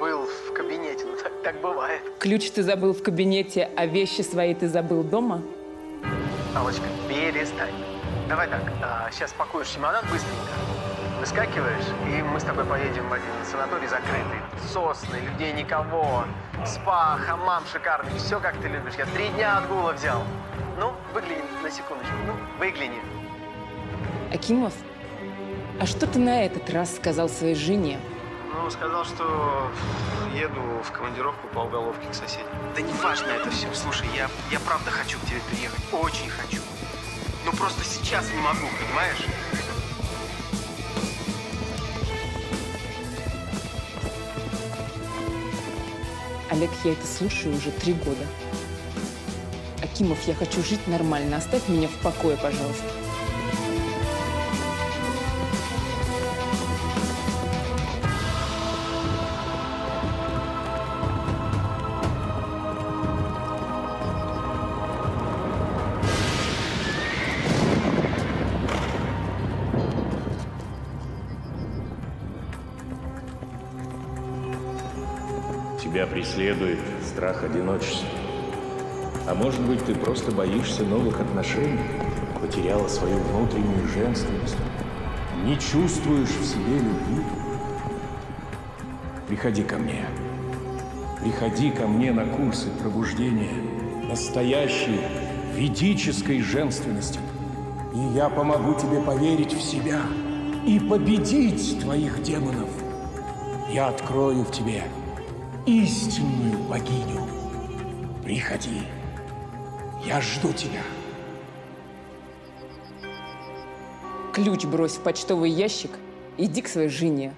забыл в кабинете. Ну, так, так бывает. Ключ ты забыл в кабинете, а вещи свои ты забыл дома? Аллочка, перестань. Давай так, а, сейчас пакуешь чемодан быстренько, выскакиваешь, и мы с тобой поедем в один санаторий закрытый. Сосны, людей никого, спа, хамам шикарный, все как ты любишь. Я три дня отгула взял. Ну, выгляни на секундочку, ну, выгляни. Акимов, а что ты на этот раз сказал своей жене? Ну, сказал, что еду в командировку по уголовке к соседям. Да не важно это все. Слушай, я, я правда хочу к тебе приехать. Очень хочу. Ну, просто сейчас не могу, понимаешь? Олег, я это слушаю уже три года. Акимов, я хочу жить нормально. Оставь меня в покое, пожалуйста. Страх одиночества. А может быть, ты просто боишься новых отношений, потеряла свою внутреннюю женственность, не чувствуешь в себе любви. Приходи ко мне. Приходи ко мне на курсы пробуждения настоящей ведической женственности. И я помогу тебе поверить в себя и победить твоих демонов. Я открою в тебе истинную богиню. Приходи. Я жду тебя. Ключ брось в почтовый ящик, иди к своей жене.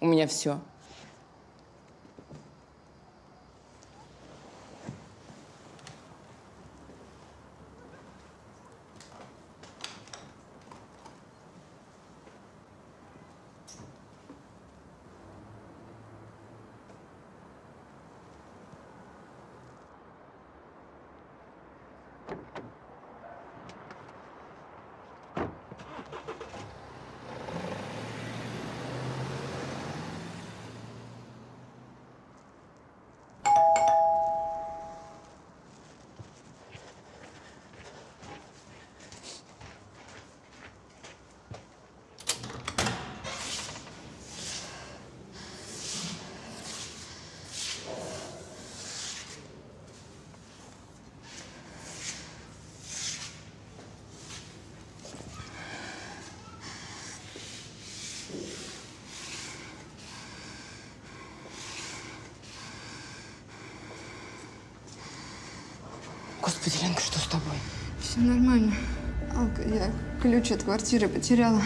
У меня все. Господи, Ленка, что с тобой? Все нормально. Алка, я ключ от квартиры потеряла.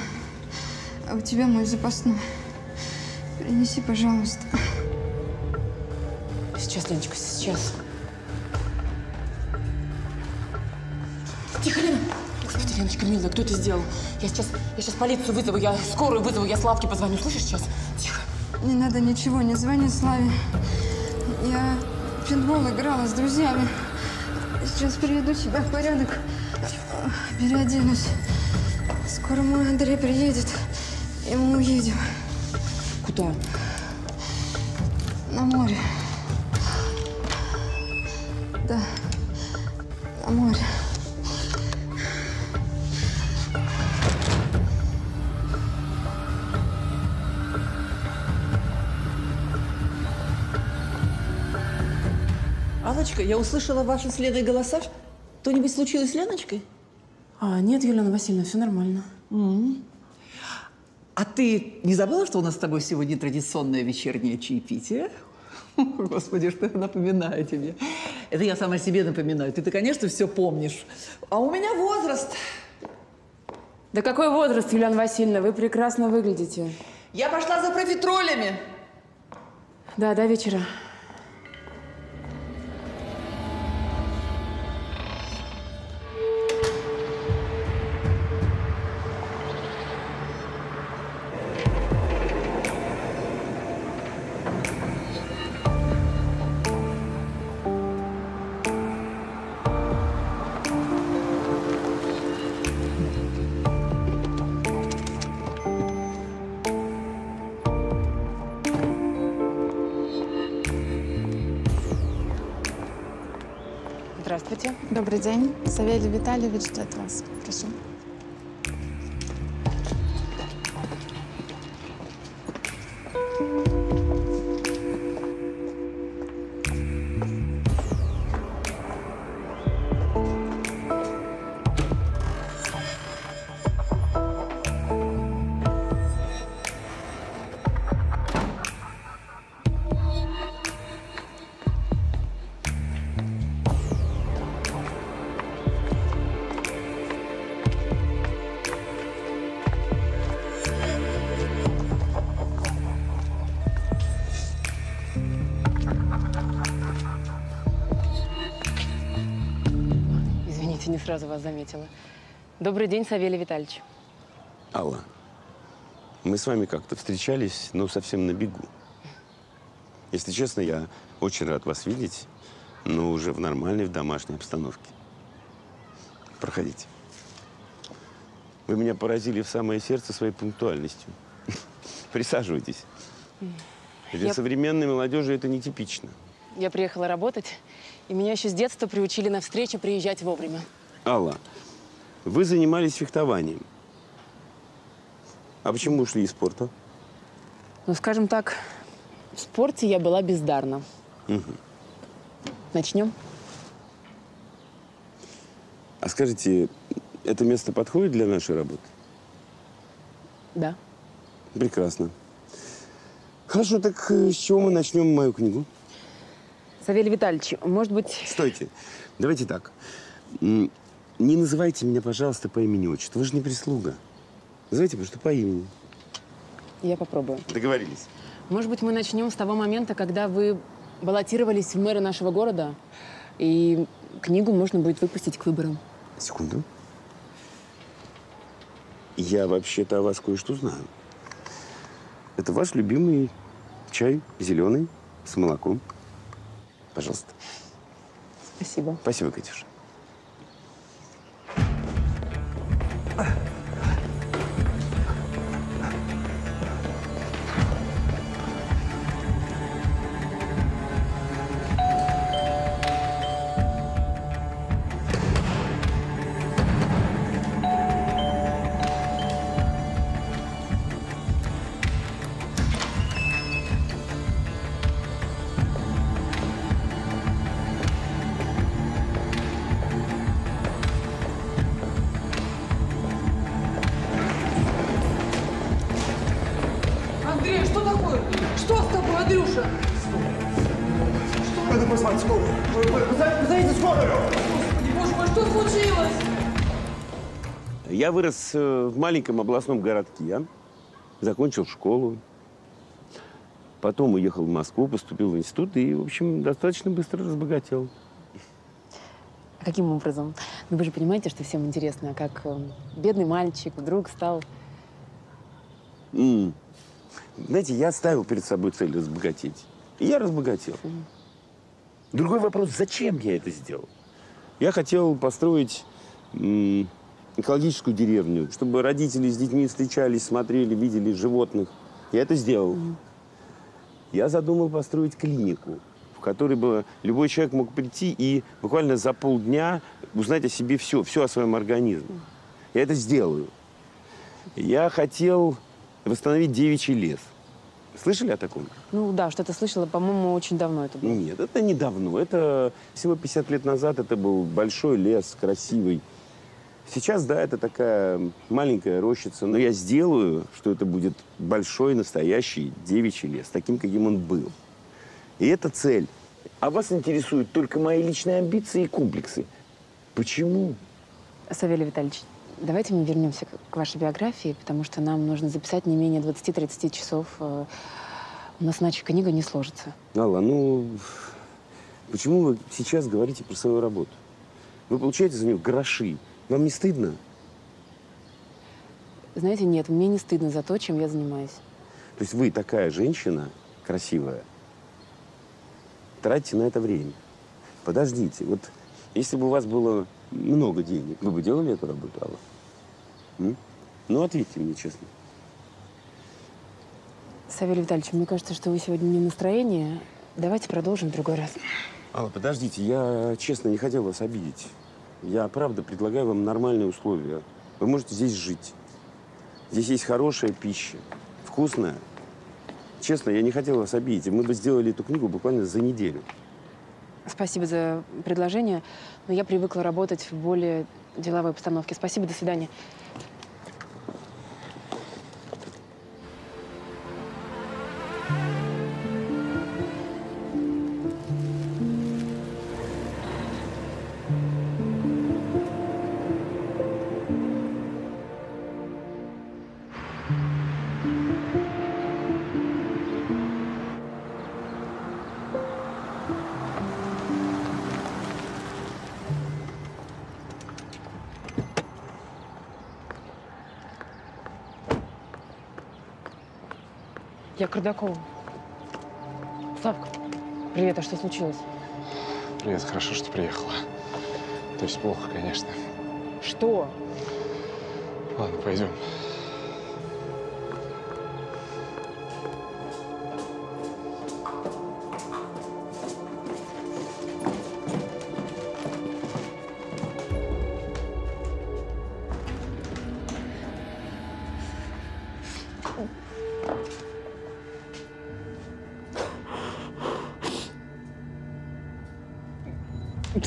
А у тебя мой запасной. Принеси, пожалуйста. Сейчас, Леночка, сейчас. Тихо, Лена! Господи, Леночка, милая, кто это сделал? Я сейчас, я сейчас полицию вызову, я скорую вызову, я Славке позвоню. Слышишь сейчас? Тихо. Не надо ничего, не звони Славе. Я в пинбол играла с друзьями. Сейчас приведу себя в порядок. Переоденусь. Скоро мой Андрей приедет, и мы уедем Куда? на море. Аллочка, я услышала ваши следы голоса. Что-нибудь случилось с Леночкой? А, нет, Юлиана Васильевна, все нормально. А ты не забыла, что у нас с тобой сегодня традиционное вечернее чаепитие? Господи, что я напоминаю тебе. Это я сама себе напоминаю. Ты-то, конечно, все помнишь. А у меня возраст. Да какой возраст, Юлиана Васильевна? Вы прекрасно выглядите. Я пошла за профитролями. Да, до вечера. Савелий Витальевич ждет вас. Прошу. Сразу вас заметила. Добрый день, Савелий Витальевич. Алла, мы с вами как-то встречались, но совсем на бегу. Если честно, я очень рад вас видеть, но уже в нормальной, в домашней обстановке. Проходите. Вы меня поразили в самое сердце своей пунктуальностью. Присаживайтесь. Для Я- современной молодежи это нетипично. Я приехала работать, и меня еще с детства приучили на встречу приезжать вовремя. Алла, вы занимались фехтованием. А почему ушли из спорта? Ну, скажем так, в спорте я была бездарна. Начнем? А скажите, это место подходит для нашей работы? Да. Прекрасно. Хорошо, так э, с чего мы начнем мою книгу? Савелий Витальевич, может быть, Стойте. Давайте так. Не называйте меня, пожалуйста, по имени-отчеству. Вы же не прислуга. Называйте просто по имени. я попробую. Договорились. Может быть, мы начнем с того момента, когда вы баллотировались в мэры нашего города, и книгу можно будет выпустить к выборам. Секунду. Я вообще-то о вас кое-что знаю. Это ваш любимый чай зеленый с молоком. Пожалуйста. Спасибо. Спасибо, Катюша. Андрей, Я вырос э, в маленьком областном городке, закончил школу. Потом уехал в Москву, поступил в институт и, в общем, достаточно быстро разбогател. А каким образом? Ну, вы же понимаете, что всем интересно, как э, бедный мальчик вдруг стал... М. Знаете, я ставил перед собой цель разбогатеть. И я разбогател. Другой вопрос, зачем я это сделал? Я хотел построить экологическую деревню, чтобы родители с детьми встречались, смотрели, видели животных. Я это сделал. Я задумал построить клинику, в которой бы любой человек мог прийти и буквально за полдня узнать о себе все, все о своем организме. Я это сделаю. Я хотел восстановить девичий лес. Слышали о таком? Ну да, что-то слышала, по-моему, очень давно это было. Нет, это недавно. Это всего 50 лет назад это был большой лес, красивый. Сейчас, да, это такая маленькая рощица, но я сделаю, что это будет большой, настоящий девичий лес, таким, каким он был. И это цель. А вас интересуют только мои личные амбиции и комплексы. Почему? Савелий Витальевич, давайте мы вернемся к- вашей биографии, потому что нам нужно записать не менее 20-30 часов. э, У нас иначе книга не сложится. Алла, ну, почему вы сейчас говорите про свою работу? Вы получаете за нее гроши. Вам не стыдно? Знаете, нет, мне не стыдно за то, чем я занимаюсь. То есть вы такая женщина, красивая, тратите на это время. Подождите, вот если бы у вас было много денег, вы бы делали эту работу, Алла? М? Ну, ответьте мне честно. Савелий Витальевич, мне кажется, что вы сегодня не в настроении. Давайте продолжим в другой раз. Алла, подождите, я честно не хотел вас обидеть. Я, правда, предлагаю вам нормальные условия. Вы можете здесь жить. Здесь есть хорошая пища, вкусная. Честно, я не хотел вас обидеть. Мы бы сделали эту книгу буквально за неделю. Спасибо за предложение, но я привыкла работать в более деловой обстановке. Спасибо, до свидания. Рудакову. Славка, привет, а что случилось? Привет, хорошо, что приехала. То есть плохо, конечно. Что? Ладно, пойдем.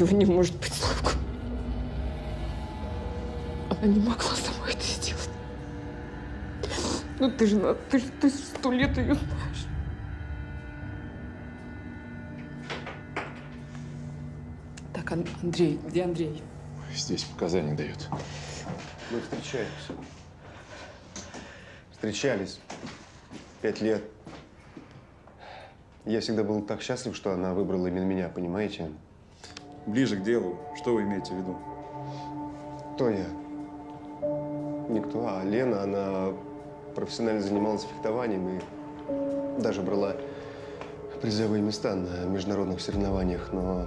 Этого не может быть, Славка. Она не могла сама это сделать. Ну ты же, на- ты же ты сто лет ее знаешь. Так, Ан- Андрей, где Андрей? Здесь показания дают. Мы встречались. Встречались. Пять лет. Я всегда был так счастлив, что она выбрала именно меня, понимаете? Ближе к делу. Что вы имеете в виду? Кто я? Никто, а Лена, она профессионально занималась фехтованием и даже брала призовые места на международных соревнованиях, но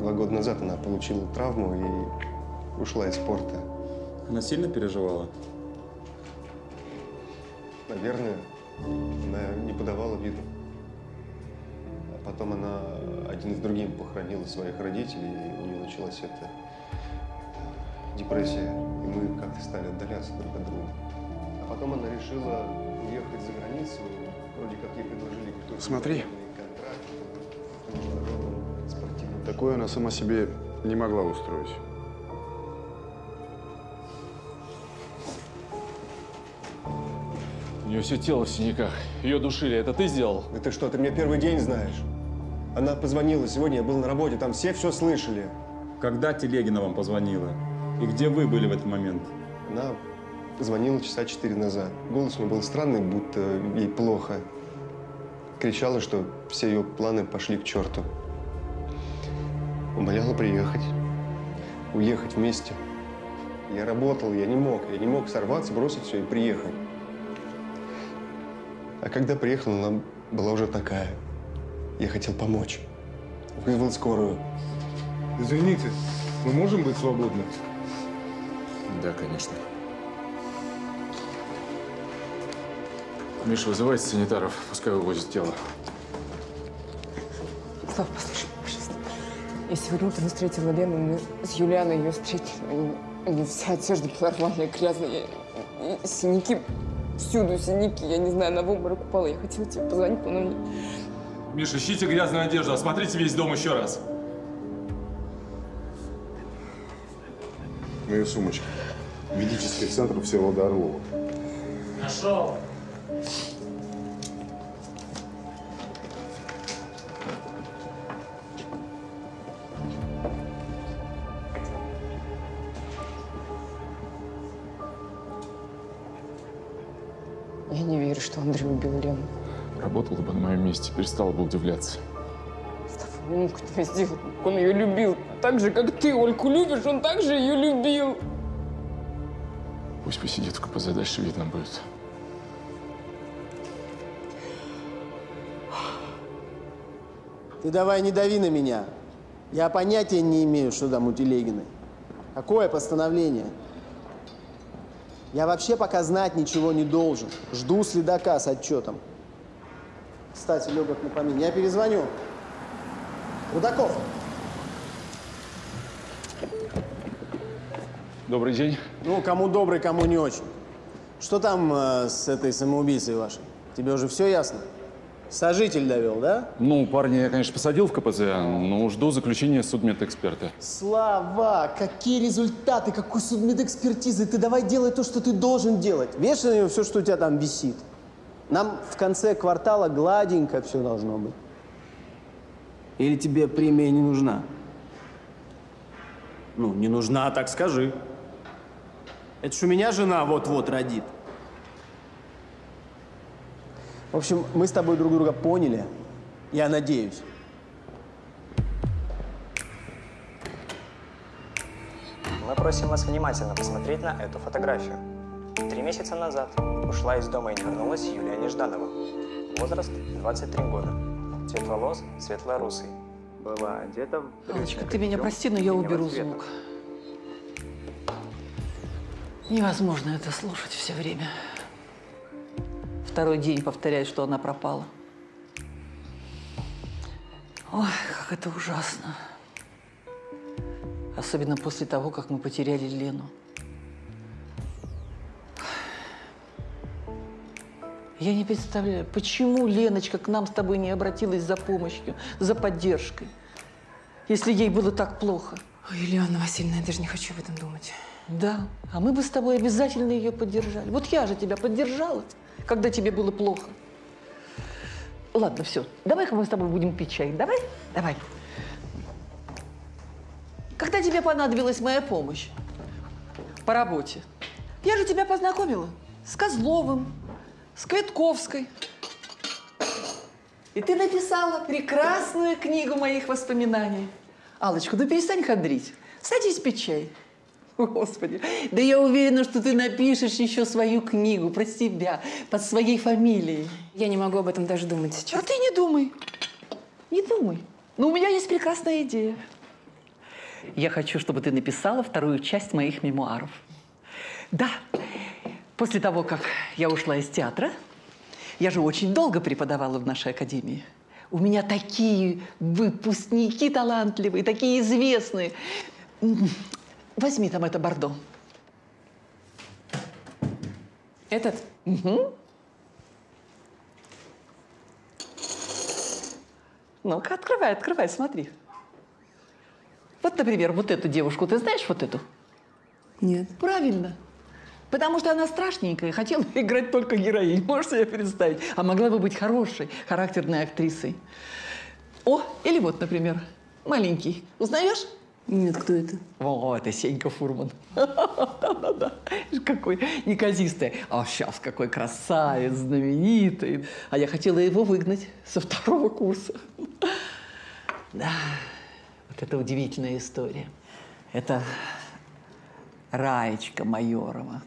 два года назад она получила травму и ушла из спорта. Она сильно переживала? Наверное, она не подавала виду. А потом она один с другим похоронила своих родителей, и у нее началась эта депрессия, и мы как-то стали отдаляться друг от друга. А потом она решила уехать за границу, вроде как ей предложили какой-то Смотри. контракт Такое она сама себе не могла устроить. У нее все тело в синяках. Ее душили. Это ты сделал? Да ты что, ты меня первый день знаешь? Она позвонила сегодня, я был на работе, там все все слышали. Когда Телегина вам позвонила? И где вы были в этот момент? Она позвонила часа четыре назад. Голос у нее был странный, будто ей плохо. Кричала, что все ее планы пошли к черту. Умоляла приехать, уехать вместе. Я работал, я не мог, я не мог сорваться, бросить все и приехать. А когда приехал, она была уже такая. Я хотел помочь. Вызвал скорую. Извините, мы можем быть свободны? Да, конечно. Миша, вызывайте санитаров, пускай вывозят тело. Слав, послушай, пожалуйста. Я сегодня утром встретила Лену, мы с Юлианой ее встретили. Нее вся одежда была рваная, грязная. И- и синяки, всюду синяки. Я не знаю, она в обморок упала. Я хотела тебе позвонить, но она не... Миша, ищите грязную одежду, осмотрите весь дом еще раз. На ее сумочке. Медический центр Всеволода Орлова. Нашел. Моем месте, перестал бы удивляться. Мог этого сделать. Он ее любил. Так же, как ты Ольку любишь, он так же ее любил. Пусть посидит в КПЗ, дальше видно будет. Ты давай не дави на меня. Я понятия не имею, что там у Телегиной. Какое постановление? Я вообще пока знать ничего не должен. Жду следака с отчетом. Кстати, легок на помине. Я перезвоню. Рудаков, Добрый день. ну, кому добрый, кому не очень. Что там э, с этой самоубийцей вашей? Тебе уже все ясно? Сожитель довел, да? Ну, парня я, конечно, посадил в КПЗ, но жду заключения судмедэксперта. Слава, какие результаты, какой судмедэкспертизы. Ты давай делай то, что ты должен делать. Вешай на него все, что у тебя там висит. Нам в конце квартала гладенько все должно быть. Или тебе премия не нужна? Ну, не нужна, так скажи. Это ж у меня жена вот-вот родит. В общем, мы с тобой друг друга поняли. Я надеюсь. Мы просим вас внимательно посмотреть на эту фотографию. Три месяца назад ушла из дома и не вернулась Юлия Нежданова. Возраст 23 года. Цвет волос светло-русый. Была одета в Аллочка, ты меня прости, но я уберу звук. Невозможно это слушать все время. Второй день повторяет, что она пропала. Ой, как это ужасно. Особенно после того, как мы потеряли Лену. Я не представляю, почему Леночка к нам с тобой не обратилась за помощью, за поддержкой, если ей было так плохо. Ой, Юлиана Васильевна, я даже не хочу об этом думать. Да, а мы бы с тобой обязательно ее поддержали. Вот я же тебя поддержала, когда тебе было плохо. Ладно, все. Давай-ка мы с тобой будем пить чай. Давай? Давай. Когда тебе понадобилась моя помощь по работе? Я же тебя познакомила с Козловым, с Кветковской. И ты написала прекрасную книгу моих воспоминаний. Аллочка, ну перестань хандрить. Садись пить чай. Господи, да я уверена, что ты напишешь еще свою книгу про себя, под своей фамилией. Я не могу об этом даже думать сейчас. А ты не думай. Не думай. Но у меня есть прекрасная идея. Я хочу, чтобы ты написала вторую часть моих мемуаров. Да, после того, как я ушла из театра, я же очень долго преподавала в нашей академии. У меня такие выпускники талантливые, такие известные. Возьми там это бордо. Этот? Угу. Ну-ка, открывай, открывай, смотри. Вот, например, вот эту девушку, ты знаешь вот эту? Нет. Правильно. Потому что она страшненькая, хотела играть только героинь, можешь себе представить? А могла бы быть хорошей, характерной актрисой. О, или вот, например, маленький. Узнаешь? Нет, кто это? О, это Сенька Фурман. Да-да-да. Какой неказистый. А сейчас какой красавец, знаменитый. А я хотела его выгнать со второго курса. Да, вот это удивительная история. Это Раечка Майорова.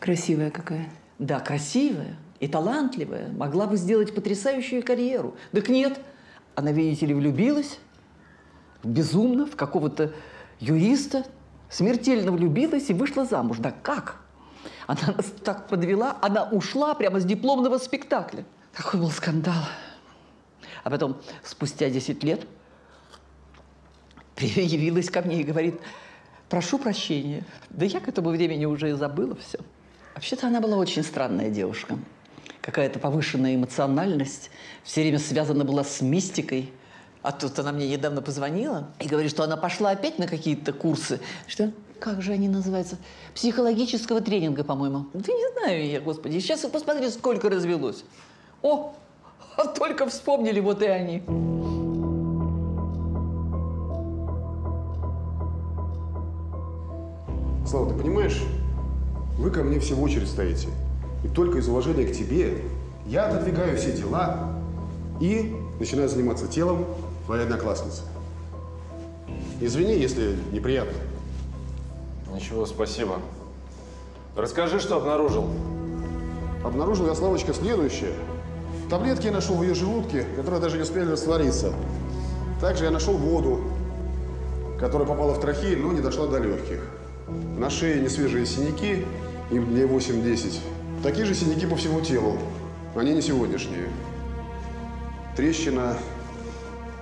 Красивая какая. Да, красивая и талантливая. Могла бы сделать потрясающую карьеру. Так нет, она, видите ли, влюбилась безумно в какого-то юриста, смертельно влюбилась и вышла замуж. Да как? Она нас так подвела, она ушла прямо с дипломного спектакля. Какой был скандал. А потом, спустя 10 лет, явилась ко мне и говорит, прошу прощения. Да я к этому времени уже и забыла все. Вообще-то она была очень странная девушка. Какая-то повышенная эмоциональность, все время связана была с мистикой. А тут она мне недавно позвонила и говорит, что она пошла опять на какие-то курсы. Что? Как же они называются? Психологического тренинга, по-моему. Да не знаю я, господи. Сейчас посмотри, сколько развелось. О, а только вспомнили вот и они. Слава, ты понимаешь, вы ко мне все в очередь стоите. И только из уважения к тебе я отодвигаю все дела и начинаю заниматься телом твоей одноклассницы. Извини, если неприятно. Ничего, спасибо. Расскажи, что обнаружил. Обнаружил я, Славочка, следующее. Таблетки я нашел в ее желудке, которые даже не успели раствориться. Также я нашел воду, которая попала в трахею, но не дошла до легких. На шее несвежие синяки, им дней 8-10. Такие же синяки по всему телу. Они не сегодняшние. Трещина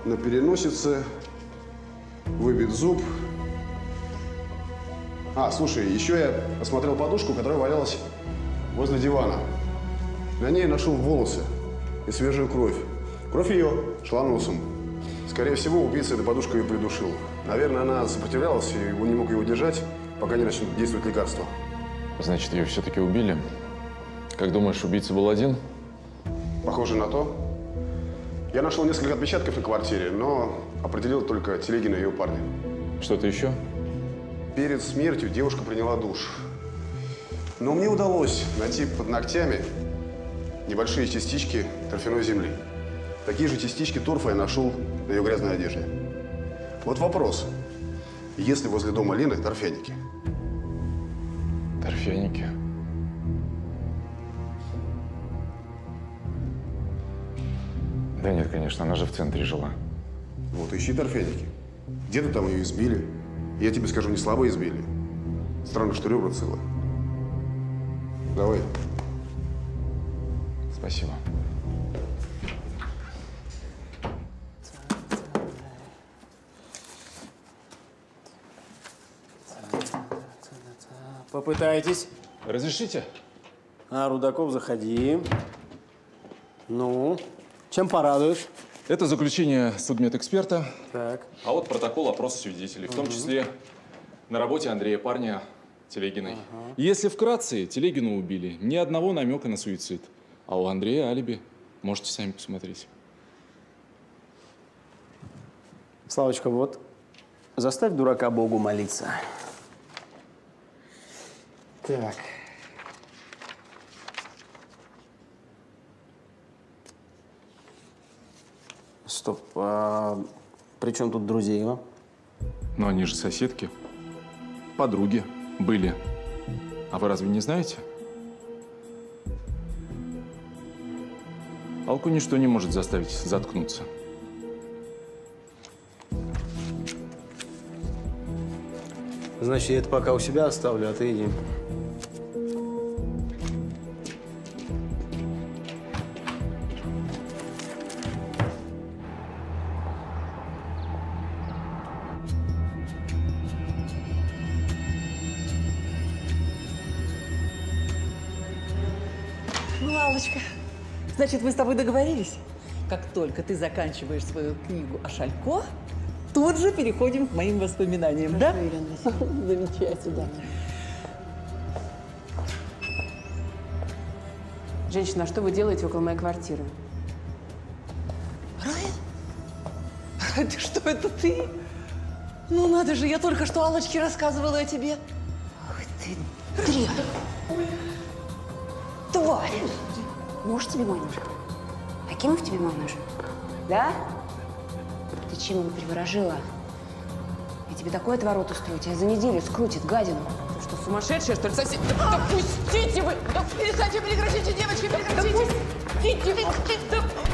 на переносице, выбит зуб. А, слушай, еще я осмотрел подушку, которая валялась возле дивана. На ней нашел волосы и свежую кровь. Кровь ее шла носом. Скорее всего, убийца этой подушкой ее придушил. Наверное, она сопротивлялась, и он не мог ее удержать, пока не начнет действовать лекарство. Значит, ее все-таки убили? Как думаешь, убийца был один? Похоже на то. Я нашел несколько отпечатков на квартире, но определил только Телегина и ее парня. Что-то еще? Перед смертью девушка приняла душ. Но мне удалось найти под ногтями небольшие частички торфяной земли. Такие же частички торфа я нашел на ее грязной одежде. Вот вопрос. Есть ли возле дома Лены торфяники? Торфяники? Да нет, конечно, она же в центре жила. Вот, ищи торфяники. Где-то там ее избили. Я тебе скажу, не слабо избили. Странно, что ребра целы. Давай. Спасибо. Попытайтесь. Разрешите? А, Рудаков, заходи. Ну, чем порадуешь? Это заключение судмедэксперта. Так. А вот протокол опроса свидетелей, в том числе на работе Андрея Парня Телегиной. Если вкратце, Телегину убили. Ни одного намека на суицид. А у Андрея алиби. Можете сами посмотреть. Славочка, вот. Заставь дурака Богу молиться. Так. Стоп. А при чем тут друзей его? Но они же соседки. Подруги были. А вы разве не знаете? Алку ничто не может заставить заткнуться. Значит, я это пока у себя оставлю, а ты иди. Значит, мы с тобой договорились? Как только ты заканчиваешь свою книгу о Шалько, тут же переходим к моим воспоминаниям, да? Замечательно. Женщина, а что вы делаете около моей квартиры? Это что, это ты? Ну надо же, я только что Аллочке рассказывала о тебе. Ах ты дрянь! Тварь! Муж тебе мой нужен? Акимов тебе мой нужен? Да? Ты чем его приворожила? Я тебе такой отворот устрою, тебя за неделю скрутит гадину. Ты что, сумасшедшая, что ли, совсем? Да пустите вы! Да перестаньте, прекратите, девочки, прекратите! Пустите вы!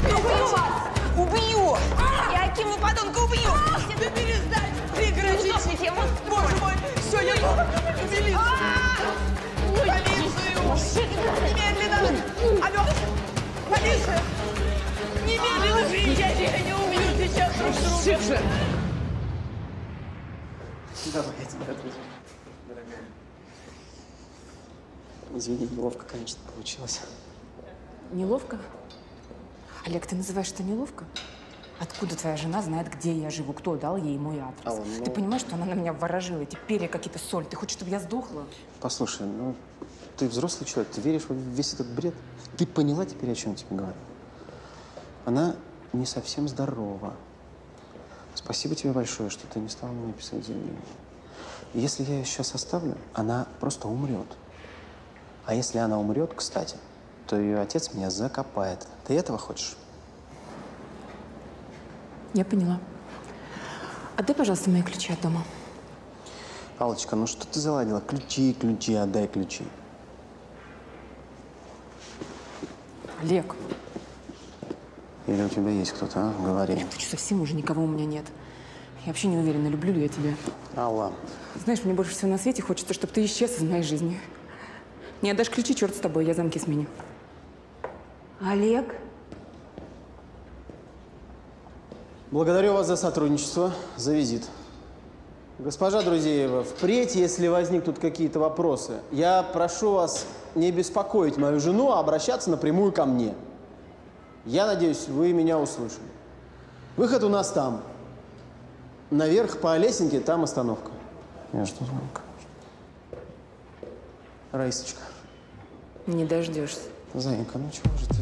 Да убью вас! Убью! Я Акиму подонка убью! Да перестань! Прекратите! Боже мой! Все, я! Полицию! Немедленно! Алло! Полиция! Немедленно приезжайте! Они убьют сейчас друг друга! Тише! Давай, я тебя отвезу. Дорогая. Извини, неловко, конечно, получилось. Неловко? Олег, ты называешь это неловко? Откуда твоя жена знает, где я живу? Кто дал ей мой адрес? Алла, ну- Ты понимаешь, что она на меня ворожила? Эти перья какие-то соль. Ты хочешь, чтобы я сдохла? Послушай, ну, ты взрослый человек, ты веришь в весь этот бред? Ты поняла теперь, о чем я тебе говорю? Она не совсем здорова. Спасибо тебе большое, что ты не стала мне писать заявление. Если я ее сейчас оставлю, она просто умрет. А если она умрет, кстати, то ее отец меня закопает. Ты этого хочешь? Я поняла. Отдай, пожалуйста, мои ключи от дома. Аллочка, ну что ты заладила? Ключи, ключи, отдай ключи. Олег, Или у тебя есть кто-то, а? Говори. ты что, совсем уже никого у меня нет? Я вообще не уверена, люблю ли я тебя. Алла. Знаешь, мне больше всего на свете хочется, чтобы ты исчез из моей жизни. Не отдашь ключи, черт с тобой, я замки сменю. Олег? Благодарю вас за сотрудничество, за визит. Госпожа Друзеева, впредь, если возникнут какие-то вопросы, я прошу вас не беспокоить мою жену, а обращаться напрямую ко мне. Я надеюсь, вы меня услышали. Выход у нас там. Наверх по лесенке, там остановка. Я жду звонка. Раисочка. Не дождешься. Зайка, ну чего же ты?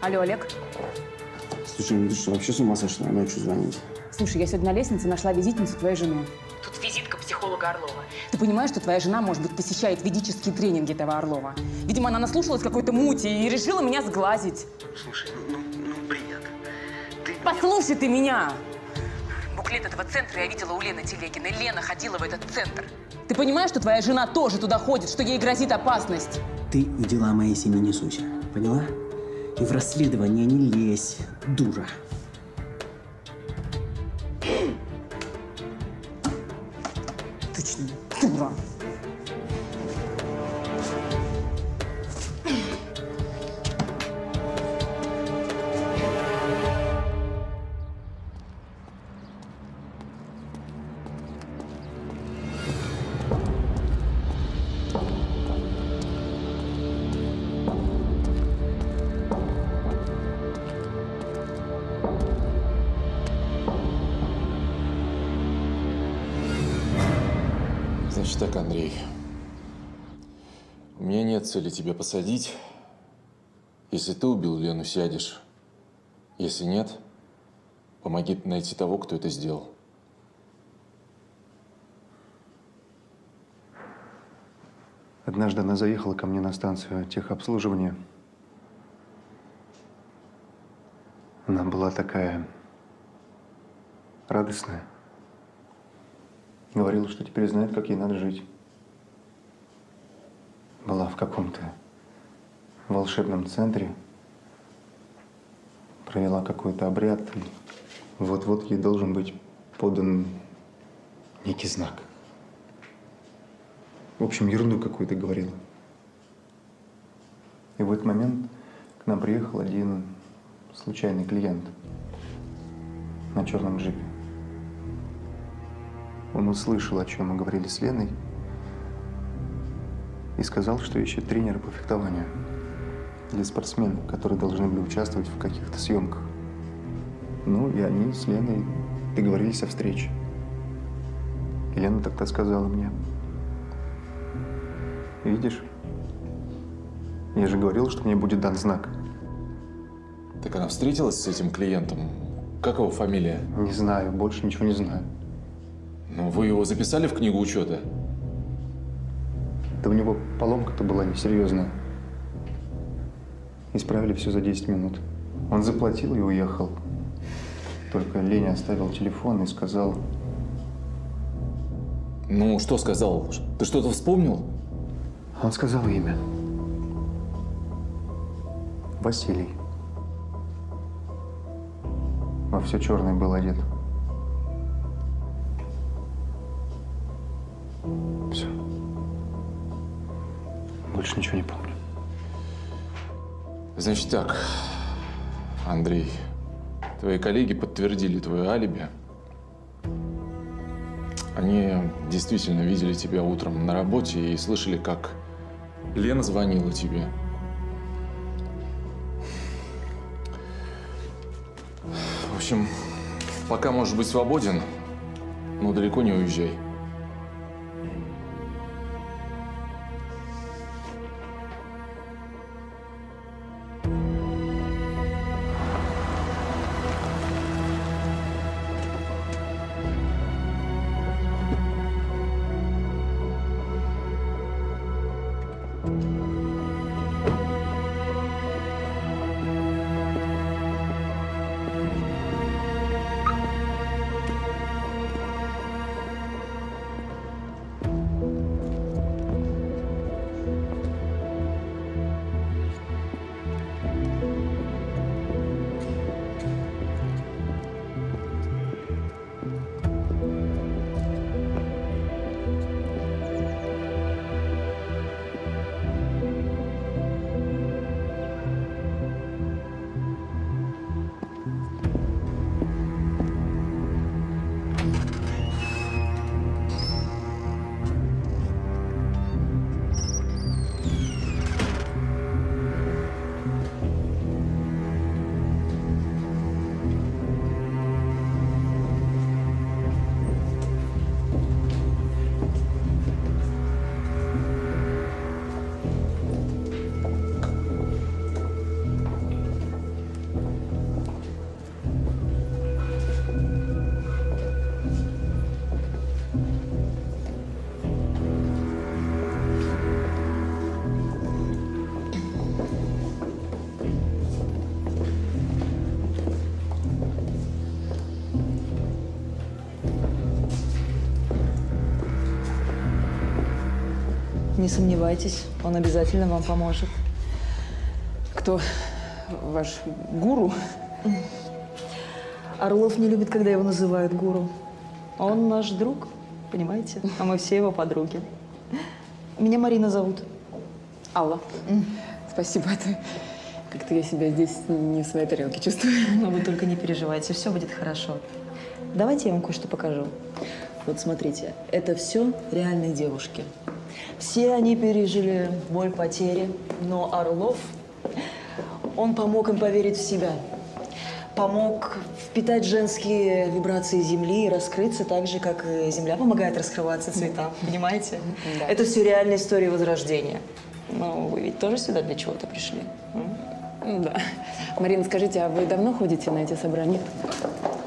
Алло, Олег. Слушай, ну ты что, вообще с ума сошла ночью звонить? Слушай, я сегодня на лестнице нашла визитницу твоей жены. Тут визитка психолога Орлова. Ты понимаешь, что твоя жена, может быть, посещает ведические тренинги этого Орлова? Видимо, она наслушалась какой-то мути и решила меня сглазить. Слушай, ну, ну, ну бред. Послушай ты меня! Буклет этого центра я видела у Лены Телегиной. Лена ходила в этот центр. Ты понимаешь, что твоя жена тоже туда ходит, что ей грозит опасность? Ты в дела моей семьи не суйся, поняла? И в расследование не лезь, дура. Точно, дура. Нет цели тебя посадить. Если ты убил Лену, сядешь. Если нет, помоги найти того, кто это сделал. Однажды она заехала ко мне на станцию техобслуживания. Она была такая радостная. Говорила, что теперь знает, как ей надо жить. Была в каком-то волшебном центре. Провела какой-то обряд. И вот-вот ей должен быть подан некий знак. В общем, ерунду какую-то говорила. И в этот момент к нам приехал один случайный клиент на черном джипе. Он услышал, о чем мы говорили с Леной, и сказал, что ищет тренера по фехтованию для спортсменов, которые должны были участвовать в каких-то съемках. Ну, и они с Леной договорились о встрече. И Лена тогда сказала мне, видишь, я же говорил, что мне будет дан знак. Так она встретилась с этим клиентом? Как его фамилия? Не знаю, больше ничего не знаю. Ну, вы его записали в книгу учета? Да у него поломка-то была несерьезная. Исправили все за 10 минут. Он заплатил и уехал. Только Леня оставил телефон и сказал, Ну, что сказал? Ты что-то вспомнил? Он сказал имя. Василий. Во все черное был одет. Все. Больше ничего не помню. Значит так, Андрей, твои коллеги подтвердили твое алиби. Они действительно видели тебя утром на работе и слышали, как Лена звонила тебе. В общем, пока можешь быть свободен, но далеко не уезжай. Сомневайтесь, он обязательно вам поможет. Кто ваш гуру? Орлов не любит, когда его называют гуру. Он наш друг, понимаете? А мы все его подруги. Меня Марина зовут. Алла. Спасибо. Это как-то я себя здесь не в своей тарелке чувствую. Но вы только не переживайте, все будет хорошо. Давайте я вам кое-что покажу. Вот смотрите, это все реальные девушки. Все они пережили боль потери, но Орлов, он помог им поверить в себя. Помог впитать женские вибрации Земли и раскрыться так же, как и Земля помогает раскрываться цветам. Понимаете? Да. Это все реальная история Возрождения. Но вы ведь тоже сюда для чего-то пришли? Ну да. Марина, скажите, а вы давно ходите на эти собрания?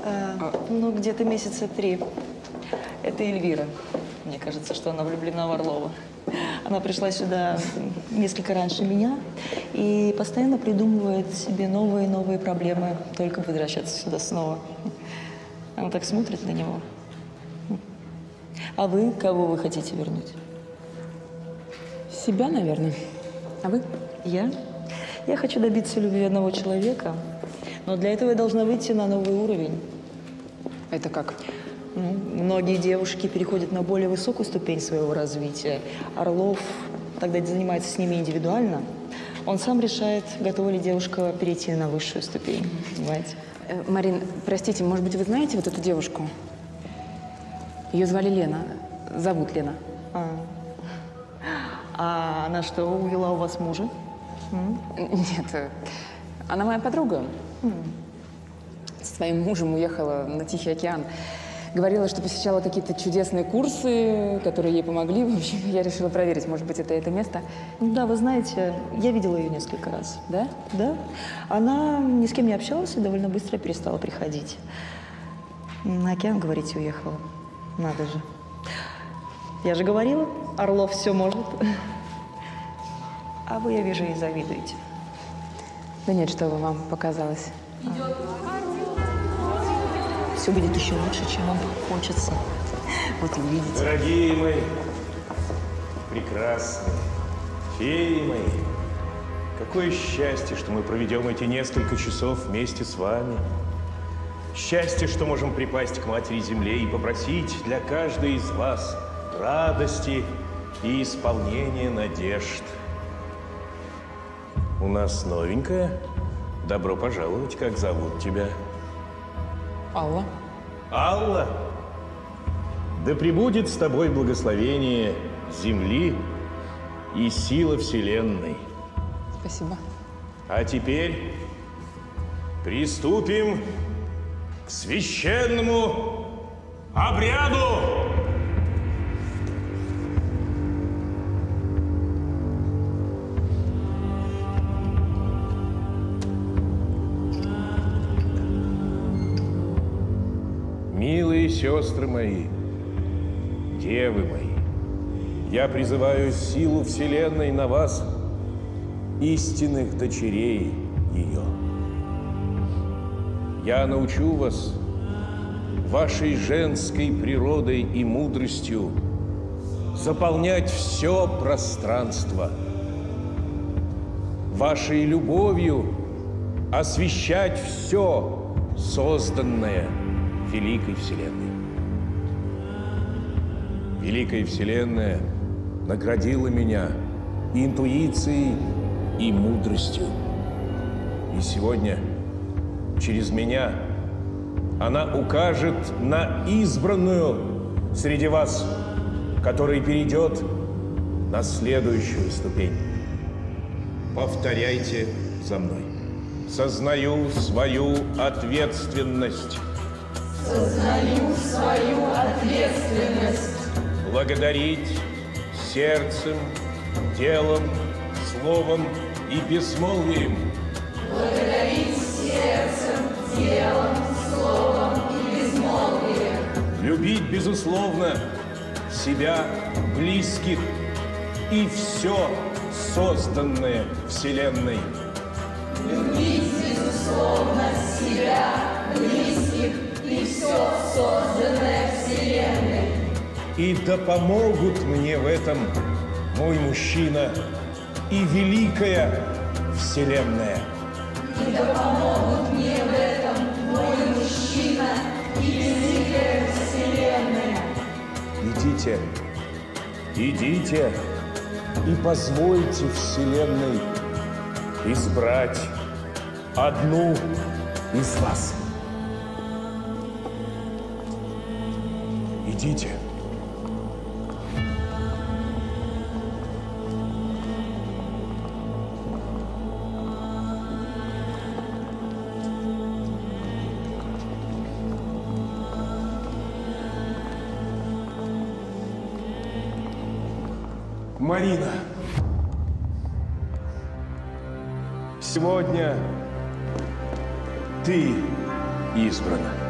А, ну, где-то месяца три. Это Эльвира. Кажется, что она влюблена в Орлова. Она пришла сюда несколько раньше меня и постоянно придумывает себе новые и новые проблемы, только бы возвращаться сюда снова. Она так смотрит на него. А вы, кого вы хотите вернуть? Себя, наверное. А вы? Я? Я хочу добиться любви одного человека, но для этого я должна выйти на новый уровень. Это как? Ну, многие девушки переходят на более высокую ступень своего развития. Орлов тогда занимается с ними индивидуально. Он сам решает, готова ли девушка перейти на высшую ступень. Понимаете? Э, Марин, простите, может быть, вы знаете вот эту девушку? Ее звали Лена. Зовут Лена. А, а она что, увела у вас мужа? М? Нет, э, она моя подруга. Со своим мужем уехала на Тихий океан. Говорила, что посещала какие-то чудесные курсы, которые ей помогли. В общем, я решила проверить, может быть, это это место. Да, вы знаете, я видела ее несколько раз. Да? Да. Она ни с кем не общалась и довольно быстро перестала приходить. На океан, говорите, уехала. Надо же. Я же говорила, Орлов все может. А вы, я вижу, и завидуете. Да нет, что вы, вам показалось. Все будет еще лучше, чем вам хочется. Вот увидите. Дорогие мои, прекрасные, Феи мои, какое счастье, что мы проведем эти несколько часов вместе с вами. Счастье, что можем припасть к Матери Земле и попросить для каждой из вас радости и исполнения надежд. У нас новенькая. Добро пожаловать, как зовут тебя? Алла. Алла, да пребудет с тобой благословение земли и сила Вселенной. Спасибо. А теперь приступим к священному обряду. Сестры мои, девы мои, я призываю силу Вселенной на вас, истинных дочерей ее. Я научу вас вашей женской природой и мудростью заполнять все пространство, вашей любовью освещать все созданное Великой Вселенной. Великая Вселенная наградила меня интуицией и мудростью. И сегодня через меня она укажет на избранную среди вас, который перейдет на следующую ступень. Повторяйте за мной. Сознаю свою ответственность. Сознаю свою ответственность Благодарить сердцем, телом, словом и безмолвием. благодарить сердцем, телом, словом и безмолвием, Любить, безусловно, себя, близких и все созданное Вселенной. любить, безусловно, себя, близких и все созданное Вселенной. И да помогут мне в этом мой мужчина и великая Вселенная. И да помогут мне в этом мой мужчина и великая Вселенная. Идите, идите и позвольте Вселенной избрать одну из вас. Идите. Марина, сегодня ты избрана.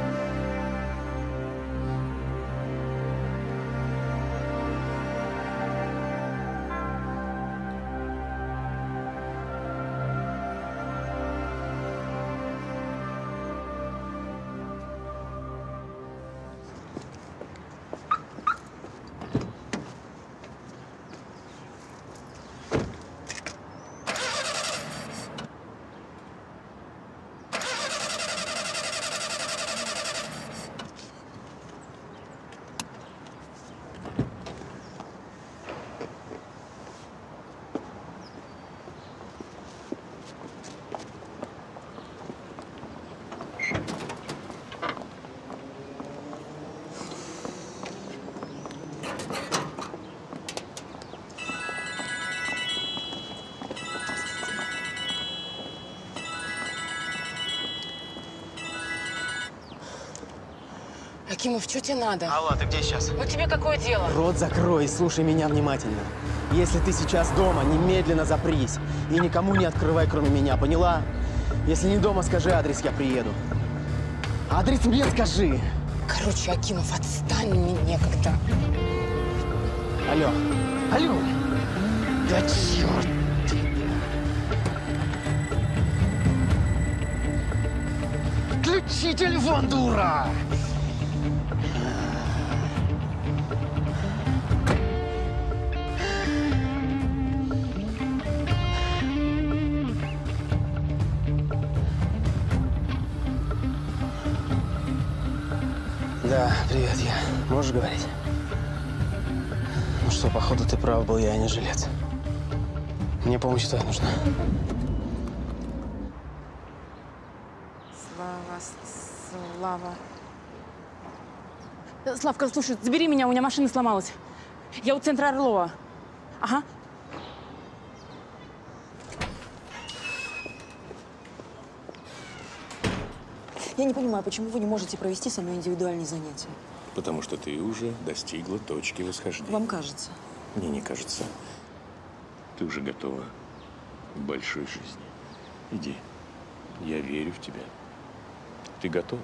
Акимов, что тебе надо? Алла, ты где сейчас? Ну тебе какое дело? Рот закрой и слушай меня внимательно. Если ты сейчас дома, немедленно запрись. И никому не открывай, кроме меня, поняла? Если не дома, скажи адрес, я приеду. Адрес мне скажи. Короче, Акимов, отстань мне некогда. Алло. Алло. Да черт тебя. Включи телефон, дура! Походу, ты прав был, я а не жилец. Мне помощь твоя нужна. Слава, Слава. Славка, слушай, забери меня, у меня машина сломалась. Я у центра Орлова. Ага. Я не понимаю, почему вы не можете провести со мной индивидуальные занятия? Потому что ты уже достигла точки восхождения. Вам кажется. Мне не кажется. Ты уже готова к большой жизни. Иди. Я верю в тебя. Ты готова?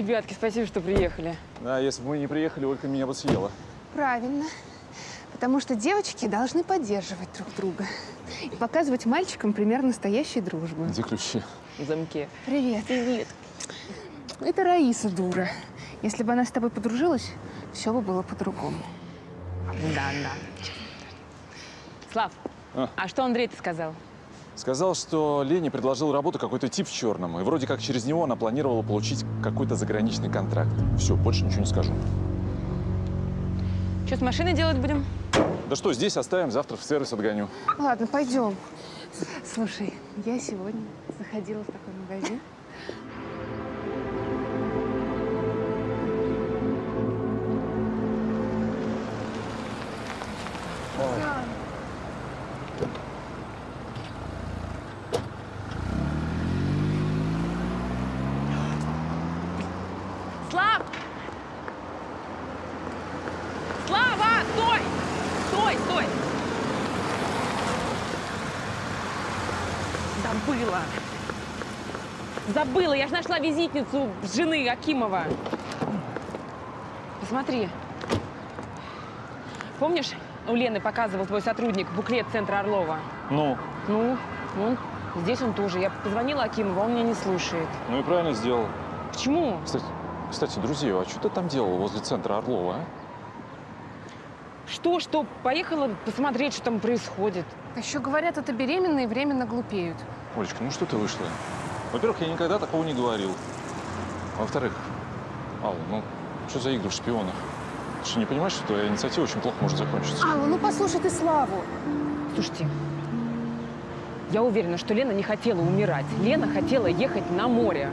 Ребятки, спасибо, что приехали. Да, если бы мы не приехали, Ольга меня бы съела. Правильно. Потому что девочки должны поддерживать друг друга и показывать мальчикам пример настоящей дружбы. Где ключи? В замке. Привет. Привет. Это Раиса дура. Если бы она с тобой подружилась, все бы было по-другому. Да, да. Слав, А. а что Андрей-то сказал? Сказал, что Лене предложил работу какой-то тип в черном. И вроде как через него она планировала получить какой-то заграничный контракт. Все, больше ничего не скажу. Что с машиной делать будем? Да что, здесь оставим, завтра в сервис отгоню. Ладно, пойдем. Слушай, я сегодня заходила в такой магазин. Нашла визитницу жены Акимова. Посмотри. Помнишь, у Лены показывал твой сотрудник буклет центра Орлова? Ну, Ну, он, здесь он тоже. Я позвонила Акимову, он меня не слушает. ну и правильно сделал. Почему? Кстати, кстати, друзья, а что ты там делал возле центра Орлова, а? Что, что? Поехала посмотреть, что там происходит. Еще говорят, это беременные временно глупеют. Олечка, ну что ты вышла? Во-первых, я никогда такого не говорил. Во-вторых, Алла, ну что за игры в шпионах? Ты что, не понимаешь, что твоя инициатива очень плохо может закончиться? Алла, ну послушай ты Славу. Слушайте, я уверена, что Лена не хотела умирать. Лена хотела ехать на море.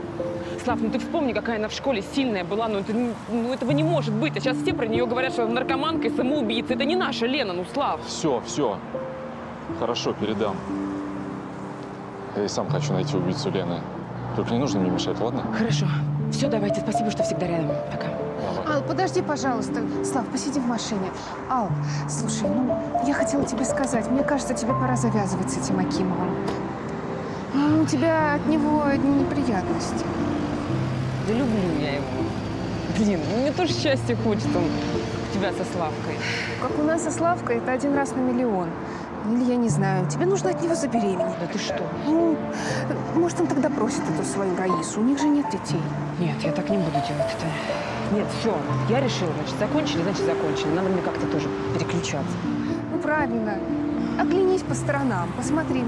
Слав, ну ты вспомни, какая она в школе сильная была. Ну, это, ну этого не может быть. А сейчас все про нее говорят, что она наркоманка и самоубийца. Это не наша Лена, ну, Слав. Все, все. Хорошо, передам. Я и сам хочу найти убийцу Лены. Только не нужно мне мешать, ладно? Хорошо. Все, давайте. Спасибо, что всегда рядом. Пока. Ал, подожди, пожалуйста. Слав, посиди в машине. Ал, слушай, ну, я хотела тебе сказать, мне кажется, тебе пора завязывать с этим Акимовым. Ну, у тебя от него одни неприятности. Да люблю я его. Блин, ну мне тоже счастья хочет он у тебя со Славкой. Как у нас со Славкой, это один раз на миллион. Или я не знаю, тебе нужно от него забеременеть. Да ты что? Ну, может, он тогда просит эту свою Раису. У них же нет детей. Нет, я так не буду делать это. Нет, все, я решила, значит, закончили, значит, закончили. Надо мне как-то тоже переключаться. Ну, правильно. Оглянись по сторонам, посмотри.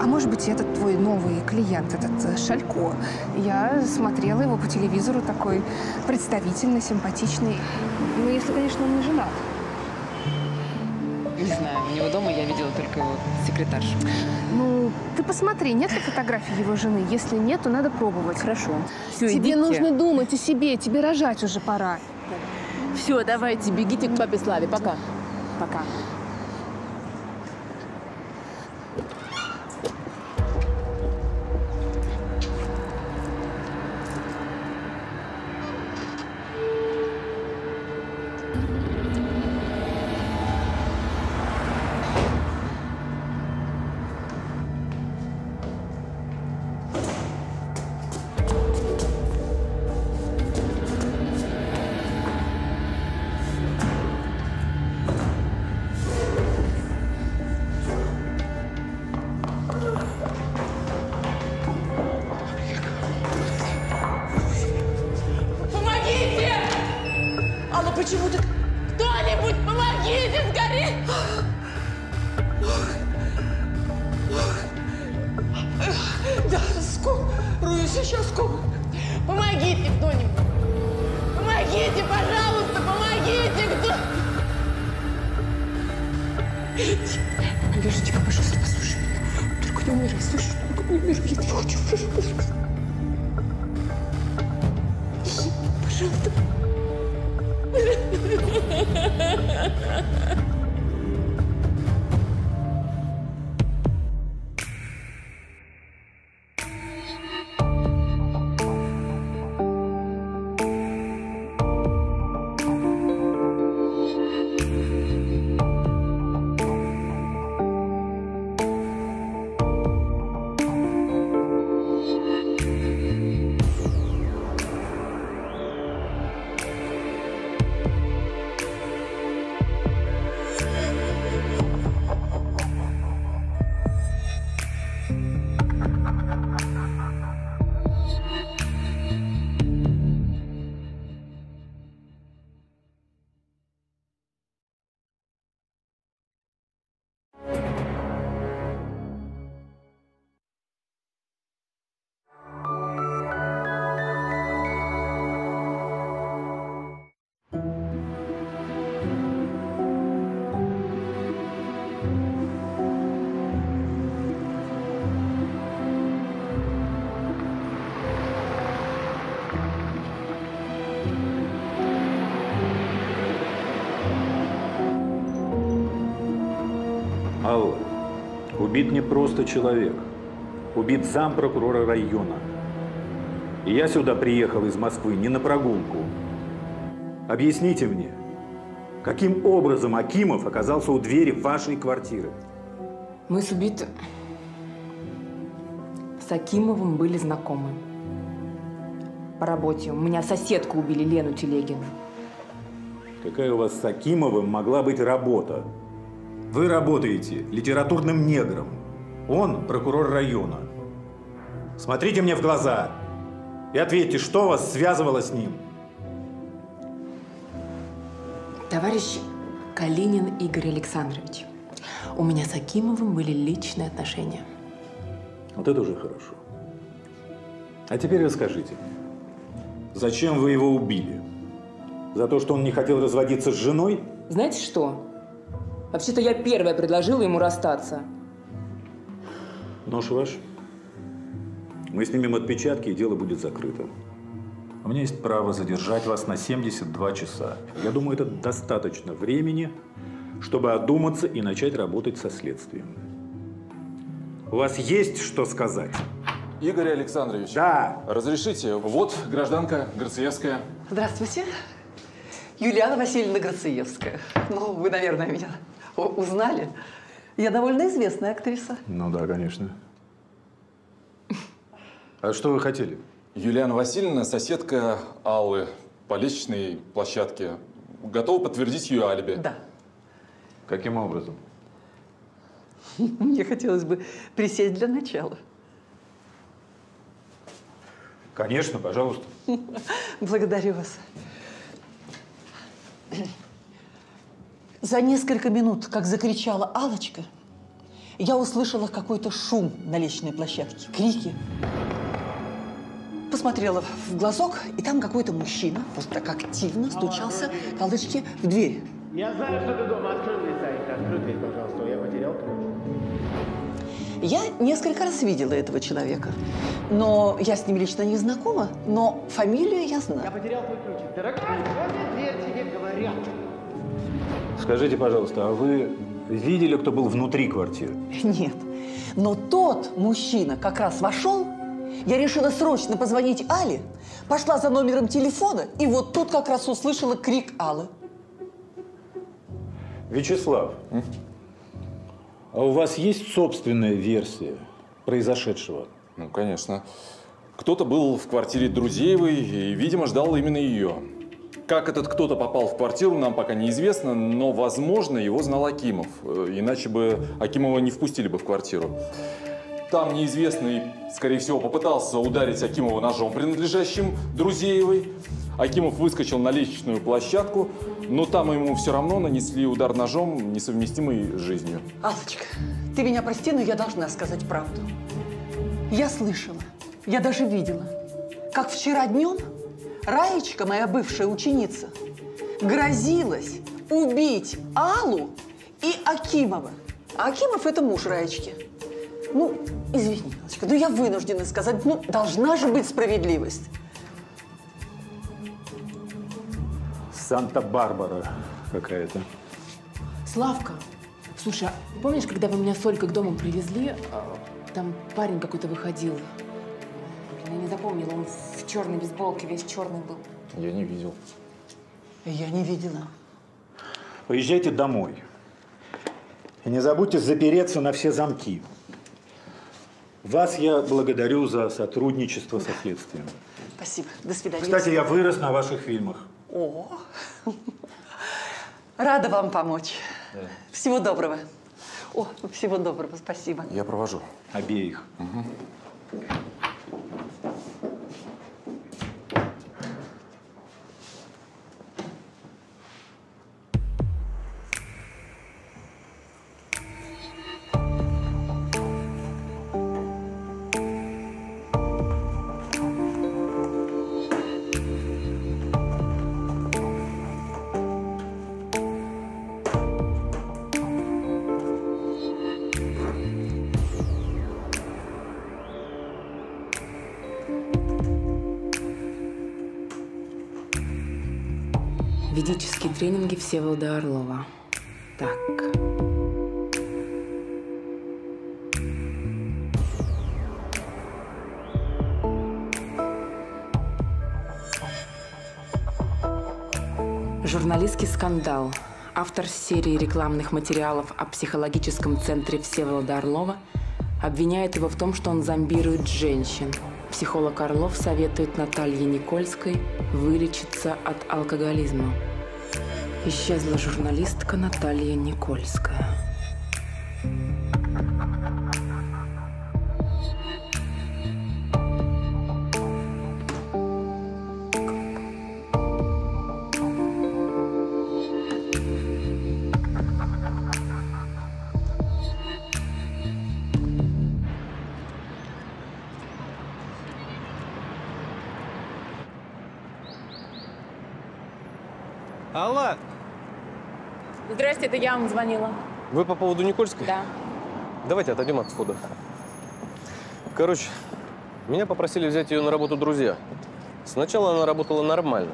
А может быть, этот твой новый клиент, этот э, Шалько. Я смотрела его по телевизору, такой представительный, симпатичный. Ну, если, конечно, он не женат. Него дома я видела только его секретаршу. Ну, ты посмотри, нет ли фотографий его жены? Если нет, то надо пробовать. Хорошо. Всё, тебе идите. нужно думать о себе, тебе рожать уже пора. Все, давайте, бегите к папе Славе. Пока. Пока. 90 человек. Убит зам прокурора района. И я сюда приехал из Москвы не на прогулку. Объясните мне, каким образом Акимов оказался у двери вашей квартиры? Мы с убитым... С Акимовым были знакомы. По работе. У меня соседку убили, Лену Телегину. Какая у вас с Акимовым могла быть работа? Вы работаете литературным негром. Он прокурор района. Смотрите мне в глаза и ответьте, что вас связывало с ним. Товарищ Калинин Игорь Александрович, у меня с Акимовым были личные отношения. Вот это уже хорошо. А теперь расскажите, зачем вы его убили? За то, что он не хотел разводиться с женой? Знаете что? Вообще-то я первая предложила ему расстаться. Нож ваш. Мы снимем отпечатки, и дело будет закрыто. У меня есть право задержать вас на 72 часа. Я думаю, это достаточно времени, чтобы одуматься и начать работать со следствием. У вас есть что сказать? Игорь Александрович. Да. Разрешите? Вот гражданка Грациевская. Здравствуйте. Юлиана Васильевна Грациевская. Ну, вы, наверное, меня узнали. Я довольно известная актриса. Ну да, конечно. А что вы хотели? Юлиана Васильевна, соседка Аллы по лестничной площадке. Готова подтвердить ее алиби? Да. Каким образом? Мне хотелось бы присесть для начала. Конечно, пожалуйста. Благодарю вас. За несколько минут, как закричала Алочка, я услышала какой-то шум на лестничной площадке, крики. Посмотрела в глазок, и там какой-то мужчина вот так активно стучался колышки в дверь. Я знаю, что ты дома. Открой дверь, Зайка. Открой дверь, пожалуйста. Я потерял ключ. Я несколько раз видела этого человека, но я с ним лично не знакома, но фамилию я знаю. Я потерял твой ключик. Дорогая, открой дверь, тебе говорят. Скажите, пожалуйста, а вы видели, кто был внутри квартиры? Нет. Но тот мужчина как раз вошел, я решила срочно позвонить Але, пошла за номером телефона, и вот тут как раз услышала крик Аллы. Вячеслав, а у вас есть собственная версия произошедшего? Ну, конечно. Кто-то был в квартире Друзеевой и, видимо, ждал именно ее. Как этот кто-то попал в квартиру, нам пока неизвестно, но, возможно, его знал Акимов. Э, Иначе бы Акимова не впустили бы в квартиру. Там неизвестный, скорее всего, попытался ударить Акимова ножом, принадлежащим Друзеевой. Акимов выскочил на лестничную площадку, но там ему все равно нанесли удар ножом, несовместимый с жизнью. Аллочка, ты меня прости, но я должна сказать правду. Я слышала, я даже видела, как вчера днем Раечка, моя бывшая ученица, грозилась убить Аллу и Акимова. А Акимов – это муж Раечки. Ну, извини, Аллочка, но я вынуждена сказать, ну, должна же быть справедливость. Санта-Барбара какая-то. Славка, слушай, а помнишь, когда вы меня с Олькой к дому привезли, а, там парень какой-то выходил? Я не запомнила, он в черной бейсболке, весь черный был. Я не видел. Я не видела. Поезжайте домой. И не забудьте запереться на все замки. Вас я благодарю за сотрудничество со следствием. Спасибо. До свидания. Кстати, я вырос на ваших фильмах. О, рада вам помочь. Всего доброго. О, всего доброго, спасибо. Я провожу. Обеих. Ведические тренинги Всеволода Орлова. Так. Журналистский скандал. Автор серии рекламных материалов о психологическом центре Всеволода Орлова обвиняет его в том, что он зомбирует женщин. Психолог Орлов советует Наталье Никольской вылечиться от алкоголизма. Исчезла журналистка Наталья Никольская. Здрасте, это я вам звонила. вы по поводу Никольской? Да. Давайте отойдем от входа. Короче, меня попросили взять ее на работу друзья. Сначала она работала нормально,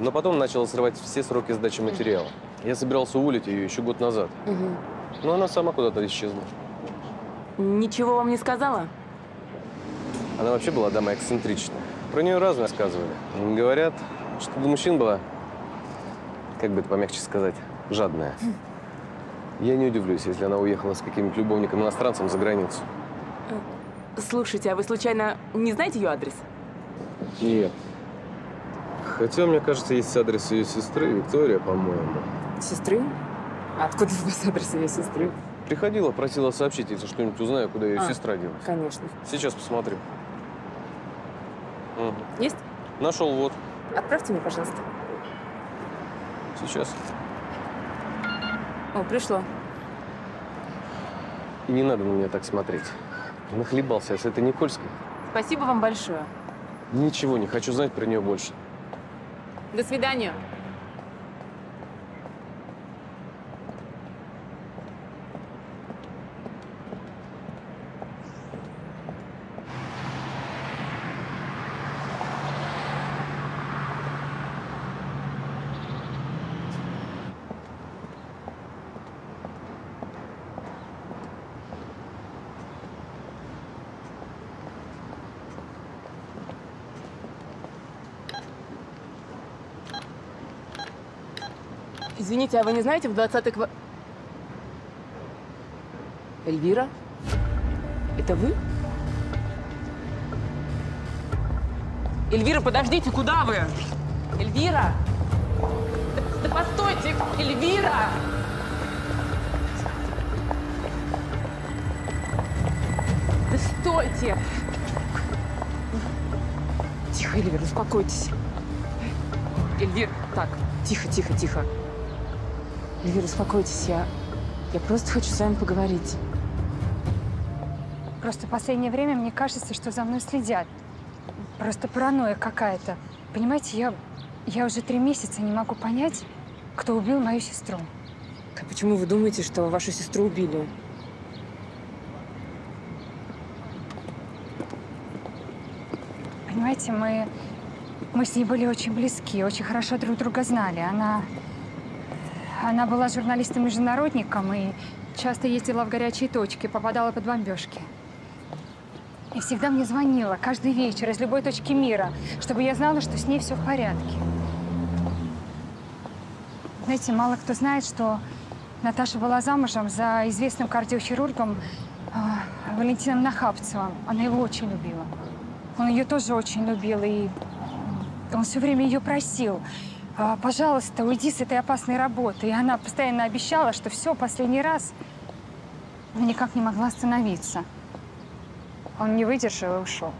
но потом начала срывать все сроки сдачи материала. Я собирался уволить ее еще год назад, Мгм. но она сама куда-то исчезла. Ничего вам не сказала? Она вообще была дама эксцентричная. Про нее разное рассказывали. Говорят, что для мужчин была, как бы это помягче сказать, жадная. Я не удивлюсь, если она уехала с каким-нибудь любовником-иностранцем за границу. Слушайте, а вы случайно не знаете ее адрес? Нет. Хотя, мне кажется, есть адрес ее сестры, Виктория, по-моему. Сестры? Откуда у вас адрес ее сестры? Приходила, просила сообщить, если что-нибудь узнаю, куда ее А, сестра делась. Конечно. Сейчас посмотрю. Мгм. Есть? Нашел, вот. Отправьте мне, пожалуйста. Сейчас. О, пришло. И не надо на меня так смотреть. Нахлебался я с этой Никольской. Спасибо вам большое. Ничего не хочу знать про нее больше. До свидания. Извините, а вы не знаете в 20-й ква... Эльвира? Это вы? Эльвира, подождите, куда вы? Эльвира! Да, да постойте, Эльвира! Стойте! Тихо, Эльвир, успокойтесь. Эльвир, так, тихо, тихо, тихо. Эльвир, успокойтесь, я... Я просто хочу с вами поговорить. Просто в последнее время мне кажется, что за мной следят. Просто паранойя какая-то. Понимаете, я, я уже три месяца не могу понять, кто убил мою сестру. А почему вы думаете, что вашу сестру убили? Понимаете, мы, мы с ней были очень близки, очень хорошо друг друга знали. Она, она была журналистом-международником и часто ездила в горячие точки, попадала под бомбежки. И всегда мне звонила, каждый вечер, из любой точки мира, чтобы я знала, что с ней все в порядке. Знаете, мало кто знает, что Наташа была замужем за известным кардиохирургом э, Валентином Нахапцевым. Она его очень любила. Он ее тоже очень любил, и он все время ее просил. «А, Пожалуйста, уйди с этой опасной работы. И она постоянно обещала, что все, последний раз, но никак не могла остановиться. Он не выдержал и ушел.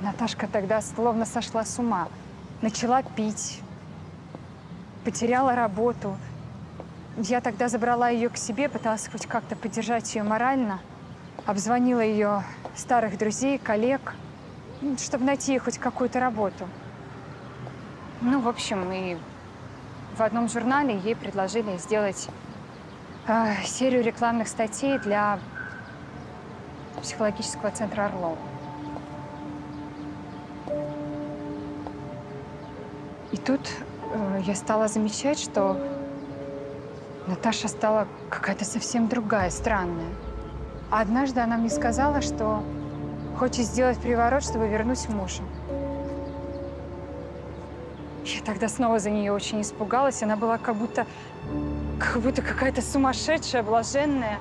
Наташка тогда словно сошла с ума. Начала пить, потеряла работу. Я тогда забрала ее к себе, пыталась хоть как-то поддержать ее морально. Обзвонила ее старых друзей, коллег, ну, чтобы найти ей хоть какую-то работу. Ну, в общем, и в одном журнале ей предложили сделать э, серию рекламных статей для психологического центра Орлова. И тут э, я стала замечать, что Наташа стала какая-то совсем другая, странная. А однажды она мне сказала, что хочет сделать приворот, чтобы вернуть мужа. Я тогда снова за нее очень испугалась. Она была как будто, как будто какая-то сумасшедшая, блаженная.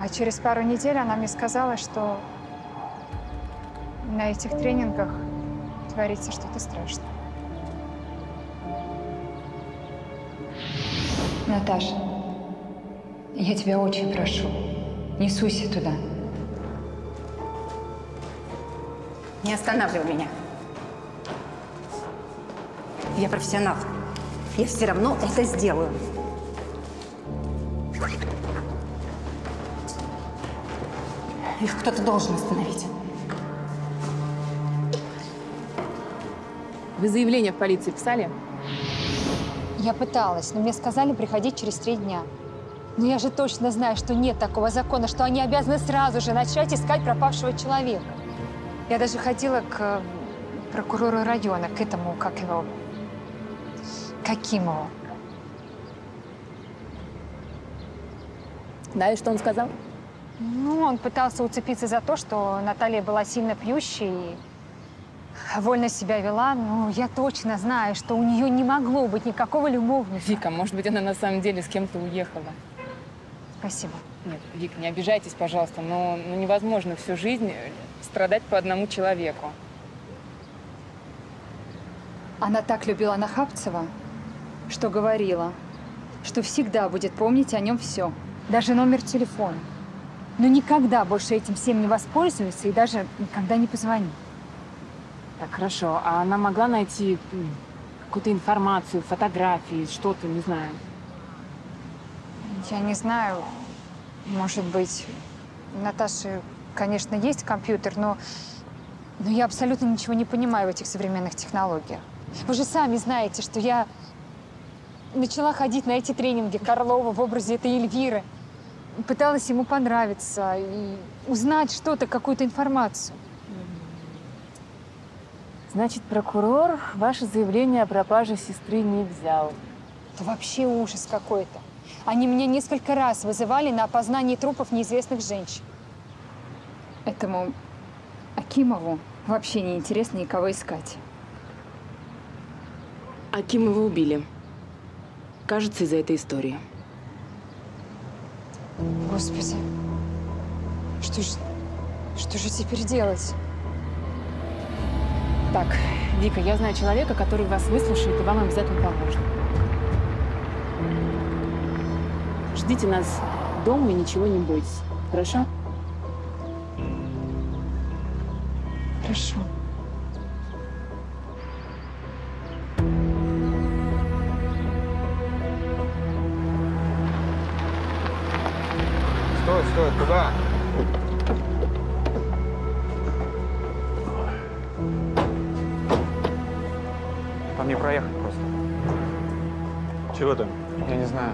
А через пару недель она мне сказала, что на этих тренингах творится что-то страшное. Наташа, я тебя очень прошу, не суйся туда. Не останавливай меня. Я профессионал. Я все равно это сделаю. Их кто-то должен остановить. Вы заявление в полиции писали? Я пыталась, но мне сказали приходить через три дня. Но я же точно знаю, что нет такого закона, что они обязаны сразу же начать искать пропавшего человека. Я даже ходила к э, прокурору района, к этому, как его, Какимову. Знаешь, что он сказал? Ну, он пытался уцепиться за то, что Наталья была сильно пьющей и вольно себя вела. Но я точно знаю, что у нее не могло быть никакого любовника. Вика, может быть, она на самом деле с кем-то уехала. Спасибо. Нет, Вик, не обижайтесь, пожалуйста, но ну, невозможно всю жизнь страдать по одному человеку. Она так любила Нахапцева, что говорила, что всегда будет помнить о нем все, даже номер телефона. Но никогда больше этим всем не воспользуется и даже никогда не позвонит. Так, хорошо. А она могла найти какую-то информацию, фотографии, что-то, не знаю. Я не знаю, может быть, Наташи, конечно, есть компьютер, но, но я абсолютно ничего не понимаю в этих современных технологиях. Вы же сами знаете, что я начала ходить на эти тренинги Карлова в образе этой Эльвиры. Пыталась ему понравиться и узнать что-то, какую-то информацию. Значит, прокурор ваше заявление о пропаже сестры не взял. Это вообще ужас какой-то. Они меня несколько раз вызывали на опознание трупов неизвестных женщин. Этому Акимову вообще не интересно никого искать. Акимова убили кажется, из-за этой истории. Господи, что же, что же теперь делать? Так, Вика, я знаю человека, который вас выслушает и вам обязательно поможет. Ждите нас дома и ничего не бойтесь. Хорошо? Хорошо. Стой, куда? Там не проехать просто. Чего там? Я не знаю.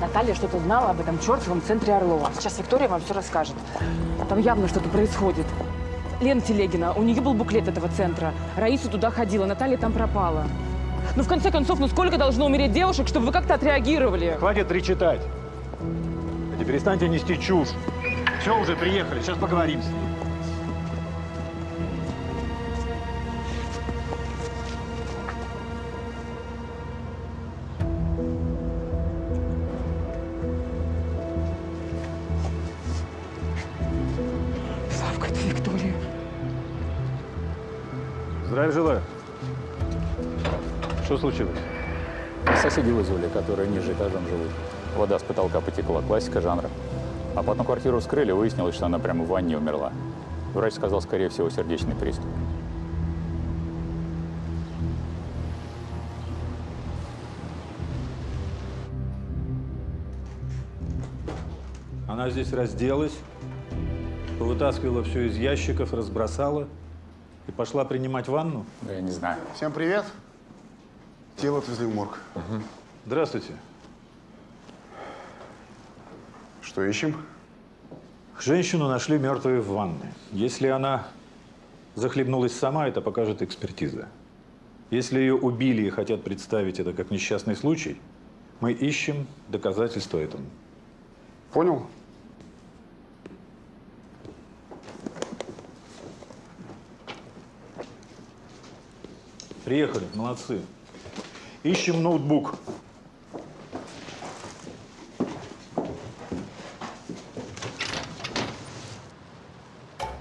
Наталья что-то знала об этом чертовом центре Орлова. Сейчас Виктория вам все расскажет. Там явно что-то происходит. Лена Телегина, у нее был буклет этого центра. Раиса туда ходила, Наталья там пропала. Ну, в конце концов, ну сколько должно умереть девушек, чтобы вы как-то отреагировали? Хватит причитать. Теперь перестаньте нести чушь. Все, уже приехали, сейчас поговорим с ним. Славка, это Виктория. Здравия желаю. Что случилось? Соседи вызвали, которые ниже этажом живут. Вода с потолка потекла, классика жанра. А потом квартиру вскрыли, выяснилось, что она прямо в ванне умерла. Врач сказал, скорее всего, сердечный приступ. Она здесь разделась, вытаскивала все из ящиков, разбросала и пошла принимать ванну? Да я не знаю. Всем привет. Тело отвезли в морг. Здравствуйте. Что ищем? Женщину нашли мертвой в ванной. Если она захлебнулась сама, это покажет экспертиза. Если ее убили и хотят представить это как несчастный случай, мы ищем доказательства этому. Понял? Приехали, молодцы. Ищем ноутбук.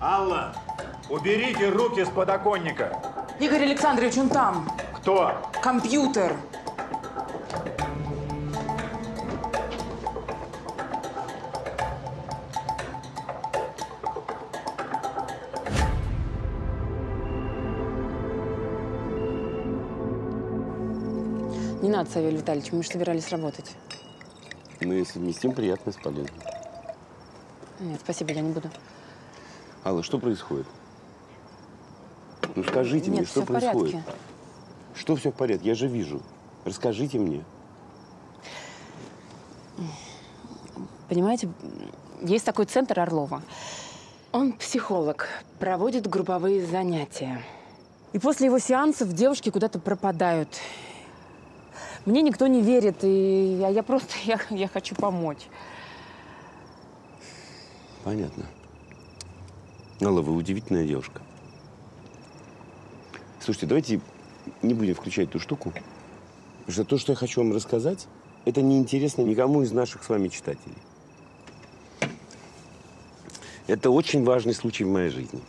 Алла, уберите руки с подоконника. Игорь Александрович, он там. Кто? Компьютер. Не надо, Савелий Витальевич, мы же собирались работать. Мы совместим приятное с полезным. Нет, спасибо, я не буду. Алла, что происходит? Ну скажите мне, Нет, что всё в порядке. происходит? Что все в порядке? Я же вижу. Расскажите мне. Понимаете, есть такой центр Орлова. Он психолог, проводит групповые занятия. И после его сеансов девушки куда-то пропадают. Мне никто не верит, и я, я просто я, я хочу помочь. Понятно. Алла, вы удивительная девушка. Слушайте, давайте не будем включать ту штуку. Потому что то, что я хочу вам рассказать, это неинтересно никому из наших с вами читателей. Это очень важный случай в моей жизни.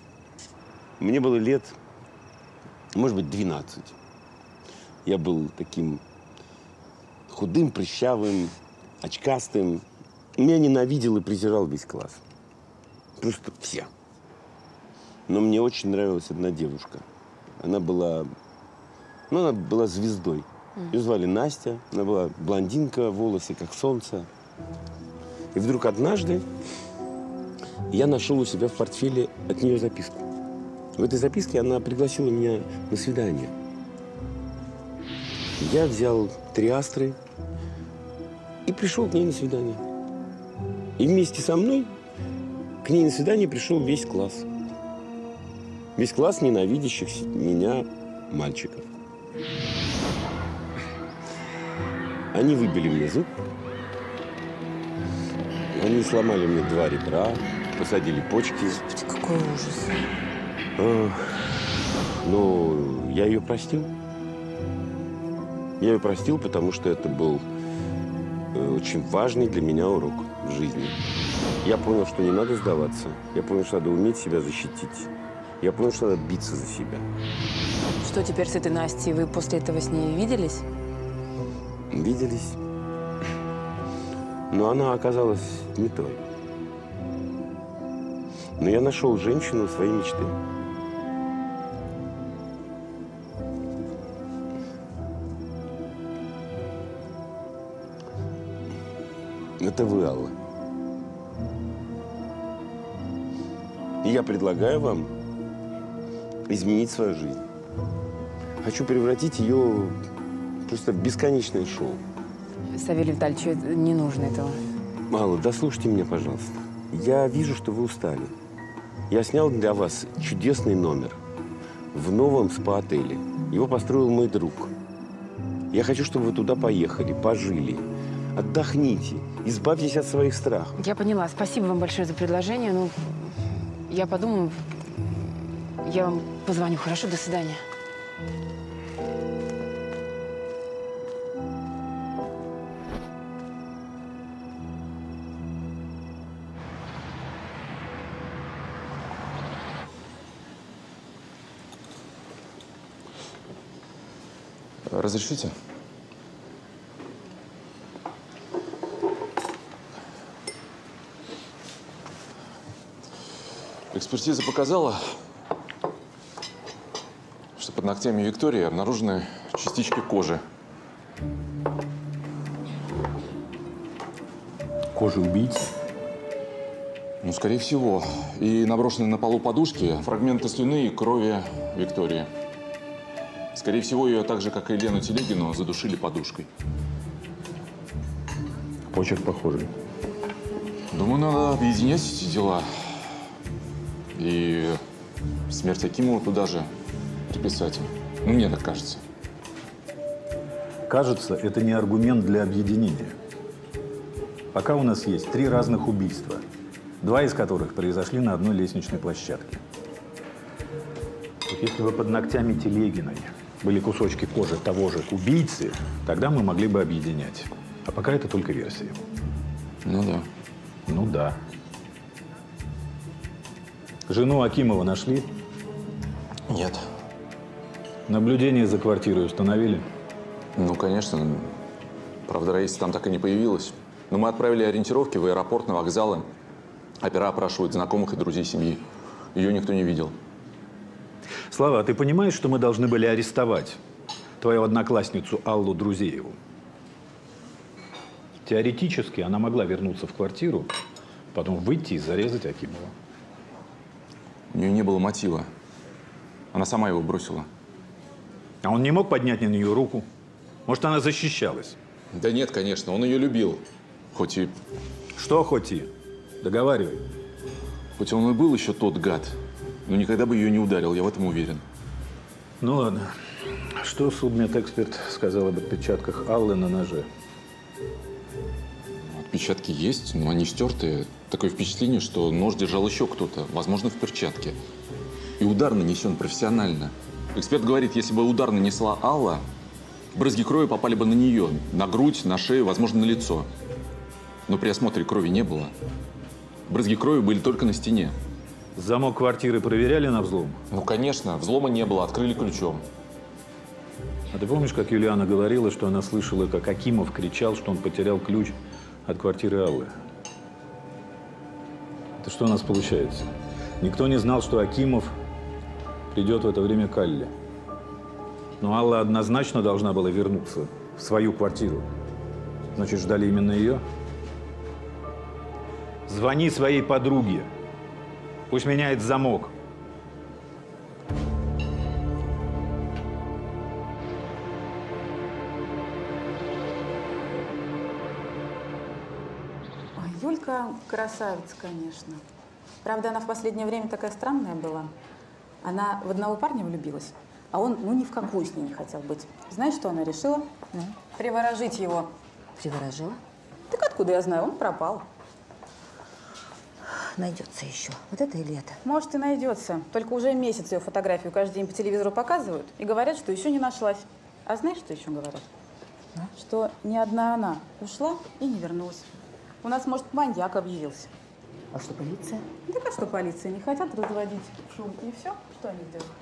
Мне было лет, может быть, 12. Я был таким худым, прыщавым, очкастым. Меня ненавидел и презирал весь класс. Просто все. Но мне очень нравилась одна девушка. Она была, ну, она была звездой. Ее звали Настя. Она была блондинка, волосы как солнце. И вдруг однажды я нашел у себя в портфеле от нее записку. В этой записке она пригласила меня на свидание. Я взял три астры и пришел к ней на свидание. И вместе со мной к ней на свидание пришел весь класс. Весь класс ненавидящих меня мальчиков. Они выбили мне зуб. Они сломали мне два ребра, посадили почки. Какой ужас. Ах, Но я ее простил. Я ее простил, потому что это был э, очень важный для меня урок в жизни. Я понял, что не надо сдаваться. Я понял, что надо уметь себя защитить. Я понял, что надо биться за себя. Что теперь с этой Настей? Вы после этого с ней виделись? Виделись. Но она оказалась не той. Но я нашел женщину своей мечты. Это вы, Алла. И я предлагаю вам изменить свою жизнь. Хочу превратить ее просто в бесконечное шоу. Савелий Витальевич, не нужно этого. Алла, дослушайте меня, пожалуйста. Я вижу, что вы устали. Я снял для вас чудесный номер в новом спа-отеле. Его построил мой друг. Я хочу, чтобы вы туда поехали, пожили, отдохните, избавьтесь от своих страхов. Я поняла. Спасибо вам большое за предложение. Ну, я подумаю. Я вам позвоню. Хорошо, до свидания. Разрешите? Экспертиза показала, под ногтями Виктории обнаружены частички кожи. Кожа убийцы? Ну, скорее всего. И наброшенные на полу подушки фрагменты слюны и крови Виктории. Скорее всего, ее так же, как и Лену Телегину, задушили подушкой. Почерк похожий. Думаю, надо объединять эти дела. И смерть Акимова туда же приписать. Ну, мне так кажется. Кажется, это не аргумент для объединения. Пока у нас есть три разных убийства, два из которых произошли на одной лестничной площадке. Вот если бы под ногтями Телегиной были кусочки кожи того же убийцы, тогда мы могли бы объединять. А пока это только версии. Ну да. Ну да. Жену Акимова нашли? Нет. Наблюдение за квартирой установили? Ну, конечно. Правда, Раиса там так и не появилась. Но мы отправили ориентировки в аэропорт, на вокзалы. Опера опрашивают знакомых и друзей семьи. Ее никто не видел. Слава, а ты понимаешь, что мы должны были арестовать твою одноклассницу Аллу Друзееву? Теоретически она могла вернуться в квартиру, потом выйти и зарезать Акимова. У нее не было мотива. Она сама его бросила. А он не мог поднять на нее руку? Может, она защищалась? Да нет, конечно, он ее любил. Хоть и… Что хоть и? Договаривай. Хоть он и был еще тот гад, но никогда бы ее не ударил, я в этом уверен. Ну ладно. Что судмедэксперт сказал об отпечатках Аллы на ноже? Отпечатки есть, но они стертые. Такое впечатление, что нож держал еще кто-то, возможно, в перчатке. И удар нанесен профессионально. Эксперт говорит, если бы удар нанесла Алла, брызги крови попали бы на нее, на грудь, на шею, возможно, на лицо. Но при осмотре крови не было. Брызги крови были только на стене. Замок квартиры проверяли на взлом? Ну, конечно. Взлома не было, открыли ключом. А ты помнишь, как Юлиана говорила, что она слышала, как Акимов кричал, что он потерял ключ от квартиры Аллы? Это что у нас получается? Никто не знал, что Акимов придет в это время к. Но Алла однозначно должна была вернуться в свою квартиру. Значит, ждали именно ее? Звони своей подруге. Пусть меняет замок. Ой, Юлька красавица, конечно. Правда, она в последнее время такая странная была. Она в одного парня влюбилась, а он ну ни в какую с ней не хотел быть. Знаешь, что она решила? Приворожить его. Приворожила? Так откуда я знаю? Он пропал. Найдется еще. Вот это или это? Может, и найдется. Только уже месяц ее фотографию каждый день по телевизору показывают и говорят, что еще не нашлась. А знаешь, что еще говорят? Что ни одна она ушла и не вернулась. У нас, может, маньяк объявился. А что, полиция? Так а что полиция? Не хотят разводить шум. И все? Что они делают?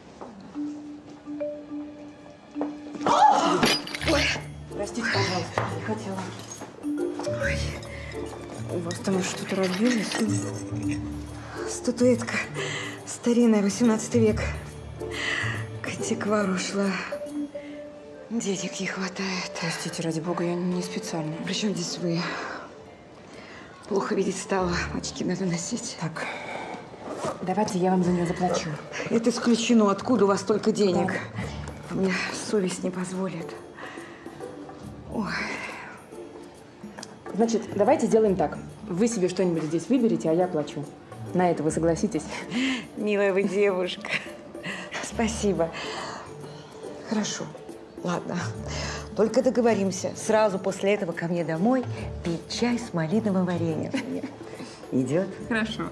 Ой, простите, пожалуйста, не хотела. У вас там что-то разбилось? Статуэтка старинная, 18 век. К антиквару ушла. Денег не хватает. Простите, ради бога, я не специально. Причем здесь вы? Плохо видеть стало. Очки надо носить. Так, давайте я вам за нее заплачу. Это исключено. Откуда у вас столько денег? Мне совесть не позволит. Ой. Значит, давайте сделаем так. Вы себе что-нибудь здесь выберете, а я плачу. На это вы согласитесь? Милая вы девушка. Спасибо. Хорошо. Ладно. Только договоримся. Сразу после этого ко мне домой пить чай с малиновым вареньем. Идет? Хорошо.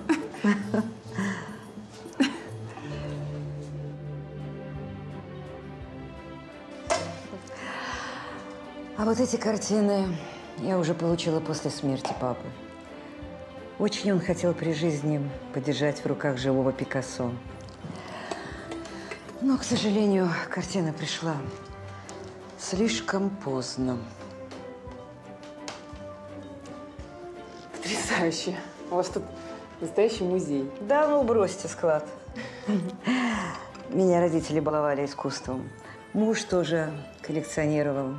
А вот эти картины я уже получила после смерти папы. Очень он хотел при жизни подержать в руках живого Пикассо. Но, к сожалению, картина пришла слишком поздно. Потрясающе. У вас тут настоящий музей. Да ну, бросьте склад. Меня родители баловали искусством. Муж тоже коллекционировал.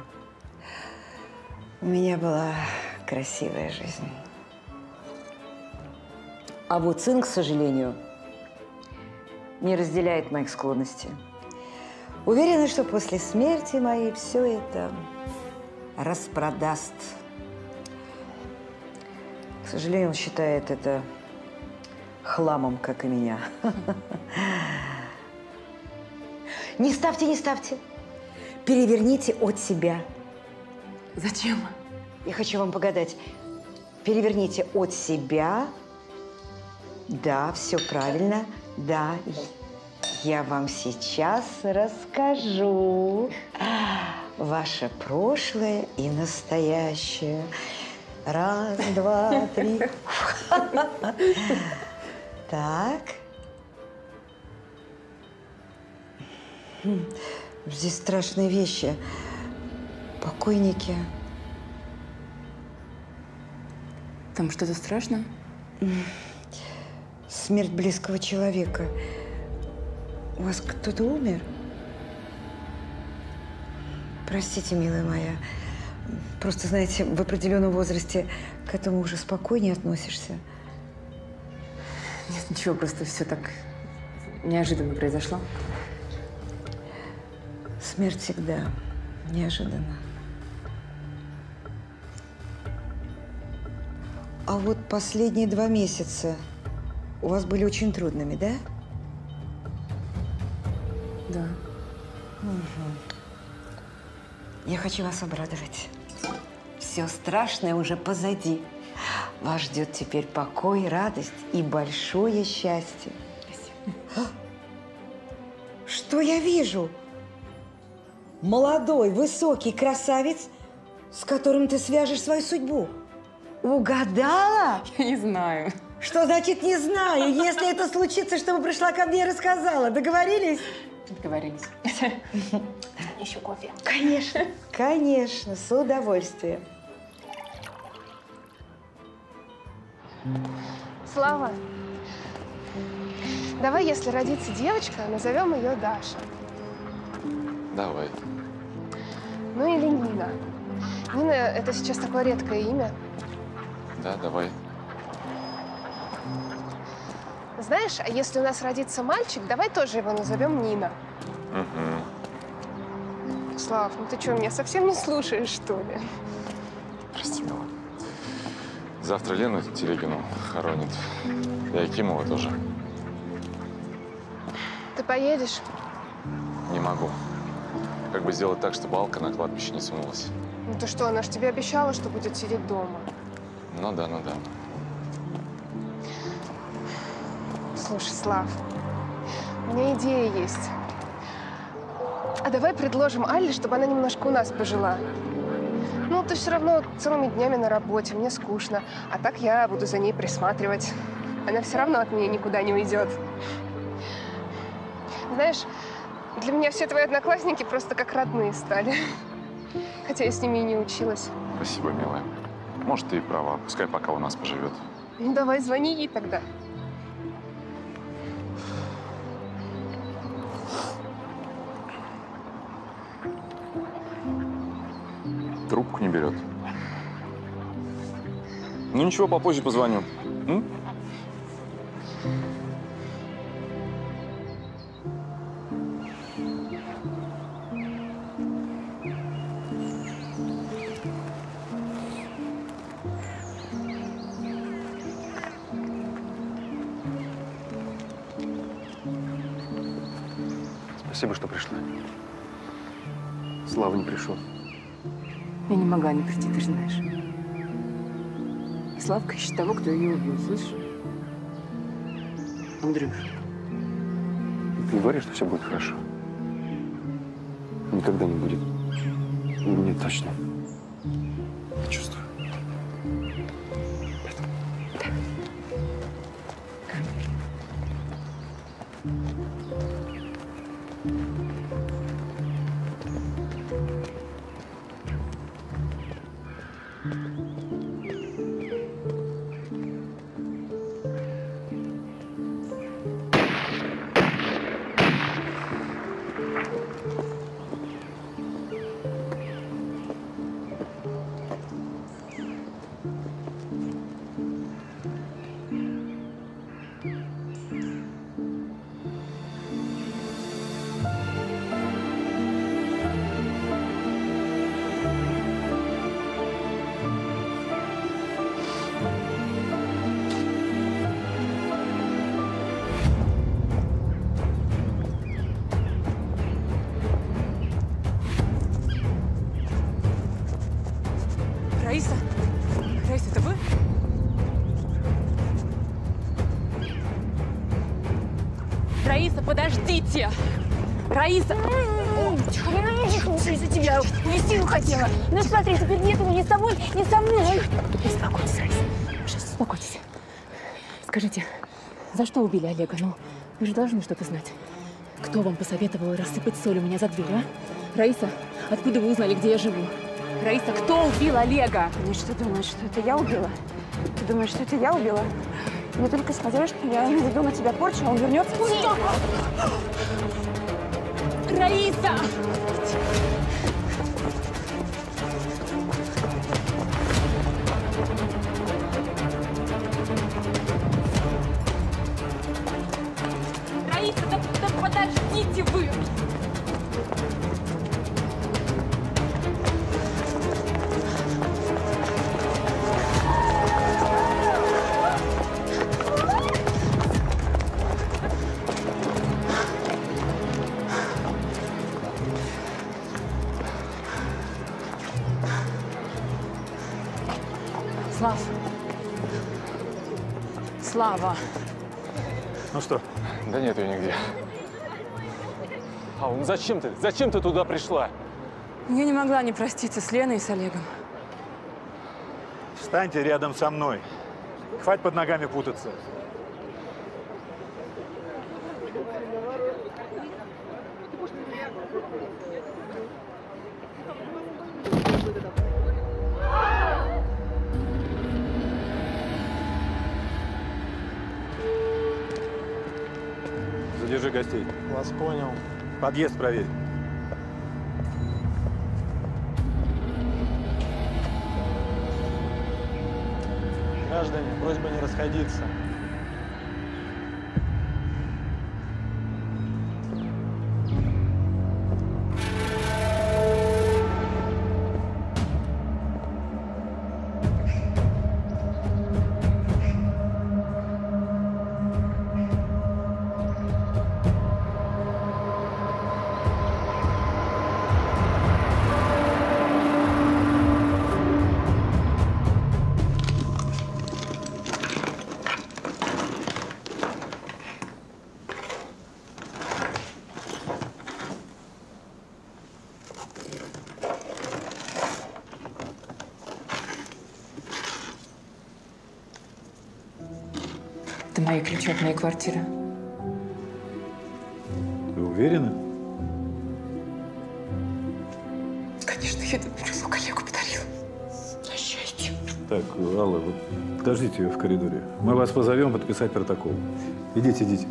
У меня была красивая жизнь. А вот сын, к сожалению, не разделяет моих склонностей. Уверена, что после смерти моей все это распродаст. К сожалению, он считает это хламом, как и меня. Не ставьте, не ставьте. Переверните от себя. Зачем? Я хочу вам погадать. Переверните от себя. Да, все правильно. Да, я вам сейчас расскажу ваше прошлое и настоящее. Раз, два, три. Так. Хм, Здесь страшные вещи. Покойники. Там что-то страшно? Смерть близкого человека. У вас кто-то умер? Простите, милая моя. Просто, знаете, в определенном возрасте к этому уже спокойнее относишься. Нет, ничего, просто все так неожиданно произошло. Смерть всегда неожиданно. А вот последние два месяца у вас были очень трудными, да? Да. Я хочу вас обрадовать. Все страшное уже позади. Вас ждет теперь покой, радость и большое счастье. А? Что я вижу? Молодой, высокий красавец, с которым ты свяжешь свою судьбу. Угадала? Я не знаю. Что значит не знаю? Если это случится, чтобы пришла ко мне и рассказала. Договорились? Договорились. Еще кофе. Конечно, конечно, с удовольствием. Слава, давай, если родится девочка, назовем ее Даша. Давай. Ну или Нина. Нина – это сейчас такое редкое имя. Да, давай. Знаешь, а если у нас родится мальчик, давай тоже его назовем Нина. Угу. Слав, ну ты что, меня совсем не слушаешь, что ли? Прости, мила. Завтра Лену Телегину хоронят. И Акимова тоже. Ты поедешь? Не могу. Как бы сделать так, чтобы Алка на кладбище не сунулась? Ну ты что, она же тебе обещала, что будет сидеть дома. Ну да, ну да. Слушай, Слав, у меня идея есть. А давай предложим Алле, чтобы она немножко у нас пожила. Ну, ты все равно целыми днями на работе, мне скучно. А так я буду за ней присматривать. Она все равно от меня никуда не уйдет. Знаешь, для меня все твои одноклассники просто как родные стали. Хотя я с ними и не училась. Спасибо, милая. Может, ты и права. Пускай пока у нас поживет. Ну, давай, звони ей тогда. Трубку не берет. Ну, ничего, попозже позвоню. М? Спасибо, что пришла. Слава не пришел. Я не могла не прийти, ты же знаешь. Славка ищет того, кто ее убил, слышишь? Андрюш, Ты говоришь, что все будет хорошо. Никогда не будет. Нет, точно. Убили Олега? Ну, вы же должны что-то знать. Кто вам посоветовал рассыпать соль у меня за дверь, а? Раиса, откуда вы узнали, где я живу? Раиса, кто убил Олега? Ну что думаешь, что это я убила? Ты думаешь, что это я убила? Мне только сказали, что я наведу на тебя порчу, а он вернется. Раиса, Слава. Ну что? Да нет ее нигде. А, ну зачем ты? Зачем ты туда пришла? Я не могла не проститься с Леной и с Олегом. Встаньте рядом со мной. Хватит под ногами путаться. Задержи гостей. Вас понял. Подъезд проверь. Граждане, просьба не расходиться. Мои ключи от моей квартиры. Вы уверены? Конечно, я этот брелок Олегу подарила. На счастье. Так, Алла, вот подождите ее в коридоре. Мы вас позовем подписать протокол. Идите, идите.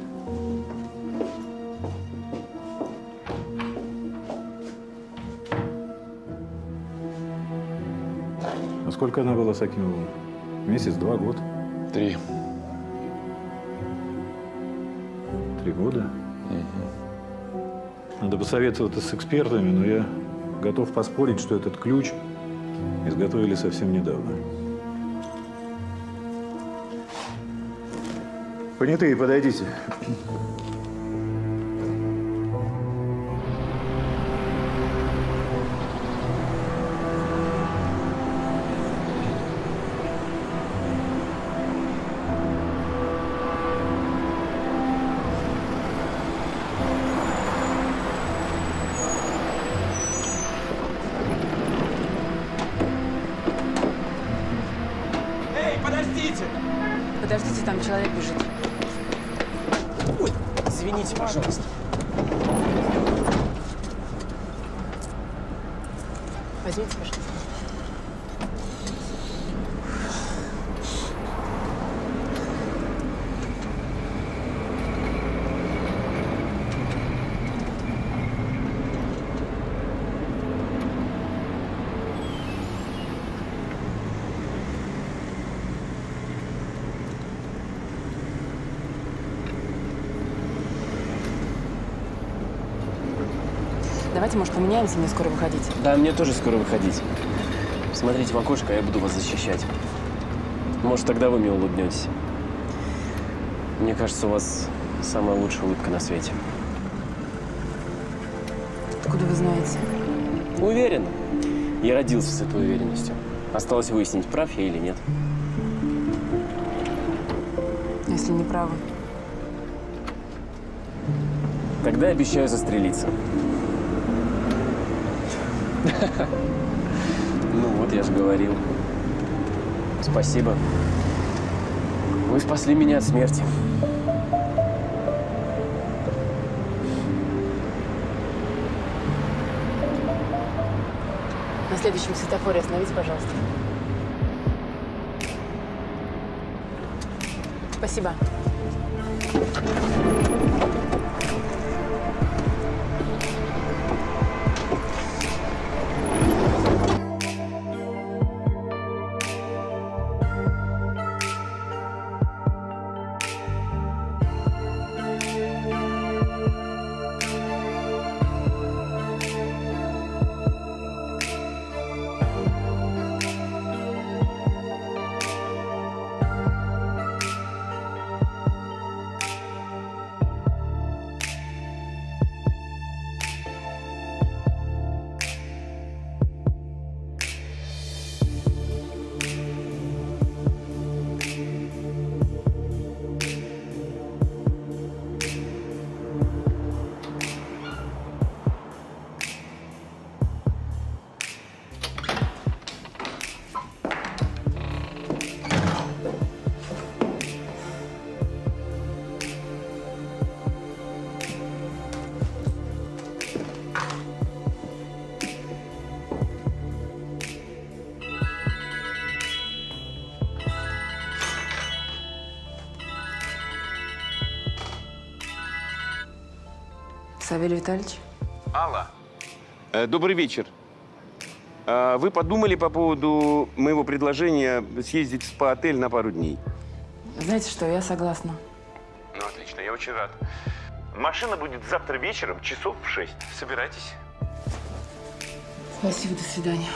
сколько она была с Акимовым? Месяц, два, год? Три. Года? Надо посоветоваться с экспертами, но я готов поспорить, что этот ключ изготовили совсем недавно. Понятые, подойдите. Давайте, может, поменяемся, мне скоро выходить. Да, мне тоже скоро выходить. Смотрите в окошко, а я буду вас защищать. Может, тогда вы мне улыбнетесь. Мне кажется, у вас самая лучшая улыбка на свете. Откуда вы знаете? Уверен. Я родился с этой уверенностью. Осталось выяснить, прав я или нет. Если не правы. Тогда обещаю застрелиться. Ну вот, я же говорил. Спасибо. Вы спасли меня от смерти. На следующем светофоре остановите, пожалуйста. Спасибо. Савелий Витальевич? Алла, э, добрый вечер. А, Вы подумали по поводу моего предложения съездить в спа-отель на пару дней? Знаете что, я согласна. Ну, отлично, я очень рад. Машина будет завтра вечером, часов в шесть. Собирайтесь. Спасибо, до свидания.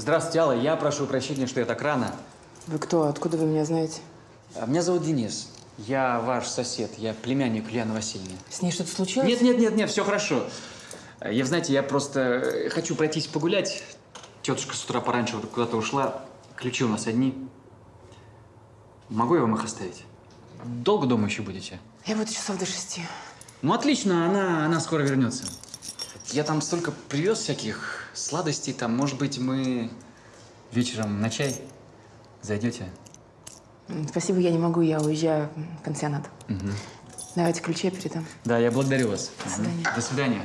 Здравствуйте, Алла. Я прошу прощения, что я так рано. Вы кто? Откуда вы меня знаете? А, Меня зовут Денис. Я ваш сосед. Я племянник Ульяны Васильевны. С ней что-то случилось? Нет, нет, нет, нет, все хорошо. Э, Я, знаете, я просто э, хочу пройтись погулять. Тетушка с утра пораньше куда-то ушла. Ключи у нас одни. Могу я вам их оставить? Долго дома еще будете? Я буду часов до шести. Ну, отлично, она, она скоро вернется. Я там столько привез всяких сладостей, там, может быть, мы вечером на чай зайдете? Спасибо, я не могу, я уезжаю в пансионат. Мгм. Давайте ключи я передам. Да, я благодарю вас. До свидания. До свидания.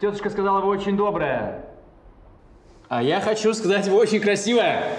Тетушка сказала, вы очень добрая. А я хочу сказать, вы очень красивая.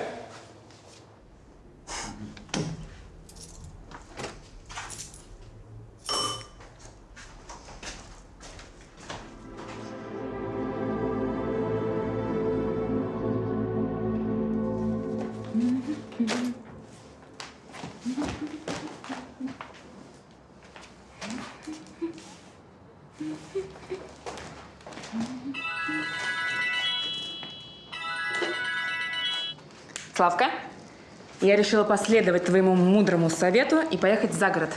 Решила последовать твоему мудрому совету и поехать за город.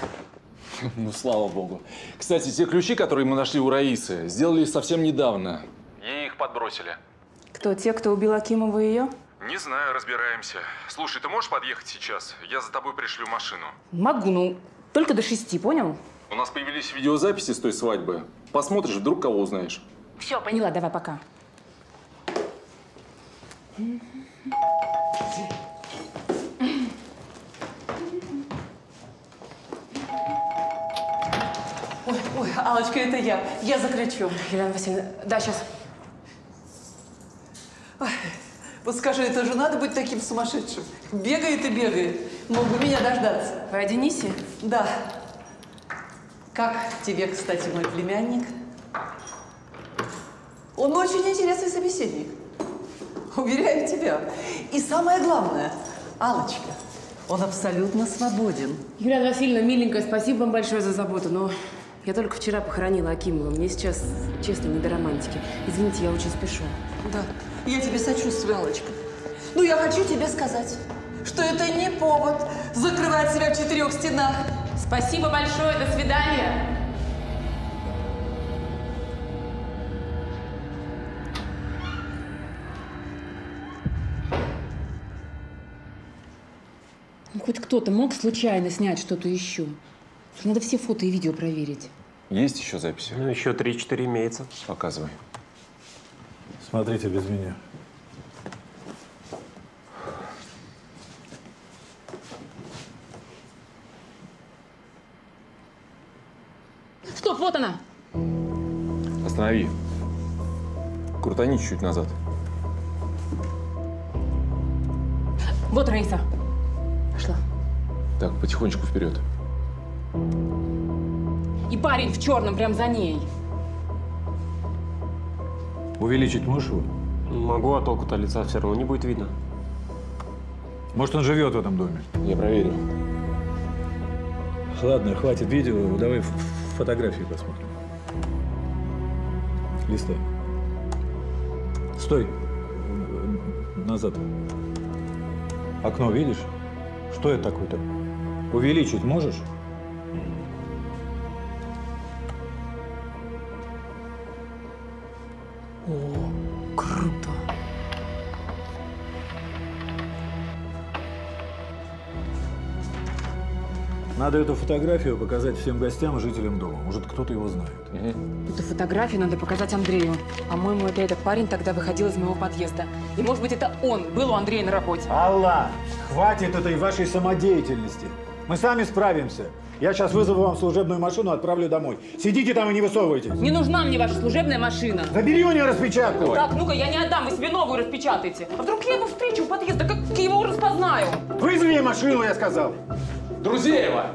Ну, слава богу. Кстати, те ключи, которые мы нашли у Раисы, сделали совсем недавно. Ей их подбросили. Кто те, кто убил Акимову и ее? Не знаю, разбираемся. Слушай, ты можешь подъехать сейчас? Я за тобой пришлю машину. Могу, ну, только до шести, понял? У нас появились видеозаписи с той свадьбы. Посмотришь, вдруг кого узнаешь. Все, поняла, давай пока. Ой, ой, Аллочка, это я. Я закричу. Елена Васильевна, да, сейчас. Вот скажи, это же надо быть таким сумасшедшим. Бегает и бегает. Мог бы меня дождаться. Вы о Денисе? Да. Как тебе, кстати, мой племянник? Он очень интересный собеседник. Уверяю тебя. И самое главное, Аллочка, он абсолютно свободен. Юлия Васильевна, миленькая, спасибо вам большое за заботу, но я только вчера похоронила Акимова. Мне сейчас, честно, не до романтики. Извините, я очень спешу. Да, я тебе сочувствую, Аллочка. Ну, я хочу тебе сказать, что это не повод закрывать себя в четырех стенах. Спасибо большое, до свидания. Ну, хоть кто-то мог случайно снять что-то еще? Надо все фото и видео проверить. Есть еще записи? Ну, еще 3-4 имеется. Показывай. Смотрите без меня. Стоп, вот она! Останови. Крутани чуть-чуть назад. Вот Раиса. Пошла. Так, потихонечку вперед. И парень в черном прям за ней. Увеличить можешь его? Могу, а толку-то лица все равно не будет видно. Может, он живет в этом доме? Я проверю. Ладно, хватит видео, давай фотографии посмотрим. Листай. Стой. Назад. Окно видишь? Что это такое-то? Увеличить можешь? О, круто. Надо эту фотографию показать всем гостям и жителям дома. Может, кто-то его знает. Эту фотографию надо показать Андрею. По-моему, это этот парень тогда выходил из моего подъезда. И может быть, это он был у Андрея на работе. Алла, хватит этой вашей самодеятельности. Мы сами справимся. Я сейчас вызову вам служебную машину, отправлю домой. Сидите там и не высовывайтесь. Не нужна мне ваша служебная машина. Забери у нее распечатку. Так, ну-ка, я не отдам, вы себе новую распечатайте. А вдруг я его встречу у подъезда, как я его распознаю? Вызови машину, я сказал. Друзеева!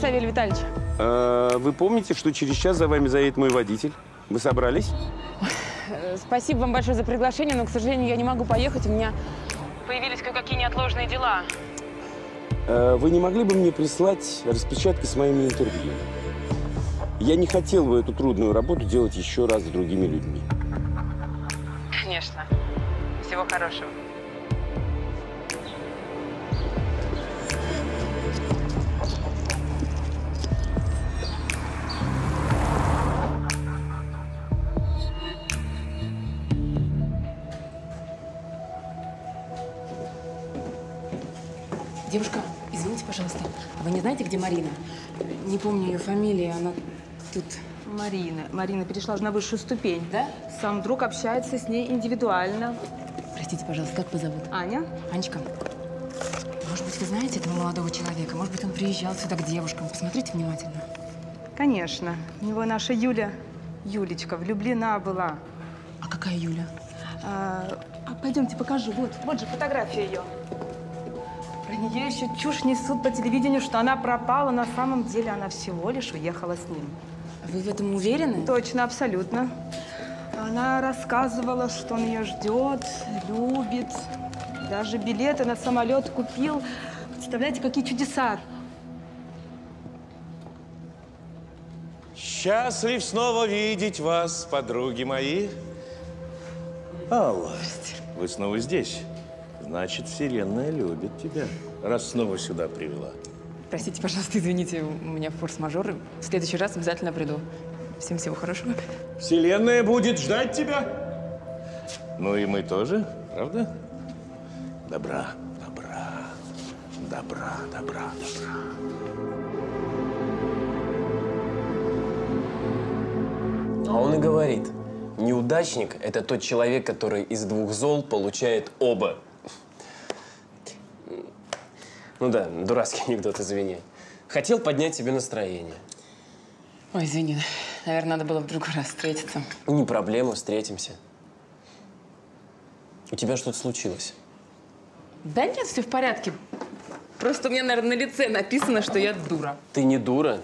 Савелий Витальевич. А, вы помните, что через час за вами заедет мой водитель? Вы собрались? Э, Спасибо вам большое за приглашение, но, к сожалению, я не могу поехать. У меня появились кое-какие неотложные дела. А, вы не могли бы мне прислать распечатки с моими интервью? Я не хотел бы эту трудную работу делать еще раз с другими людьми. Конечно. Всего хорошего. Марина? Не помню ее фамилии, она тут... Марина. Марина перешла уже на высшую ступень. Да? Сам друг общается с ней индивидуально. Простите, пожалуйста, как вас зовут? Аня. Анечка, может быть, вы знаете этого молодого человека? Может быть, он приезжал сюда к девушкам? Посмотрите внимательно. Конечно. В него наша Юля, Юлечка, влюблена была. А какая Юля? А, а пойдемте покажу. Вот, вот же фотография ее. Нее еще чушь несут по телевидению, что она пропала. На самом деле она всего лишь уехала с ним. Вы в этом уверены? Точно, абсолютно. Она рассказывала, что он ее ждет, любит. Даже билеты на самолет купил. Представляете, какие чудеса. Счастлив снова видеть вас, подруги мои. Алла, вы снова здесь. Значит, Вселенная любит тебя, раз снова сюда привела. Простите, пожалуйста, извините, у меня форс-мажоры. В следующий раз обязательно приду. Всем всего хорошего. Вселенная будет ждать тебя. Ну и мы тоже, правда? Добра, добра, добра, добра, добра. А он и говорит, неудачник – это тот человек, который из двух зол получает оба. Ну да, дурацкий анекдот, извини. Хотел поднять тебе настроение. Ой, извини. Наверное, надо было в другой раз встретиться. Не проблема, встретимся. У тебя что-то случилось? Да нет, все в порядке. Просто у меня, наверное, на лице написано, что я дура. Ты не дура.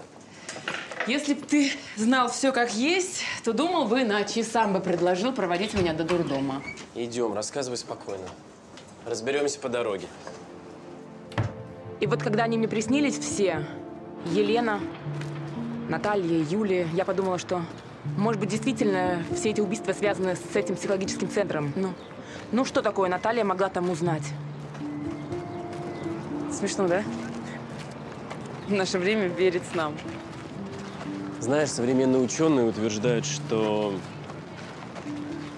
Если бы ты знал все как есть, то думал бы иначе и сам бы предложил проводить меня до дурдома. Идем, рассказывай спокойно. Разберемся по дороге. И вот когда они мне приснились все, Елена, Наталья, Юлия, я подумала, что, может быть, действительно все эти убийства связаны с этим психологическим центром. Ну, ну что такое Наталья могла там узнать? Смешно, да? В наше время верить нам. Знаешь, современные ученые утверждают, что,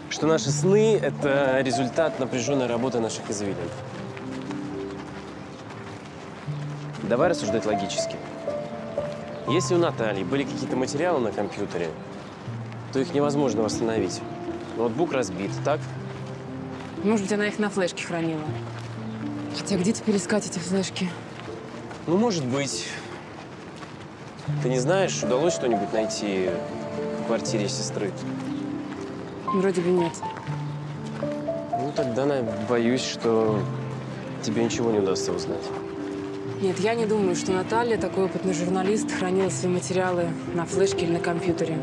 что наши сны – это результат напряженной работы наших извилин. Давай рассуждать логически. Если у Натальи были какие-то материалы на компьютере, то их невозможно восстановить. Ноутбук разбит, так? Может быть, она их на флешке хранила. Хотя где теперь искать эти флешки? Ну, может быть. Ты не знаешь, удалось что-нибудь найти в квартире сестры? Вроде бы нет. Ну, тогда я боюсь, что тебе ничего не удастся узнать. Нет, я не думаю, что Наталья, такой опытный журналист, хранила свои материалы на флешке или на компьютере.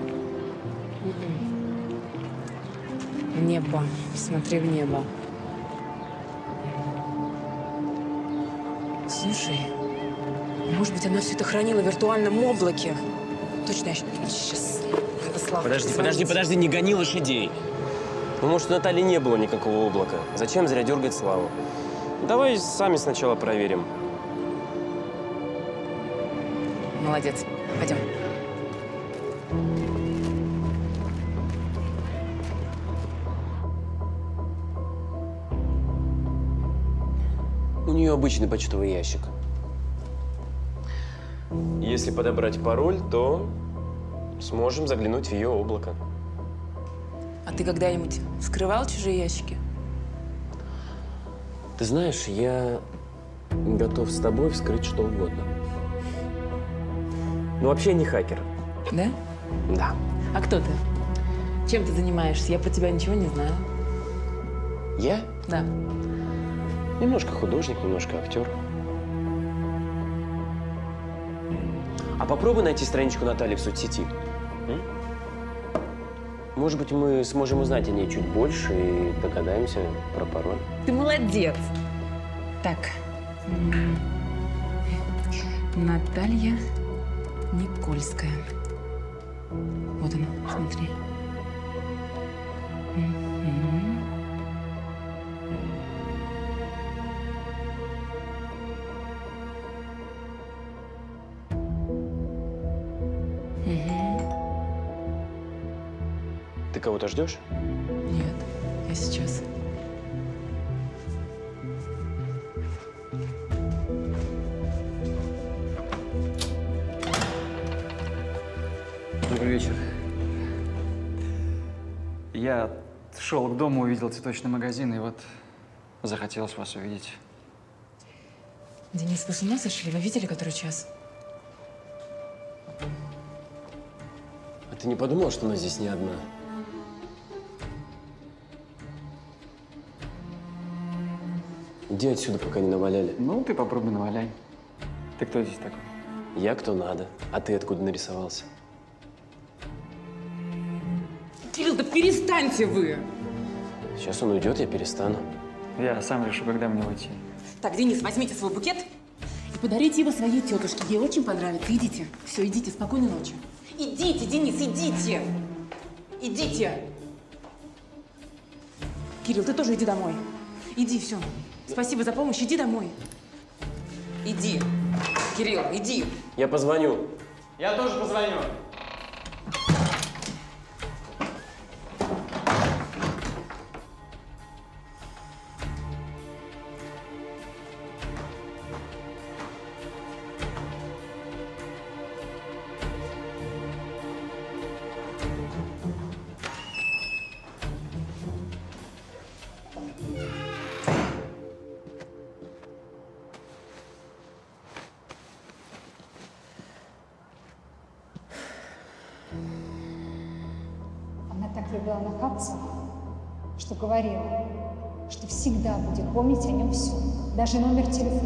Небо. Смотри в небо. Слушай, может быть, она все это хранила в виртуальном облаке? Точно, я сейчас... Надо Славке Подожди, позвонить. подожди, подожди, не гони лошадей. Ну, может, у Натальи не было никакого облака. Зачем зря дергать Славу? Давай сами сначала проверим. Молодец. Пойдем. У нее обычный почтовый ящик. Если подобрать пароль, то сможем заглянуть в ее облако. А ты когда-нибудь вскрывал чужие ящики? Ты знаешь, я готов с тобой вскрыть что угодно. Ну, вообще я не хакер. Да? Да. А кто ты? Чем ты занимаешься? Я про тебя ничего не знаю. Я? Да. Немножко художник, немножко актер. А попробуй найти страничку Натальи в соцсети. М? Может быть, мы сможем узнать о ней чуть больше и догадаемся про пароль. Ты молодец. Так. Наталья Никольская. Вот она, смотри. Мгм. Ты кого-то ждешь? Шел к дому, увидел цветочный магазин, и вот захотелось вас увидеть. Денис, вы с ума сошли? Вы видели, который час? А ты не подумал, что она здесь не одна? Иди отсюда, пока не наваляли. Ну, ты попробуй наваляй. Ты кто здесь такой? Я кто надо. А ты откуда нарисовался? Кирилл, да перестаньте вы! Сейчас он уйдет, я перестану. Я сам решу, когда мне уйти. Так, Денис, возьмите свой букет и подарите его своей тетушке. Ей очень понравится. Идите. Все, идите. Спокойной ночи. Идите, Денис, идите. Идите. Кирилл, ты тоже иди домой. Иди, все. Спасибо за помощь. Иди домой. Иди. Кирилл, иди. Я позвоню. Я тоже позвоню.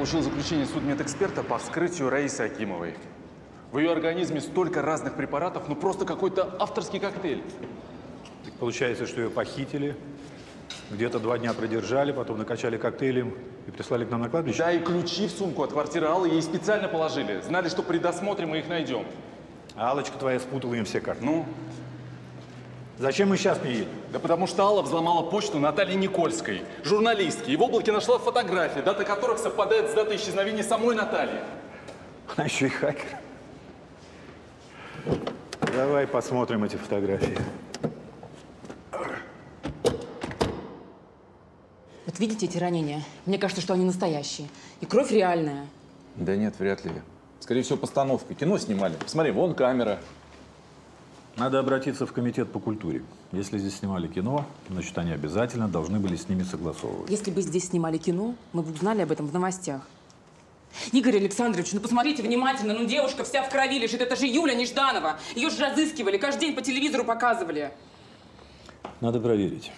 получил заключение судмедэксперта по вскрытию Раисы Акимовой. В ее организме столько разных препаратов, ну просто какой-то авторский коктейль. Так получается, что ее похитили, где-то два дня продержали, потом накачали коктейлем и прислали к нам на кладбище? Да, и ключи в сумку от квартиры Аллы ей специально положили. Знали, что при досмотре мы их найдем. А Аллочка твоя спутала им все карты. Ну? Зачем мы сейчас не едем? Да потому что Алла взломала почту Натальи Никольской, журналистки, и в облаке нашла фотографии, дата которых совпадает с датой исчезновения самой Натальи. Она еще и хакер. Давай посмотрим эти фотографии. Вот видите эти ранения? Мне кажется, что они настоящие. И кровь реальная. Да нет, вряд ли. Скорее всего, постановка. Кино снимали. Смотри, вон камера. Надо обратиться в комитет по культуре. Если здесь снимали кино, значит, они обязательно должны были с ними согласовывать. Если бы здесь снимали кино, мы бы узнали об этом в новостях. Игорь Александрович, ну посмотрите внимательно, ну девушка вся в крови лежит, это же Юля Нежданова. Ее же разыскивали, каждый день по телевизору показывали. Надо проверить.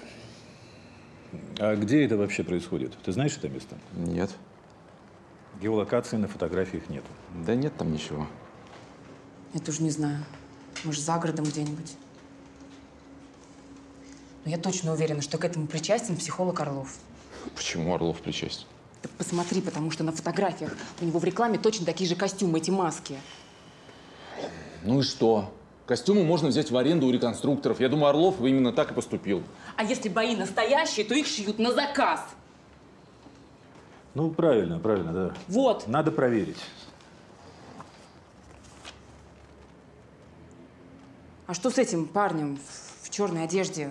А где это вообще происходит? Ты знаешь это место? Нет. Геолокации на фотографиях нет. Да нет там ничего. Я тоже не знаю. Может, за городом где-нибудь. Но я точно уверена, что к этому причастен психолог Орлов. Почему Орлов причастен? Ты посмотри, потому что на фотографиях у него в рекламе точно такие же костюмы, эти маски. Ну и что? Костюмы можно взять в аренду у реконструкторов. Я думаю, Орлов именно так и поступил. А если бои настоящие, то их шьют на заказ. Ну, правильно, правильно, да. Вот. Надо проверить. А что с этим парнем в, черной одежде?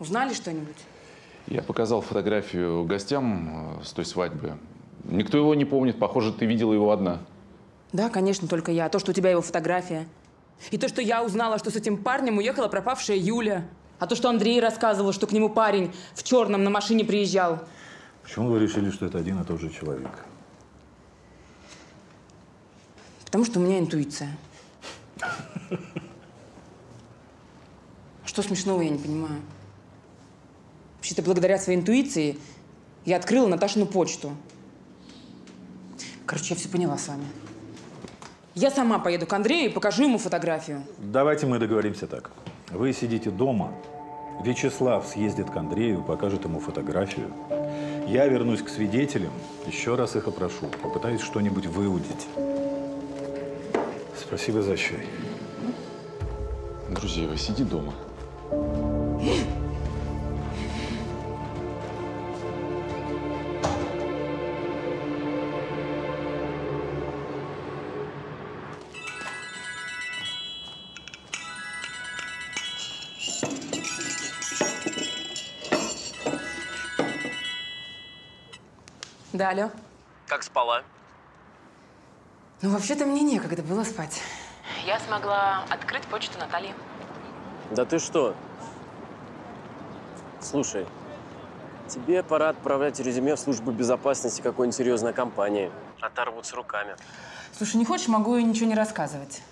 Узнали что-нибудь? Я показал фотографию гостям э, с той свадьбы. Никто его не помнит. Похоже, ты видела его одна. Да, конечно, только я. То, что у тебя его фотография. И то, что я узнала, что с этим парнем уехала пропавшая Юля. А то, что Андрей рассказывал, что к нему парень в черном на машине приезжал. Почему вы решили, что это один и тот же человек? Потому что у меня интуиция. Что смешного, я не понимаю. Вообще-то благодаря своей интуиции я открыла Наташину почту. Короче, я все поняла с вами. Я сама поеду к Андрею и покажу ему фотографию. Давайте мы договоримся так. Вы сидите дома, Вячеслав съездит к Андрею, покажет ему фотографию. Я вернусь к свидетелям, еще раз их опрошу, попытаюсь что-нибудь выудить. Спасибо за чай. Друзья, сиди дома. Да, алло. Как спала? Ну, вообще-то мне некогда было спать. Я смогла открыть почту Натальи. Да ты что? Слушай, тебе пора отправлять резюме в службу безопасности какой-нибудь серьезной компании. Оторвут с руками. Слушай, не хочешь, могу и ничего не рассказывать.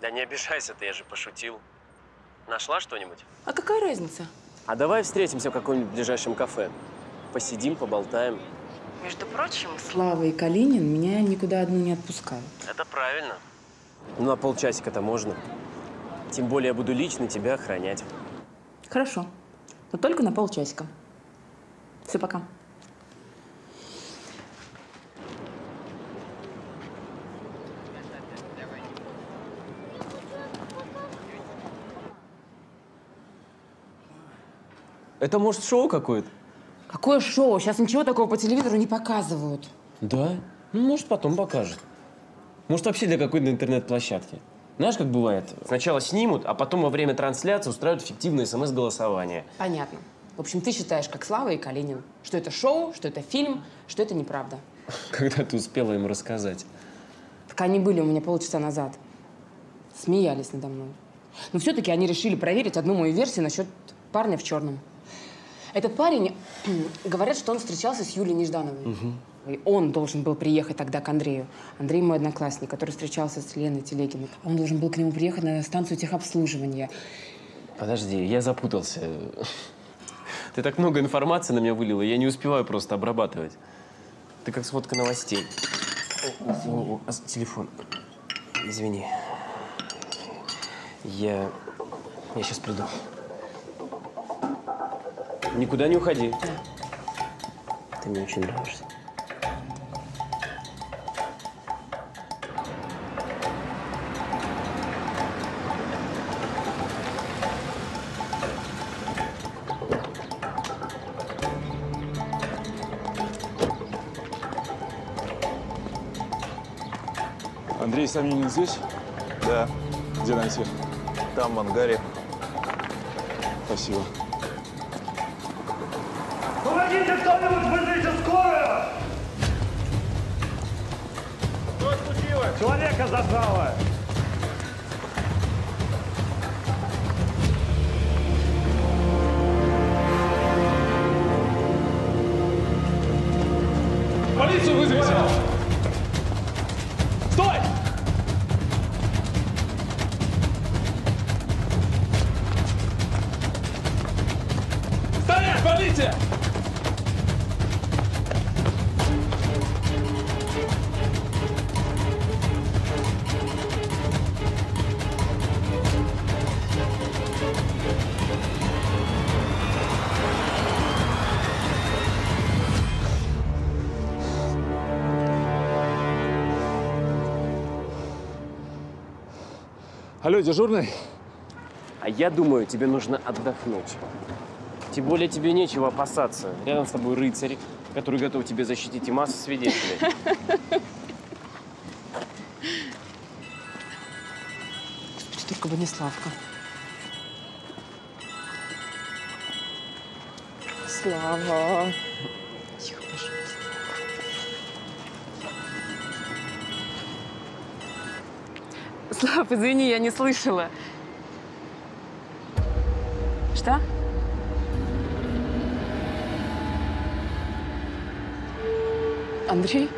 Да не обижайся ты, я же пошутил. Нашла что-нибудь? А какая разница? А давай встретимся в каком-нибудь ближайшем кафе. Посидим, поболтаем. Между прочим, Слава и Калинин меня никуда одну не отпускают. Это правильно. Ну, на полчасика-то можно. Тем более я буду лично тебя охранять. Хорошо. Но только на полчасика. Все, пока. Это, может, шоу какое-то? Какое шоу? Сейчас ничего такого по телевизору не показывают. Да? Ну, может, потом покажет. Может, вообще для какой-то интернет-площадки. Знаешь, как бывает? Сначала снимут, а потом во время трансляции устраивают фиктивное смс-голосование. Понятно. В общем, ты считаешь, как Слава и Калинин, что это шоу, что это фильм, что это неправда. Когда ты успела им рассказать? Так они были у меня полчаса назад. Смеялись надо мной. Но все-таки они решили проверить одну мою версию насчет парня в черном. Этот парень, говорят, что он встречался с Юлией Неждановой. И он должен был приехать тогда к Андрею. Андрей мой одноклассник, который встречался с Леной Телегиной. Он должен был к нему приехать на станцию техобслуживания. Подожди, я запутался. Ты так много информации на меня вылила, я не успеваю просто обрабатывать. Ты как сводка новостей. О, о, телефон. Извини. Я... Я сейчас приду. Никуда не уходи. Ты мне очень нравишься. Андрей Саминин здесь? Да. Где найти? Там, в ангаре. Спасибо. Алло, дежурный? А я думаю, тебе нужно отдохнуть. Тем более тебе нечего опасаться. Рядом с тобой рыцарь, который готов тебе защитить и массу свидетелей. Господи, только бы не Славка. Слава. Извини, я не слышала. Что? Андрей?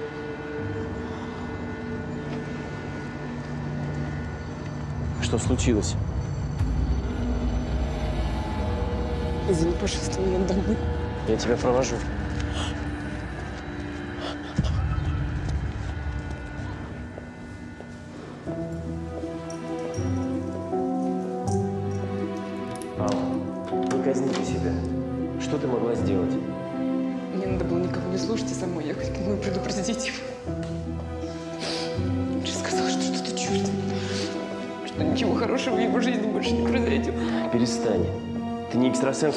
Что случилось? Извини, пожалуйста, мне домой. Я тебя провожу.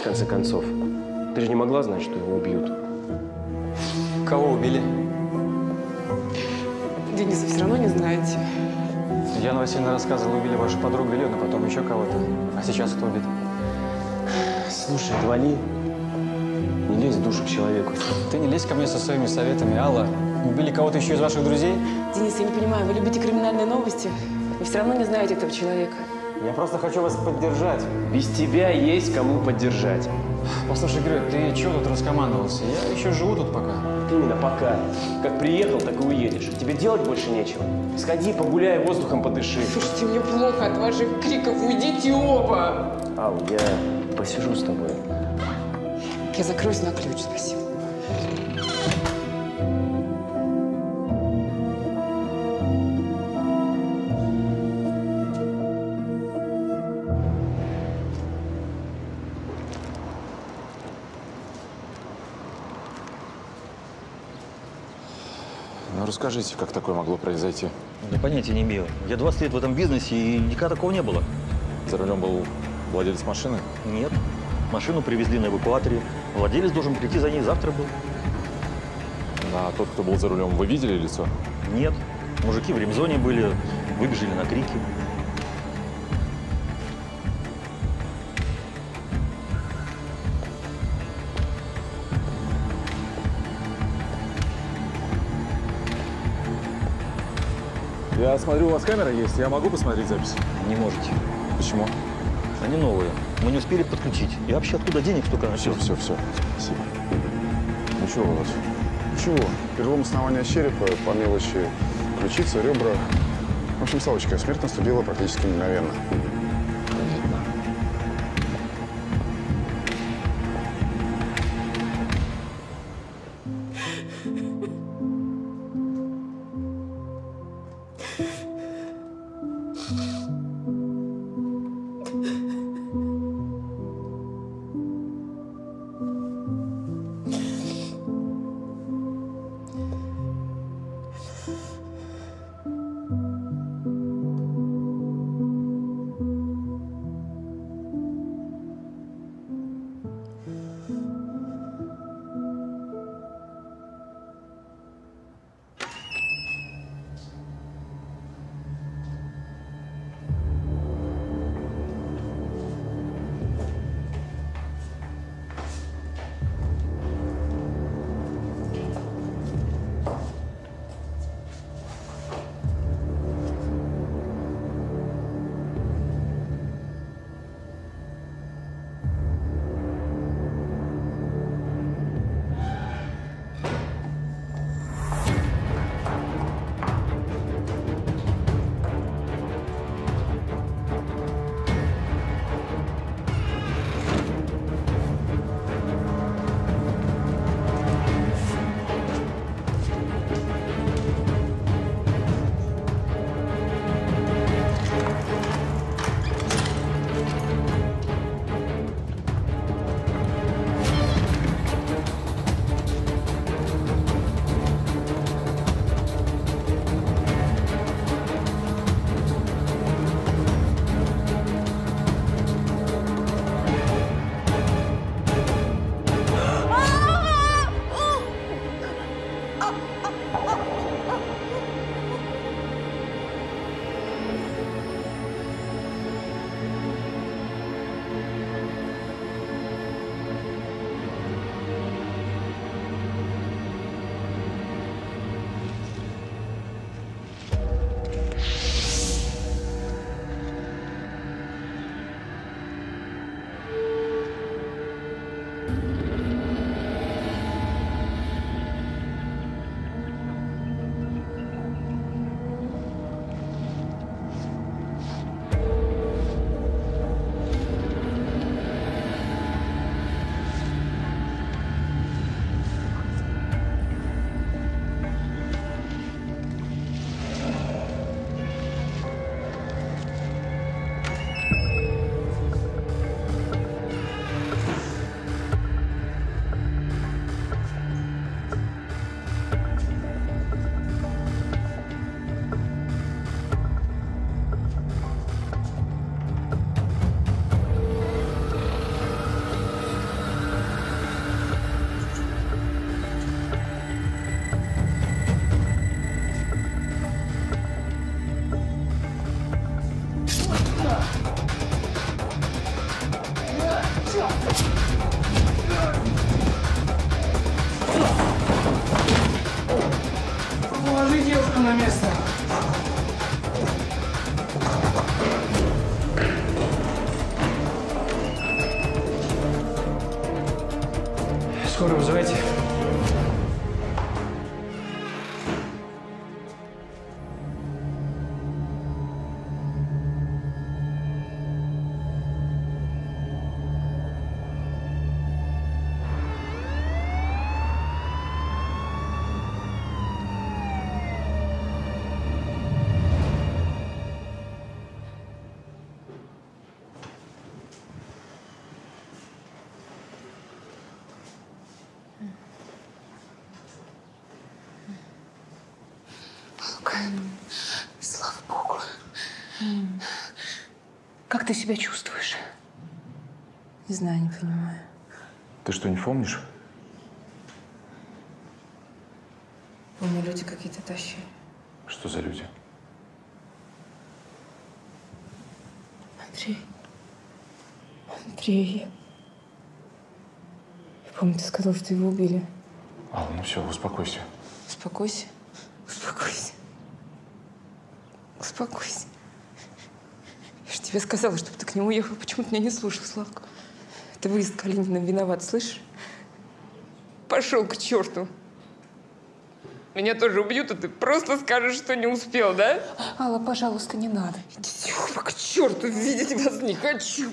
Конце концов. Ты же не могла знать, что его убьют. Кого убили? Дениса все равно не знаете. Яна Васильевна рассказывала, убили вашу подругу Елену, потом еще кого-то. А сейчас кто убит? Слушай, отвали. Не лезь в душу к человеку. Ты не лезь ко мне со своими советами, Алла. Убили кого-то еще из ваших друзей? Денис, я не понимаю, вы любите криминальные новости? Вы все равно не знаете этого человека. Я просто хочу вас поддержать. Без тебя есть кому поддержать. Послушай, Грет, ты чего тут раскомандовался? Я еще живу тут пока. Именно пока. Как приехал, так и уедешь. Тебе делать больше нечего. Сходи, погуляй, воздухом подыши. Слушайте, мне плохо от ваших криков. Уйдите оба! Ал, я посижу с тобой. Я закроюсь на ключ, спасибо. Ну, расскажите, как такое могло произойти? Да понятия не имею. Я 20 лет в этом бизнесе, и никогда такого не было. За рулем был владелец машины? Нет. Машину привезли на эвакуаторе. Владелец должен прийти за ней завтра был. А тот, кто был за рулем, вы видели лицо? Нет. Мужики в ремзоне были, выбежали на крики. Я смотрю, у вас камера есть. Я могу посмотреть запись? Не можете. Почему? Они новые. Мы не успели подключить. И вообще откуда денег столько? Все, все, все. Спасибо. Ну чего, Володь? Чего? Перелом основания черепа, по мелочи ключица, ребра. В общем, Славочка, смерть наступила практически мгновенно. Ты себя чувствуешь? Не знаю, не понимаю. Ты что, не помнишь? Помню, люди какие-то тащили. Что за люди? Андрей. Андрей. Я помню, ты сказал, что его убили. Алла, ну все, успокойся. Успокойся. Успокойся. Успокойся. Тебе сказала, чтобы ты к нему уехал. Почему ты меня не слушал, Славка? Это выезд Калинина виноват, слышишь? Пошел к черту. Меня тоже убьют, а ты просто скажешь, что не успел, да? Алла, пожалуйста, не надо. Идите к черту, видеть вас не хочу.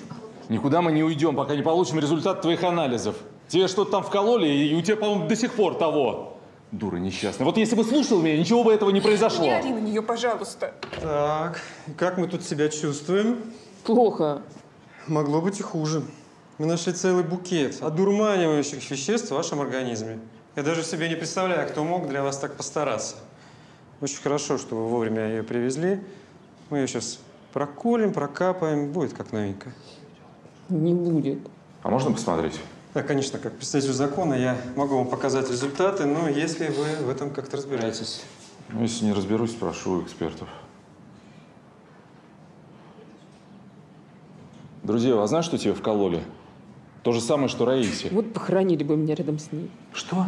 Никуда мы не уйдем, пока не получим результат твоих анализов. Тебе что-то там вкололи, и у тебя, по-моему, до сих пор того. Дура несчастная. Вот если бы слушал меня, ничего бы этого не произошло. Не ори на нее, пожалуйста. Так, и как мы тут себя чувствуем? Плохо. Могло быть и хуже. Мы нашли целый букет одурманивающих веществ в вашем организме. Я даже себе не представляю, кто мог для вас так постараться. Очень хорошо, что вы вовремя ее привезли. Мы ее сейчас проколем, прокапаем, будет как новенькая. Не будет. А можно посмотреть? Да, конечно, как представитель закона я могу вам показать результаты, но если вы в этом как-то разбираетесь. Ну, если не разберусь, спрошу у экспертов. Друзья, а знаешь, что тебе вкололи? То же самое, что Раисе. Вот похоронили бы меня рядом с ней. Что?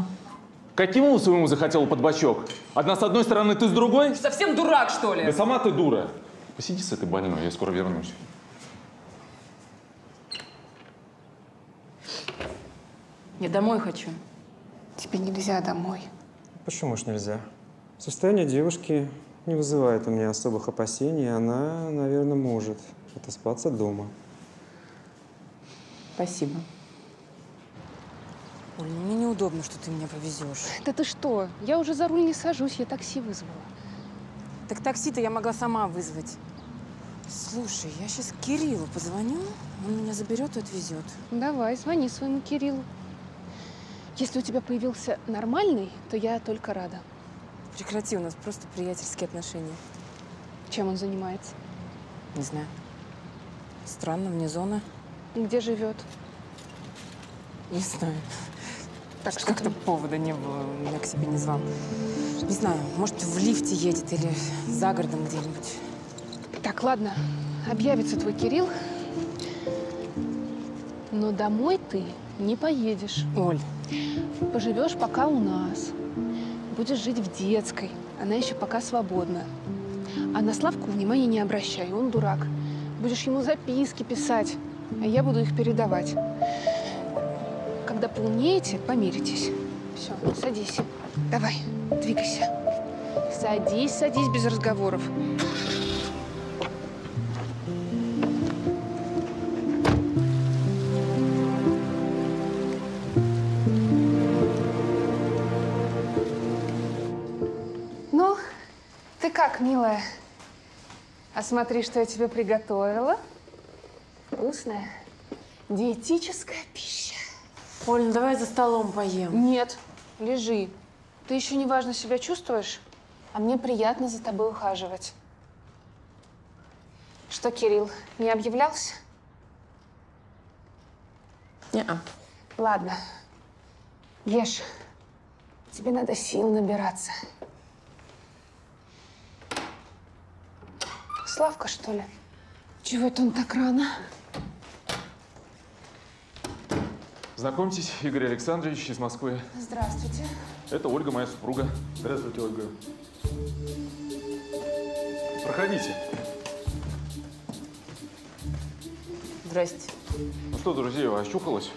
Каким своему захотел под бочок? Одна с одной стороны, ты с другой? Совсем дурак, что ли? Да сама ты дура. Посиди с этой больной, я скоро вернусь. Я домой хочу. Тебе нельзя домой. Почему ж нельзя? Состояние девушки не вызывает у меня особых опасений. Она, наверное, может отоспаться дома. Спасибо. Оль, ну мне неудобно, что ты меня повезешь. Да ты что? Я уже за руль не сажусь, я такси вызвала. Так такси-то я могла сама вызвать. Слушай, я сейчас Кириллу позвоню, он меня заберет и отвезет. Давай, звони своему Кириллу. Если у тебя появился нормальный, то я только рада. Прекрати, у нас просто приятельские отношения. Чем он занимается? Не знаю. Странно, вне зоны. Где живет? Не знаю. Так что как-то повода не было, меня к себе не звал. Не знаю, может, в лифте едет или за городом где-нибудь. Так, ладно, объявится твой Кирилл, но домой ты не поедешь. Оль. Поживешь пока у нас. Будешь жить в детской. Она еще пока свободна. А на Славку внимания не обращай, он дурак. Будешь ему записки писать, а я буду их передавать. Когда поумнеете, помиритесь. Все, садись. Давай, двигайся. Садись, садись без разговоров. Ты как, милая? А смотри, что я тебе приготовила. Вкусная, диетическая пища. Оль, ну давай за столом поем. Нет, лежи. Ты еще неважно себя чувствуешь, а мне приятно за тобой ухаживать. Что, Кирилл, не объявлялся? Не-а. Ладно. Ешь. Тебе надо сил набираться. Славка, что ли? Чего это он так рано? Знакомьтесь, Игорь Александрович из Москвы. Здравствуйте. Это Ольга, моя супруга. Здравствуйте, Ольга. Проходите. Здрасте. Ну что, друзья, ощупалась?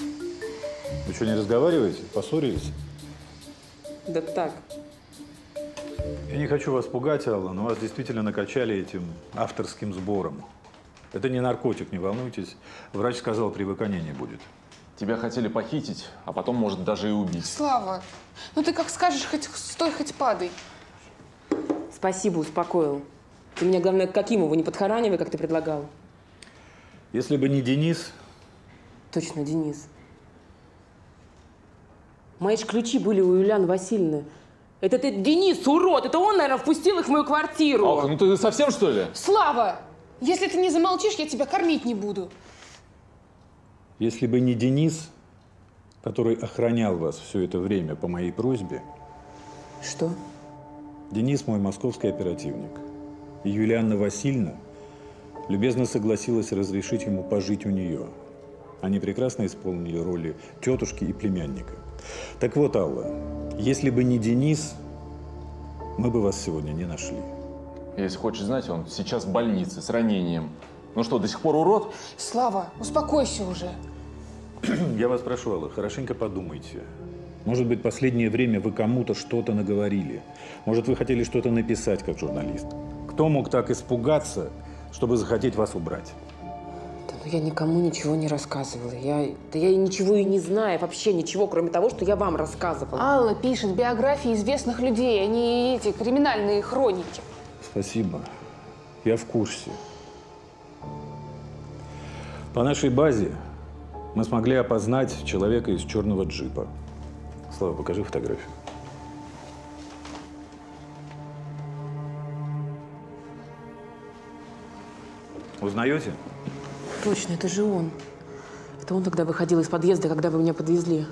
Вы что, не разговариваете? Поссорились? Да так. Я не хочу вас пугать, Алла, но вас действительно накачали этим авторским сбором. Это не наркотик, не волнуйтесь. Врач сказал, привыкания не будет. Тебя хотели похитить, а потом, может, даже и убить. Слава, ну ты как скажешь, хоть стой, хоть падай. Спасибо, успокоил. Ты меня, главное, к Какимову не подхоранивай, как ты предлагал. Если бы не Денис, Точно, Денис. Мои ж ключи были у Юлианы Васильевны. Это ты, Денис, урод! Это он, наверное, впустил их в мою квартиру. Алка, ну ты совсем что ли? Слава, если ты не замолчишь, я тебя кормить не буду. Если бы не Денис, который охранял вас все это время по моей просьбе, Что? Денис мой московский оперативник. И Юлианна Васильевна любезно согласилась разрешить ему пожить у нее. Они прекрасно исполнили роли тетушки и племянника. Так вот, Алла, если бы не Денис, мы бы вас сегодня не нашли. Если хочешь знать, он сейчас в больнице с ранением. Ну что, до сих пор урод? Слава, успокойся уже. Я вас прошу, Алла, хорошенько подумайте. Может быть, последнее время вы кому-то что-то наговорили. Может, вы хотели что-то написать как журналист. Кто мог так испугаться, чтобы захотеть вас убрать? Ну я никому ничего не рассказывала. Я, да я и ничего и не знаю, вообще ничего, кроме того, что я вам рассказывала. Алла пишет биографии известных людей, а не эти криминальные хроники. Спасибо. Я в курсе. По нашей базе мы смогли опознать человека из черного джипа. Слава, покажи фотографию. Узнаете? Точно, это же он. Это он тогда выходил из подъезда, когда вы меня подвезли.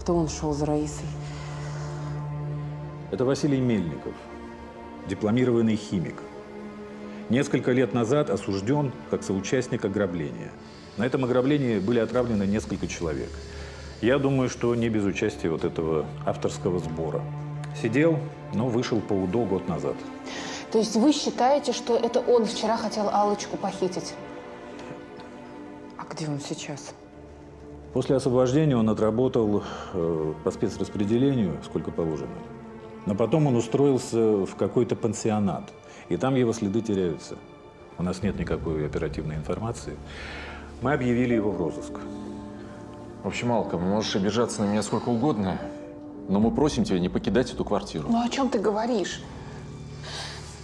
Это он шел за Раисой. Это Василий Мельников, дипломированный химик. Несколько лет назад осужден как соучастник ограбления. На этом ограблении были отравлены несколько человек. Я думаю, что не без участия вот этого авторского сбора. Сидел, но вышел по УДО год назад. То есть вы считаете, что это он вчера хотел Аллочку похитить? Где он сейчас? После освобождения он отработал э, по спецраспределению, сколько положено. Но потом он устроился в какой-то пансионат. И там его следы теряются. У нас нет никакой оперативной информации. Мы объявили его в розыск. В общем, Алка, можешь обижаться на меня сколько угодно, но мы просим тебя не покидать эту квартиру. Ну о чем ты говоришь?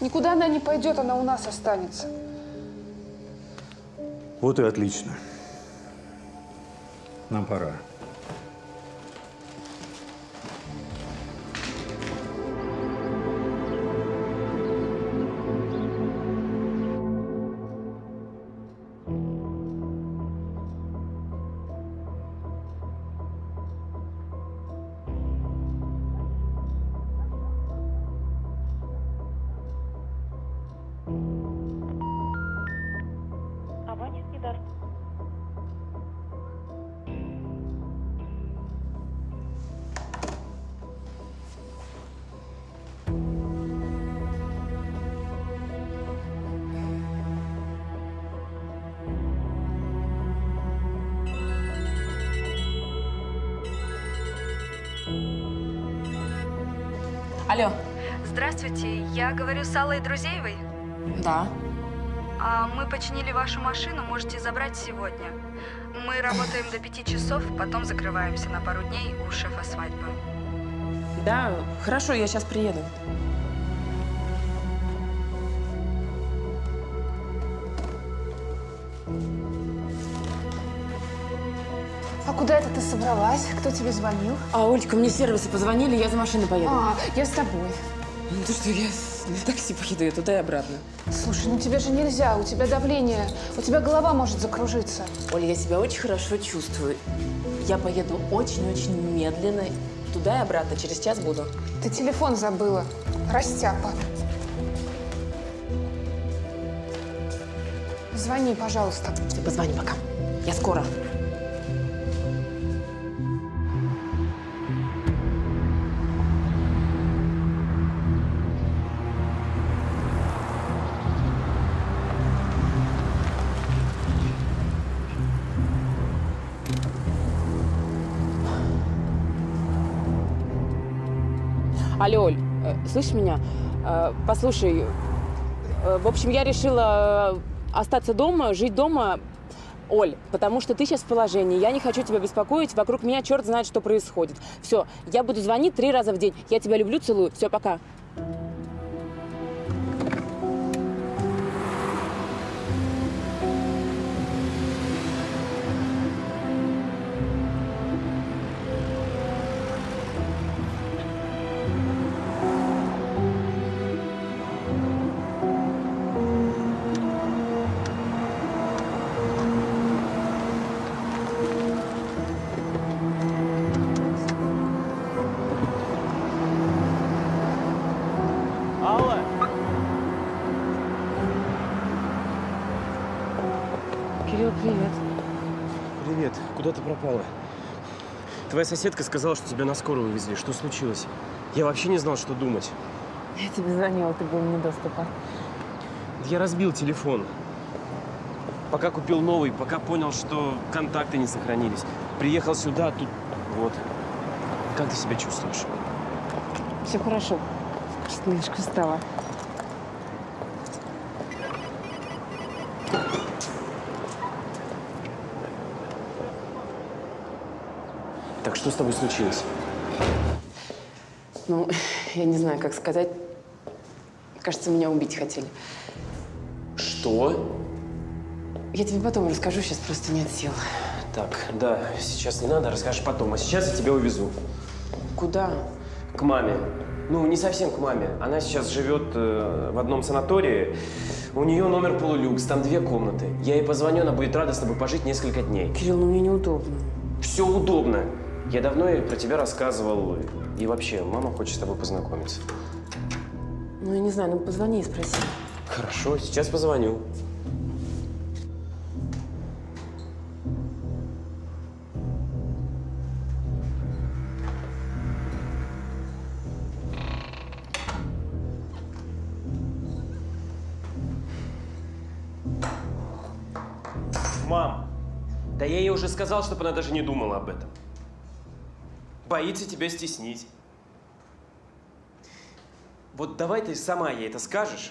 Никуда она не пойдет, она у нас останется. Вот и отлично. Нам пора. Я говорю с Аллой Друзеевой. Да. А мы починили вашу машину, можете забрать сегодня. Мы работаем до пяти часов, потом закрываемся на пару дней у шефа свадьбы. Да, хорошо, я сейчас приеду. А куда это ты собралась? Кто тебе звонил? А, Олечка, мне с сервиса позвонили, я за машиной поеду. А, я с тобой. Ну ты что, я на такси поеду, я туда и обратно. Слушай, ну тебе же нельзя, у тебя давление, у тебя голова может закружиться. Оля, я себя очень хорошо чувствую. Я поеду очень-очень медленно. Туда и обратно, через час буду. Ты телефон забыла. Растяпа. Звони, пожалуйста. Ты позвони пока. Я скоро. Алло, Оль, э, слышишь меня? Э, Послушай, э, в общем, я решила остаться дома, жить дома. Оль, потому что ты сейчас в положении, я не хочу тебя беспокоить, вокруг меня черт знает, что происходит. Все, я буду звонить три раза в день. Я тебя люблю, целую. Все, пока. Кирилл, Твоя соседка сказала, что тебя на скорую увезли. Что случилось? Я вообще не знал, что думать. Я тебе звонила, ты был вне доступа. Я разбил телефон. Пока купил новый, пока понял, что контакты не сохранились. Приехал сюда, тут вот. Как ты себя чувствуешь? Все хорошо. Просто немножко устала. Что с тобой случилось? Ну, я не знаю, как сказать. Кажется, меня убить хотели. Что? Я тебе потом расскажу, сейчас просто нет сил. Так, да, сейчас не надо, расскажешь потом. А сейчас я тебя увезу. Куда? К маме. Ну, не совсем к маме. Она сейчас живет э, в одном санатории. У нее номер полулюкс, там две комнаты. Я ей позвоню, она будет рада с тобой пожить несколько дней. Кирилл, ну мне неудобно. Все удобно. Я давно ей про тебя рассказывал. И вообще, мама хочет с тобой познакомиться. Ну, я не знаю, ну позвони и спроси. Хорошо, сейчас позвоню. Мам, да я ей уже сказал, чтобы она даже не думала об этом. Боится тебя стеснить. Вот давай ты сама ей это скажешь.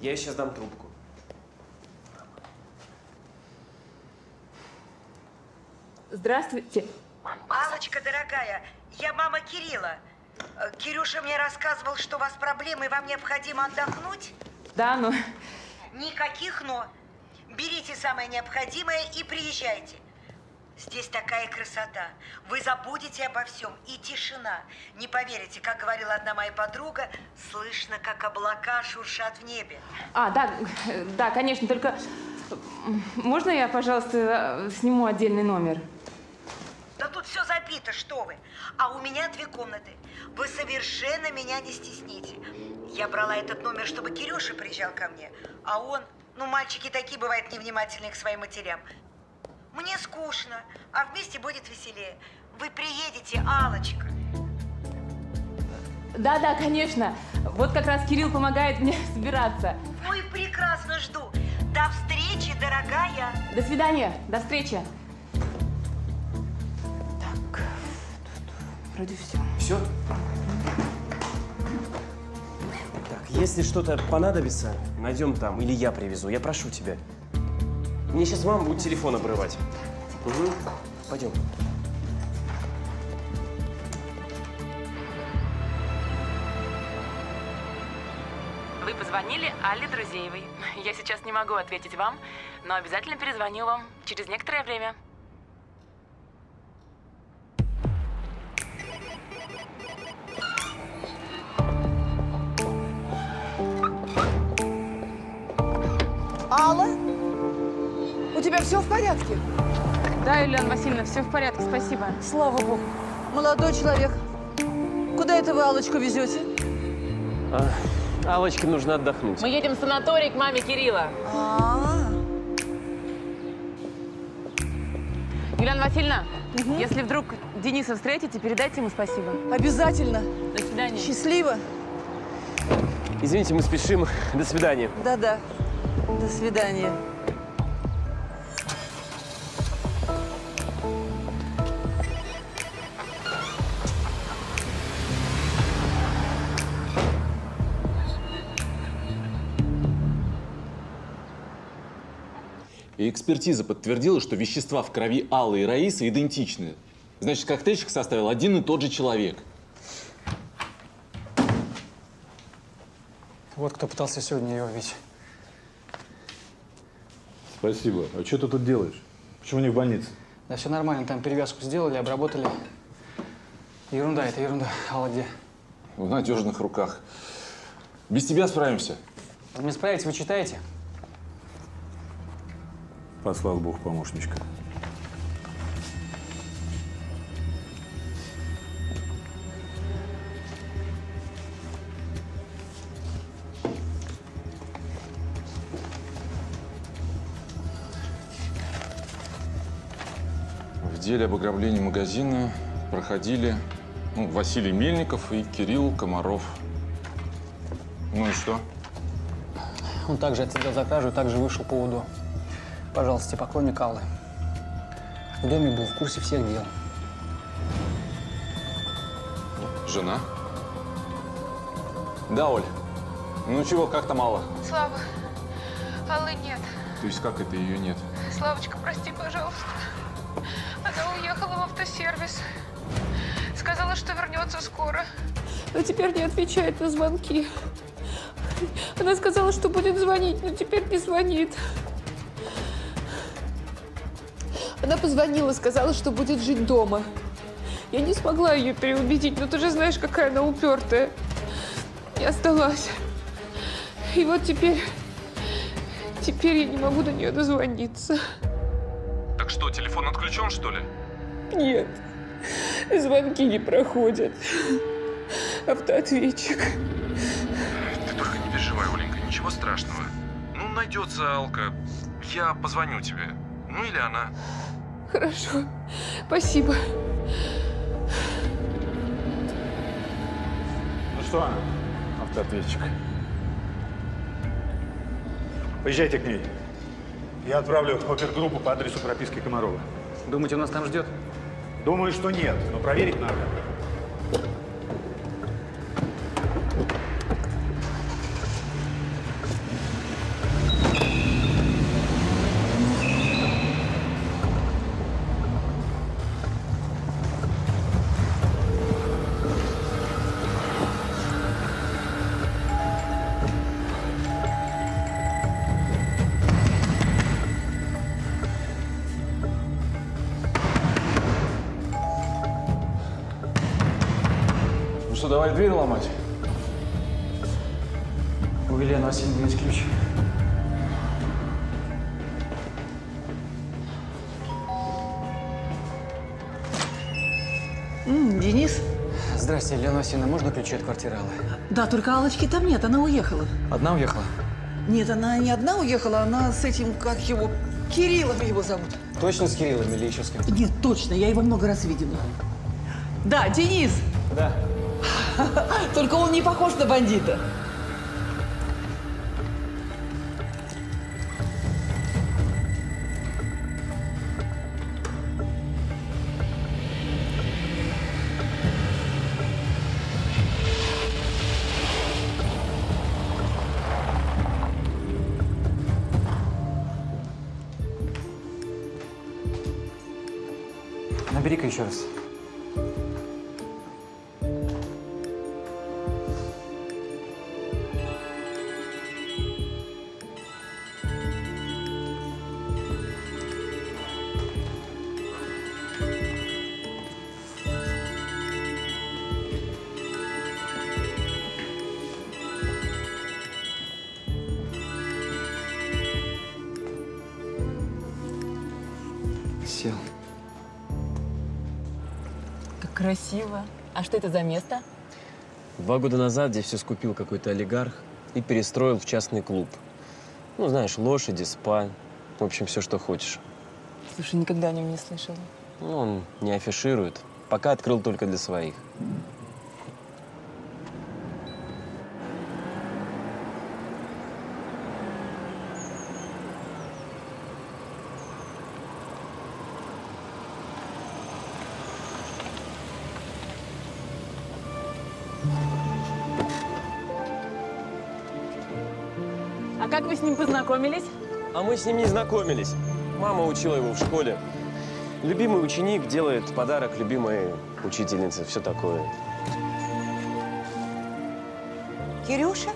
Я ей сейчас дам трубку. Здравствуйте. Аллочка, дорогая, я мама Кирилла. Э, Кирюша мне рассказывал, что у вас проблемы, и вам необходимо отдохнуть. Да, ну, Никаких «но». Берите самое необходимое и приезжайте. Здесь такая красота. Вы забудете обо всем. И тишина. Не поверите, как говорила одна моя подруга, слышно, как облака шуршат в небе. А, да, да, конечно, только можно я, пожалуйста, сниму отдельный номер? Да тут все забито, что вы. А у меня две комнаты. Вы совершенно меня не стесните. Я брала этот номер, чтобы Кирюша приезжал ко мне. А он, ну, мальчики такие бывают невнимательные к своим матерям. Мне скучно, а вместе будет веселее. Вы приедете, Алочка. Да, да, конечно. Вот как раз Кирилл помогает мне собираться. Ой, прекрасно жду. До встречи, дорогая. До свидания, до встречи. Вроде все. Все? Так, если что-то понадобится, найдем там. Или я привезу. Я прошу тебя. Мне сейчас мама будет телефон обрывать. Угу. Пойдем. Вы позвонили Алле Друзеевой. Я сейчас не могу ответить вам, но обязательно перезвоню вам через некоторое время. Алла, тебя все в порядке? Да, Юлиана Васильевна, все в порядке, спасибо. Слава богу. Молодой человек, куда это вы Аллочку везете? А, Аллочке нужно отдохнуть. Мы едем в санаторий к маме Кирилла. А, Юлиана Васильевна, если вдруг Дениса встретите, передайте ему спасибо. обязательно. До свидания. Счастливо. Извините, мы спешим. До свидания. Да-да. До свидания. И экспертиза подтвердила, что вещества в крови Аллы и Раисы идентичны. Значит, коктейльчик составил один и тот же человек. Вот кто пытался сегодня ее убить. Спасибо. А что ты тут делаешь? Почему не в больнице? Да все нормально, там перевязку сделали, обработали. Ерунда это, ерунда. Алла где? В надежных руках. Без тебя справимся. Вы мне справитесь, вы читаете? послал Бог помощничка. В деле об ограблении магазина проходили ну, Василий Мельников и Кирилл Комаров. Ну и что? Он также отсидел за кражу и также вышел по УДО. Пожалуйста, поклонник Аллы. В доме был в курсе всех дел. Жена? Да, Оль. Ну чего, как там Алла? Слава, Аллы нет. То есть как это ее нет? Славочка, прости, пожалуйста. Она уехала в автосервис. Сказала, что вернется скоро. Но теперь не отвечает на звонки. Она сказала, что будет звонить, но теперь не звонит. Она позвонила, сказала, что будет жить дома. Я не смогла ее переубедить, но ты же знаешь, какая она упертая. Я сдалась. И вот теперь... Теперь я не могу до нее дозвониться. Так что, телефон отключен, что ли? Нет, звонки не проходят. Автоответчик. Ты только не переживай, Оленька, ничего страшного. Ну, найдется Алка. Я позвоню тебе. Ну или она. Хорошо, спасибо. Ну что, автоответчик? Поезжайте к ней. Я отправлю опергруппу по адресу прописки Комарова. Думаете, он нас там ждет? Думаю, что нет, но проверить надо. Дверь ломать? У Елены Васильевны есть ключ. М, Денис? Здрасте, Елена Васильевна, можно ключи от квартиры Аллы? Да, только Аллочки там нет, она уехала. Одна уехала? Нет, она не одна уехала, она с этим, как его, Кириллом его зовут. Точно с Кириллом или еще с кем? Нет, точно, я его много раз видела. Да, Денис! Да. Только он не похож на бандита. Красиво. А что это за место? Два года назад здесь все скупил какой-то олигарх и перестроил в частный клуб. Ну, знаешь, лошади, спа, в общем, все, что хочешь. Слушай, никогда о нем не слышала. Ну, он не афиширует. Пока открыл только для своих. Мы с ним не знакомились. Мама учила его в школе. Любимый ученик делает подарок любимой учительнице. Все такое. Кирюша?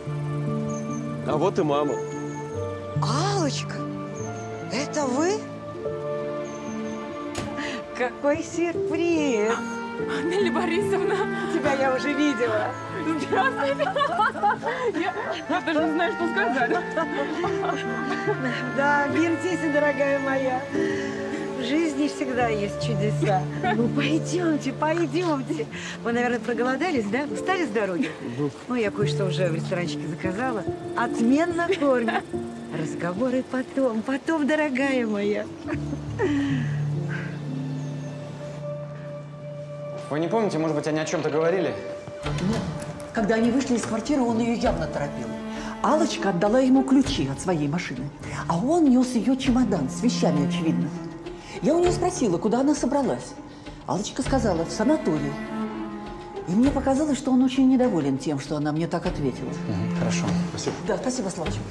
А вот и мама. Алочка, это вы? Какой сюрприз! Нелли Борисовна. Тебя я уже видела. Я даже не знаю, что сказать. Да, вертите, дорогая моя. В жизни всегда есть чудеса. Ну, пойдемте, пойдемте. Вы, наверное, проголодались, да? Устали с дороги? Ну, я кое-что уже в ресторанчике заказала. Отменно кормят. Разговоры потом, потом, дорогая моя. Вы не помните, может быть, они о чем-то говорили? Нет. Когда они вышли из квартиры, он ее явно торопил. Алочка отдала ему ключи от своей машины, а он нес ее чемодан с вещами, очевидно. Я у нее спросила, куда она собралась. Алочка сказала, в санаторий. И мне показалось, что он очень недоволен тем, что она мне так ответила. Хорошо. Спасибо. Да, спасибо, Славчик.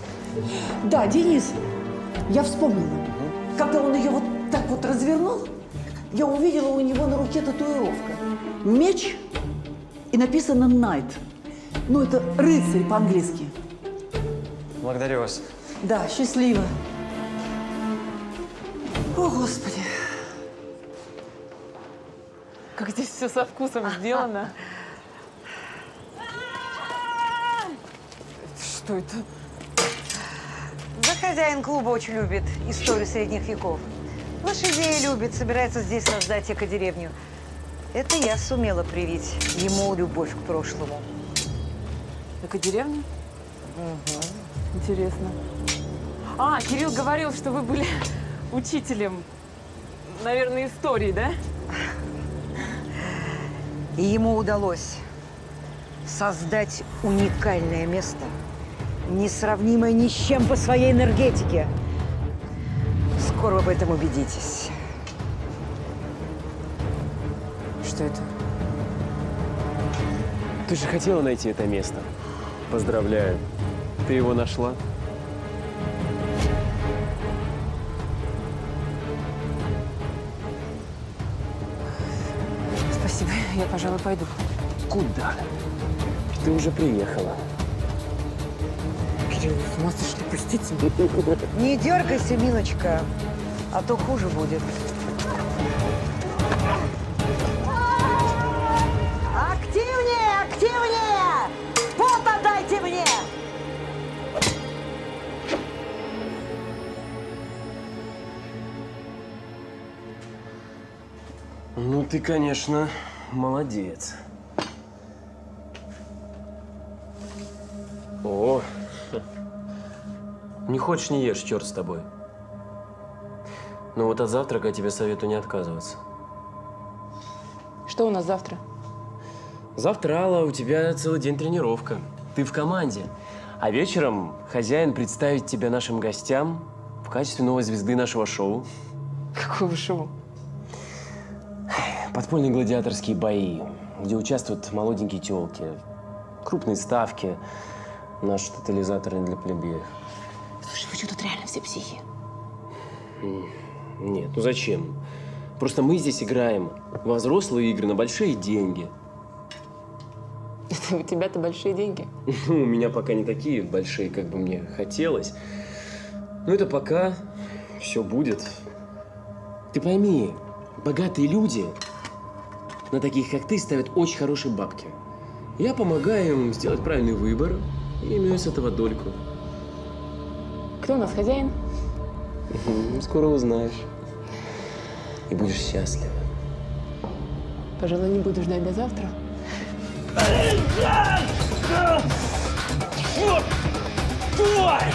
Да, Денис, я вспомнила. Когда он ее вот так вот развернул, я увидела у него на руке татуировка. Меч и написано «Knight». Ну, это рыцарь по-английски. Благодарю вас. Да, счастливо. О, Господи. Как здесь все со вкусом сделано. Что это? Да хозяин клуба очень любит историю средних веков. Лошадей любит, собирается здесь создать эко-деревню. Это я сумела привить ему любовь к прошлому. Эко-деревня? Интересно. А, Кирилл говорил, что вы были учителем, наверное, истории, да? И ему удалось создать уникальное место, несравнимое ни с чем по своей энергетике. Скоро вы в этом убедитесь. Что это? Ты же хотела найти это место. Поздравляю. Ты его нашла? Спасибо, я, пожалуй, пойду. Куда? Ты уже приехала. Кирилл, с ума сошли, пустите. Не дергайся, милочка, а то хуже будет. Ты, конечно, молодец. О, не хочешь, не ешь, черт с тобой. Но вот от завтрака я тебе советую не отказываться. Что у нас завтра? Завтра, Алла, у тебя целый день тренировка. Ты в команде. А вечером хозяин представит тебя нашим гостям в качестве новой звезды нашего шоу. Какого шоу? Подпольные гладиаторские бои, где участвуют молоденькие телки, крупные ставки, наши тотализаторы для плебеев. Слушай, вы что, тут реально все психи? Нет, ну зачем? Просто мы здесь играем во взрослые игры на большие деньги. Это у тебя-то большие деньги. Ну, у меня пока не такие большие, как бы мне хотелось. Но это пока все будет. Ты пойми, богатые люди на таких, как ты, ставят очень хорошие бабки. Я помогаю им сделать правильный выбор и имею с этого дольку. Кто у нас хозяин? Скоро узнаешь. И будешь счастлива. Пожалуй, не буду ждать до завтра. Тварь!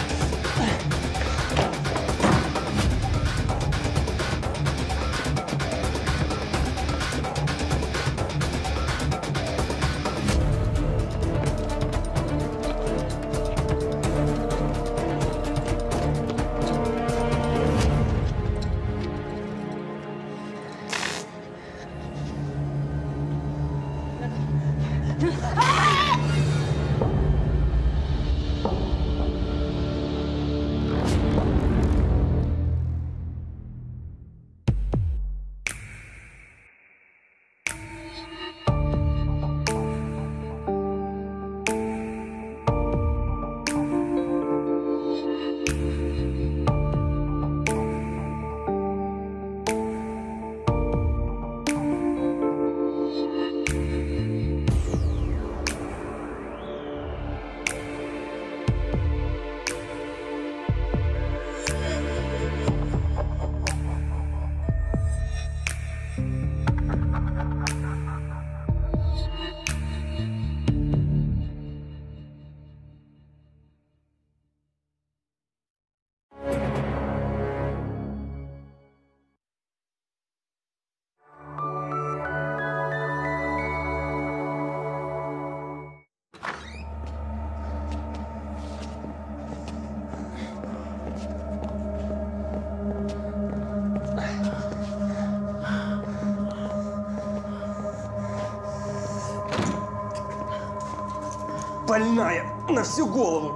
На всю голову.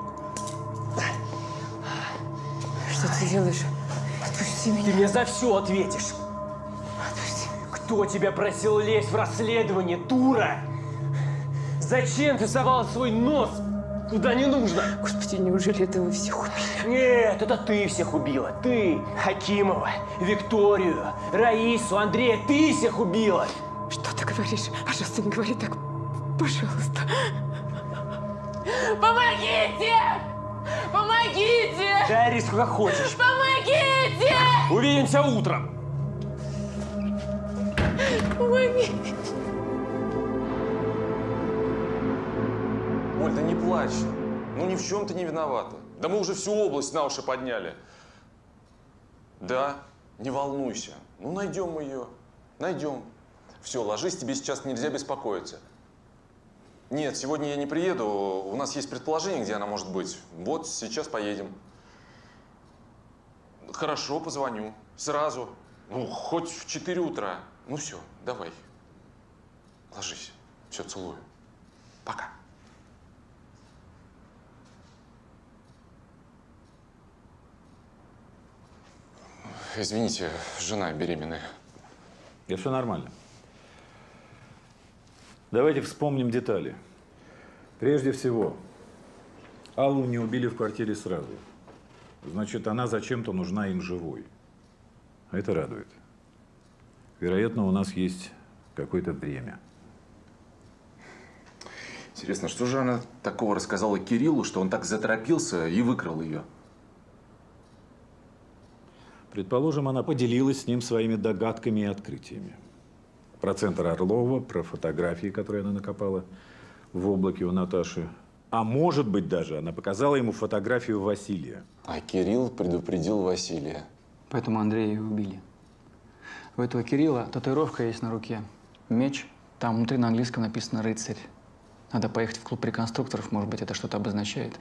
Что ты делаешь? Отпусти меня. Ты мне за все ответишь. Кто тебя просил лезть в расследование, дура? Зачем ты совала свой нос куда не нужно? Господи, неужели это вы всех убили? Нет, это ты всех убила. Ты, Хакимова, Викторию, Раису, Андрея, ты всех убила. Что ты говоришь? Пожалуйста, не говори так. Пожалуйста. Помогите! Дай риск как хочешь. Помогите! Увидимся утром. Помогите! Оль, да не плачь. Ну ни в чем ты не виновата. Да мы уже всю область на уши подняли. Да, не волнуйся. Ну найдем ее. Найдем. Все, ложись, тебе сейчас нельзя беспокоиться. Нет, сегодня я не приеду. У нас есть предположение, где она может быть. Вот сейчас поедем. Хорошо, позвоню. Сразу. Ну, хоть в 4 утра. Ну все, давай. Ложись. Все, целую. Пока. Извините, жена беременная. Это все нормально. Давайте вспомним детали. Прежде всего, Аллу не убили в квартире сразу. Значит, она зачем-то нужна им живой. А это радует. Вероятно, у нас есть какое-то время. Интересно, что же она такого рассказала Кириллу, что он так заторопился и выкрал ее? Предположим, она поделилась с ним своими догадками и открытиями. Про центр Орлова, про фотографии, которые она накопала в облаке у Наташи. А может быть даже, она показала ему фотографию Василия. А Кирилл предупредил Василия. Поэтому Андрея и убили. У этого Кирилла татуировка есть на руке. Меч. Там внутри на английском написано «рыцарь». Надо поехать в клуб реконструкторов, может быть, это что-то обозначает.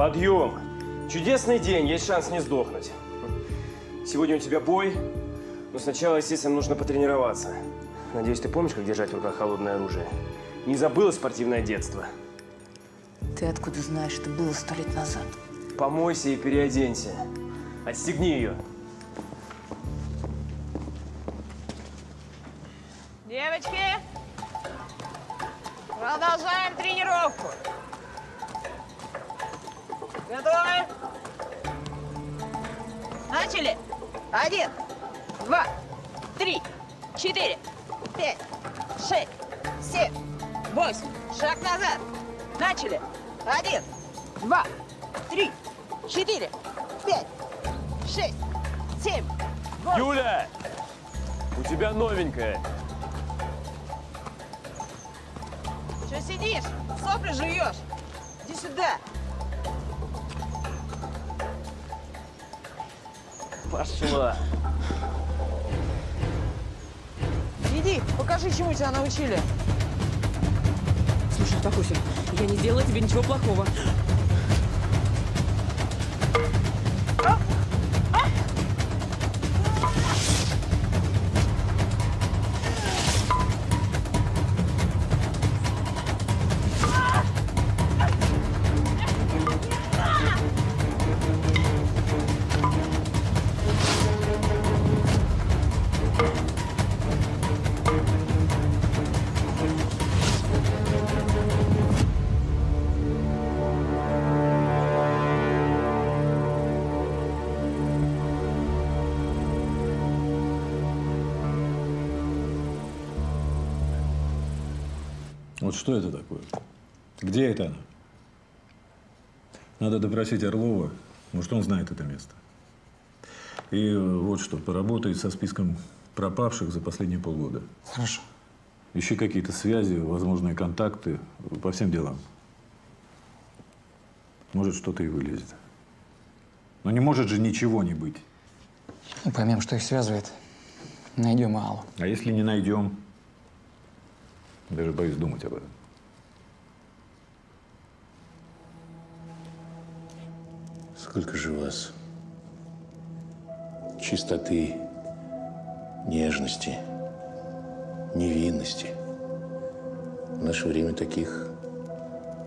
Подъем. Чудесный день, есть шанс не сдохнуть. Сегодня у тебя бой, но сначала, естественно, нужно потренироваться. Надеюсь, ты помнишь, как держать в руках холодное оружие? Не забыла спортивное детство? Ты откуда знаешь, это было сто лет назад? Помойся и переоденься. Отстегни ее. Девочки, продолжаем тренировку. Готовы? Начали. Один, два, три, четыре, пять, шесть, семь, восемь. Шаг назад. Начали. Один, два, три, четыре, пять, шесть, семь, восемь. Юля! У тебя новенькая. Что сидишь? Сопли жуешь? Иди сюда. Пошла. Иди, покажи, чему тебя научили. Слушай, успокойся. Я не сделала тебе ничего плохого. Что это такое? Где это она? Надо допросить Орлова. Может, он знает это место. И вот что, поработает со списком пропавших за последние полгода. Хорошо. Ищи какие-то связи, возможные контакты по всем делам. Может, что-то и вылезет. Но не может же ничего не быть. Ну, поймем, что их связывает. Найдем Аллу. А если не найдем? Даже боюсь думать об этом. Сколько же вас чистоты, нежности, невинности. В наше время таких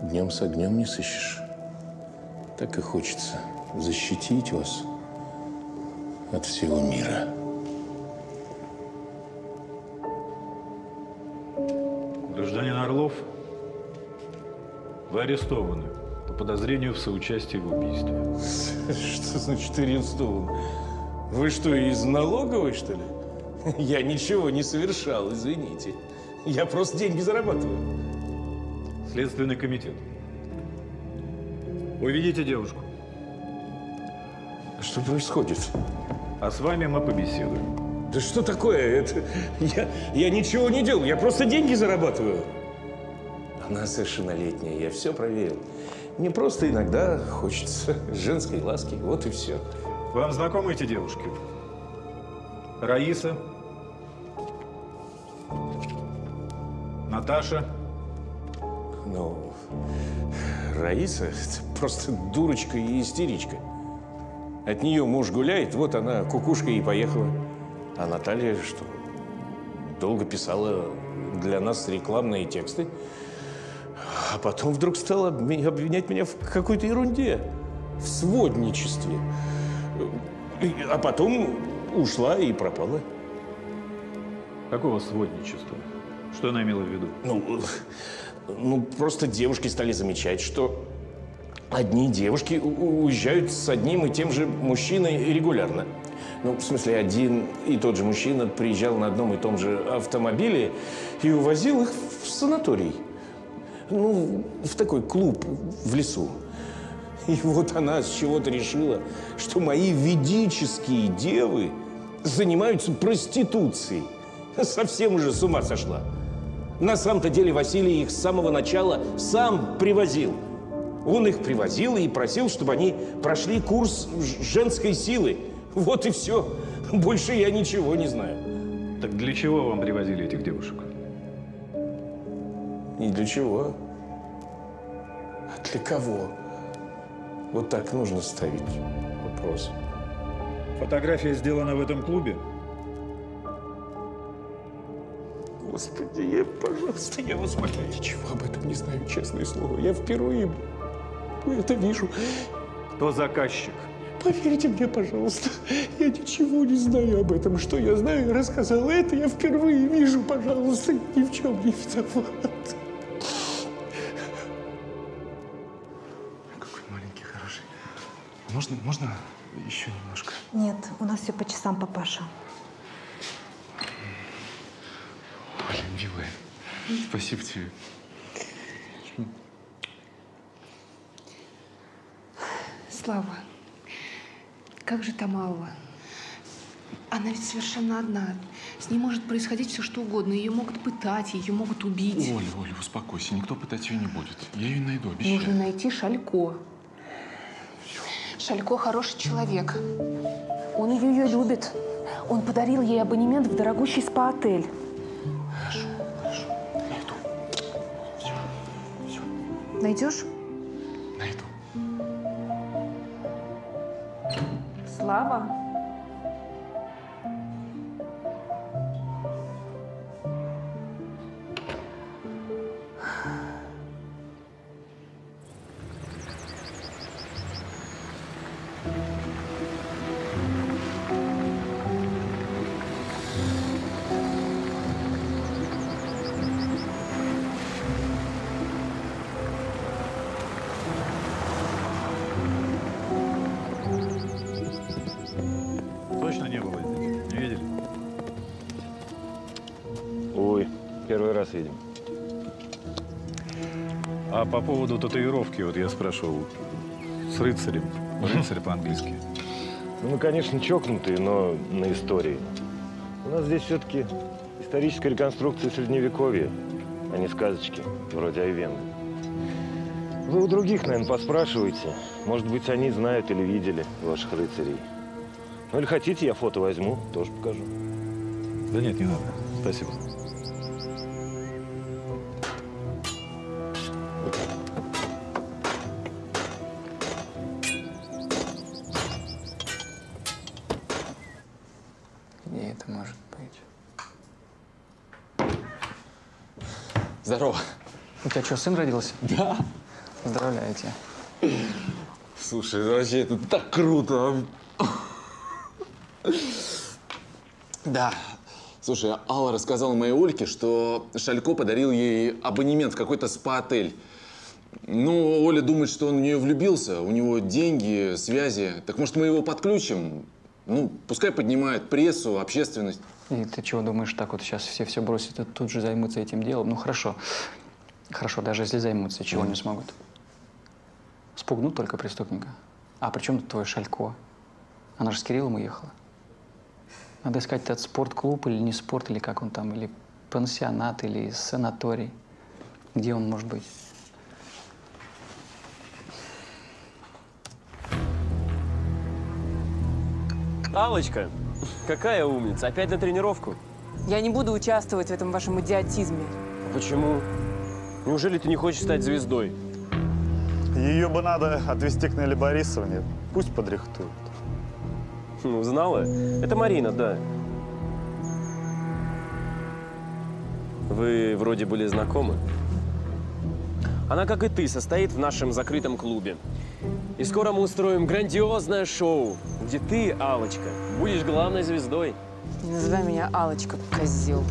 днем с огнем не сыщешь. Так и хочется защитить вас от всего мира. Гражданин Орлов, вы арестованы по подозрению в соучастии в убийстве. Что значит арестован? Вы что, из налоговой, что ли? Я ничего не совершал, извините. Я просто деньги зарабатываю. Следственный комитет. Уведите девушку. Что происходит? А с вами мы побеседуем. Да что такое? Это я, я ничего не делал, я просто деньги зарабатываю. Она совершеннолетняя, я все проверил. Мне просто иногда хочется женской ласки, вот и все. Вам знакомы эти девушки? Раиса? Наташа? Ну, Раиса – это просто дурочка и истеричка. От нее муж гуляет, вот она кукушка и поехала. А Наталья что? Долго писала для нас рекламные тексты, а потом вдруг стала обвинять меня в какой-то ерунде, в сводничестве. А потом ушла и пропала. Какого сводничества? Что она имела в виду? Ну, ну, просто девушки стали замечать, что одни девушки уезжают с одним и тем же мужчиной регулярно. Ну, в смысле, один и тот же мужчина приезжал на одном и том же автомобиле и увозил их в санаторий. Ну, в такой клуб в лесу. И вот она с чего-то решила, что мои ведические девы занимаются проституцией. Совсем уже с ума сошла. На самом-то деле Василий их с самого начала сам привозил. Он их привозил и просил, чтобы они прошли курс женской силы. Вот и все. Больше я ничего не знаю. Так для чего вам привозили этих девушек? И для чего? А для кого? Вот так нужно ставить вопрос. Фотография сделана в этом клубе? Господи, я, пожалуйста, я вас умоляю, ничего об этом не знаю, честное слово. Я впервые это вижу. Кто заказчик? Поверьте мне, пожалуйста, я ничего не знаю об этом. Что я знаю, я рассказал. Это я впервые вижу, пожалуйста, ни в чем не виноват. Какой маленький, хороший. Можно, можно еще немножко? Нет, у нас все по часам, папаша. Оля, милая, спасибо тебе. Слава, как же там Алла? Она ведь совершенно одна. С ней может происходить все что угодно. Ее могут пытать, ее могут убить. Оля, Оля, успокойся, никто пытать ее не будет. Я ее найду, обещаю. Нужно найти Шалько. Шалько хороший человек. Он ее любит. Он подарил ей абонемент в дорогущий спа-отель. Найдешь? Найду. Слава. Ой, первый раз видим. А по поводу татуировки, вот я спрашивал, с рыцарем. Рыцарь по-английски. Ну, мы, конечно, чокнутые, но на истории. У нас здесь все-таки историческая реконструкция Средневековья, а не сказочки, вроде Айвенга. Вы у других, наверное, поспрашивайте. Может быть, они знают или видели ваших рыцарей. Ну, или хотите, я фото возьму, тоже покажу. Да нет, не надо. Спасибо. Что, сын родился? Да. Поздравляю тебя. Слушай, вообще это так круто. Да. Слушай, а Алла рассказала моей Ольке, что Шалько подарил ей абонемент в какой-то спа-отель. Ну, Оля думает, что он в нее влюбился, у него деньги, связи. Так может, мы его подключим? Ну, пускай поднимает прессу, общественность. И ты чего думаешь, так вот сейчас все все бросят и тут же займутся этим делом? Ну хорошо. Хорошо, даже если займутся, чего не смогут? Спугнут только преступника. А при чем тут твой Шалько? Она же с Кириллом уехала. Надо искать этот спортклуб или не спорт, или как он там, или пансионат, или санаторий. Где он может быть? Алочка, какая умница. Опять на тренировку? Я не буду участвовать в этом вашем идиотизме. Почему? Неужели ты не хочешь стать звездой? Ее бы надо отвезти к Нелли Борисовне. Пусть подрихтует. Ну, знала? Это Марина, да. Вы вроде были знакомы. Она, как и ты, состоит в нашем закрытом клубе. И скоро мы устроим грандиозное шоу, где ты, Алочка, будешь главной звездой. Не называй меня Алочка, козел.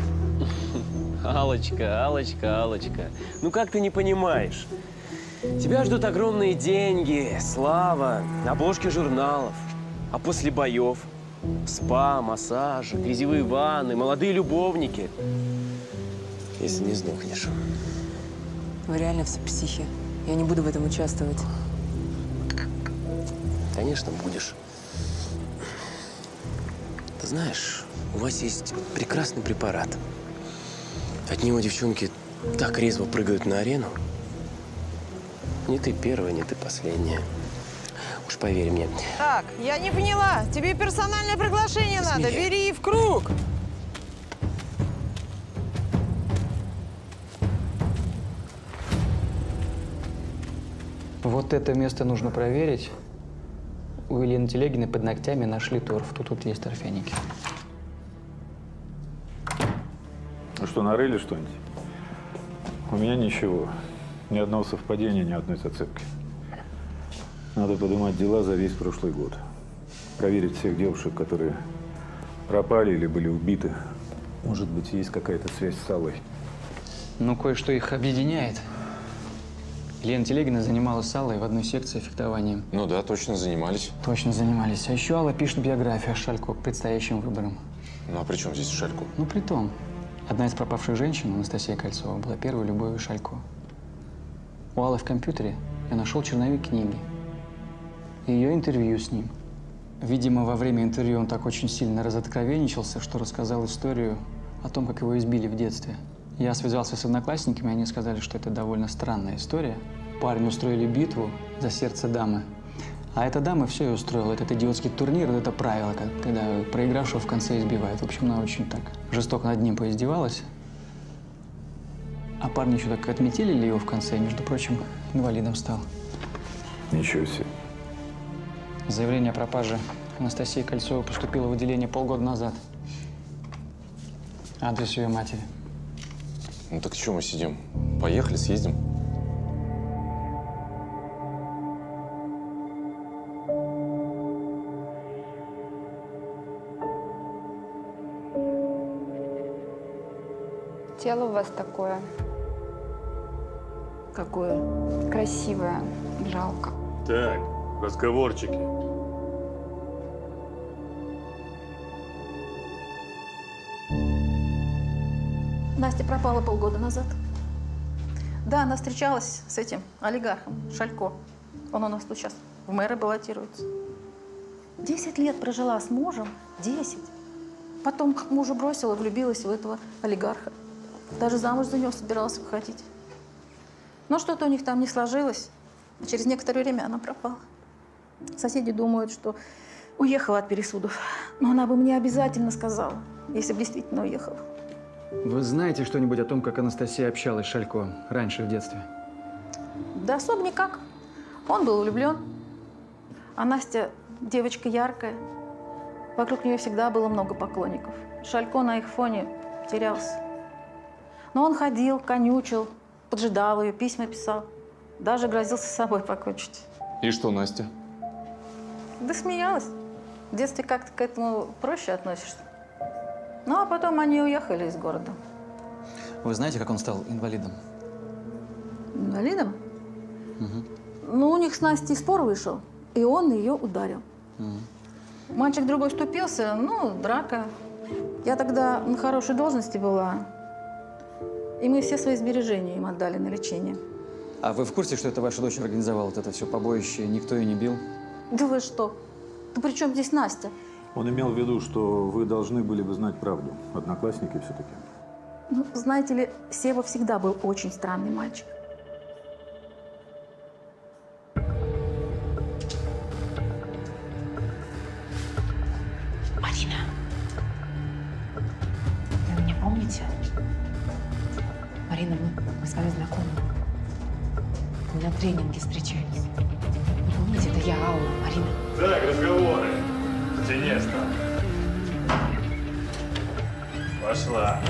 Алочка, Алочка, Алочка. Ну как ты не понимаешь? Тебя ждут огромные деньги, слава, обложки журналов. А после боев спа, массажи, грязевые ванны, молодые любовники. Если не сдохнешь. Вы реально все психи. Я не буду в этом участвовать. Конечно, будешь. Ты знаешь, у вас есть прекрасный препарат. От него девчонки так резво прыгают на арену. Не ты первая, не ты последняя. Уж поверь мне. Так, я не поняла. Тебе персональное приглашение надо. Смелее. Бери в круг. Вот это место нужно проверить. У Елены Телегиной под ногтями нашли торф. Тут, тут есть торфяники. Ну что, нарыли что-нибудь? У меня ничего. Ни одного совпадения, ни одной зацепки. Надо поднимать дела за весь прошлый год. Проверить всех девушек, которые пропали или были убиты. Может быть, есть какая-то связь с Аллой. Ну, кое-что их объединяет. Елена Телегина занималась с Аллой в одной секции фехтования. Ну да, точно занимались. Точно занимались. А еще Алла пишет биографию о Шалько к предстоящим выборам. Ну а при чем здесь Шалько? Ну, при том, одна из пропавших женщин, Анастасия Кольцова, была первой любовью Шалько. У Аллы в компьютере я нашел черновик книги. И ее интервью с ним. Видимо, во время интервью он так очень сильно разоткровенничался, что рассказал историю о том, как его избили в детстве. Я связался с одноклассниками, они сказали, что это довольно странная история. Парни устроили битву за сердце дамы. А эта дама все и устроила. Этот идиотский турнир, вот это правило, когда проигравшего в конце избивают. В общем, она очень так жестоко над ним поиздевалась. А парни еще так отметили его в конце, и, между прочим, инвалидом стал. Ничего себе. Заявление о пропаже Анастасии Кольцовой поступило в отделение полгода назад. Адрес ее матери. Ну так что мы сидим? Поехали, съездим. Тело у вас такое Какое? красивое, жалко. Так, разговорчики. Настя пропала полгода назад. Да, она встречалась с этим олигархом Шалько. Он у нас тут сейчас в мэры баллотируется. Десять лет прожила с мужем. Десять. Потом мужа бросила, влюбилась в этого олигарха. Даже замуж за него собиралась выходить. Но что-то у них там не сложилось. А через некоторое время она пропала. Соседи думают, что уехала от пересудов. Но она бы мне обязательно сказала, если бы действительно уехала. Вы знаете что-нибудь о том, как Анастасия общалась с Шалько раньше в детстве? Да особо никак. Он был влюблен. А Настя девочка яркая. Вокруг нее всегда было много поклонников. Шалько на их фоне терялся. Но он ходил, конючил, поджидал ее, письма писал. Даже грозился с собой покончить. И что, Настя? Да смеялась. В детстве как-то к этому проще относишься. Ну, а потом они уехали из города. Вы знаете, как он стал инвалидом? Инвалидом? Мгм. Ну, у них с Настей спор вышел, и он ее ударил. Мгм. Мальчик другой ступился, ну, драка. Я тогда на хорошей должности была, и мы все свои сбережения им отдали на лечение. А вы в курсе, что это ваша дочь организовала вот это все побоище, никто ее не бил? Да вы что? Да при чем здесь Настя? Он имел в виду, что вы должны были бы знать правду. Одноклассники все-таки. Ну, знаете ли, Сева всегда был очень странный мальчик. Тренинге встречались. Вы помните, это я, Алла, Марина. Так, разговоры. Синеста. Пошла.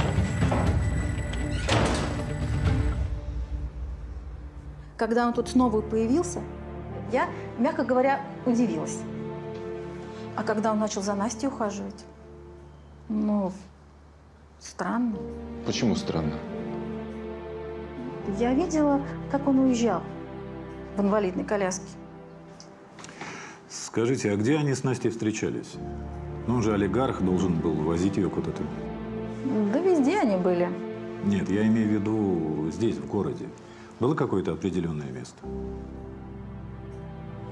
Когда он тут снова появился, я, мягко говоря, удивилась. А когда он начал за Настей ухаживать, ну, странно. Почему странно? Я видела, как он уезжал в инвалидной коляске. Скажите, а где они с Настей встречались? Ну, он же олигарх, должен был возить ее куда-то. Да везде они были. Нет, я имею в виду здесь, в городе. Было какое-то определенное место?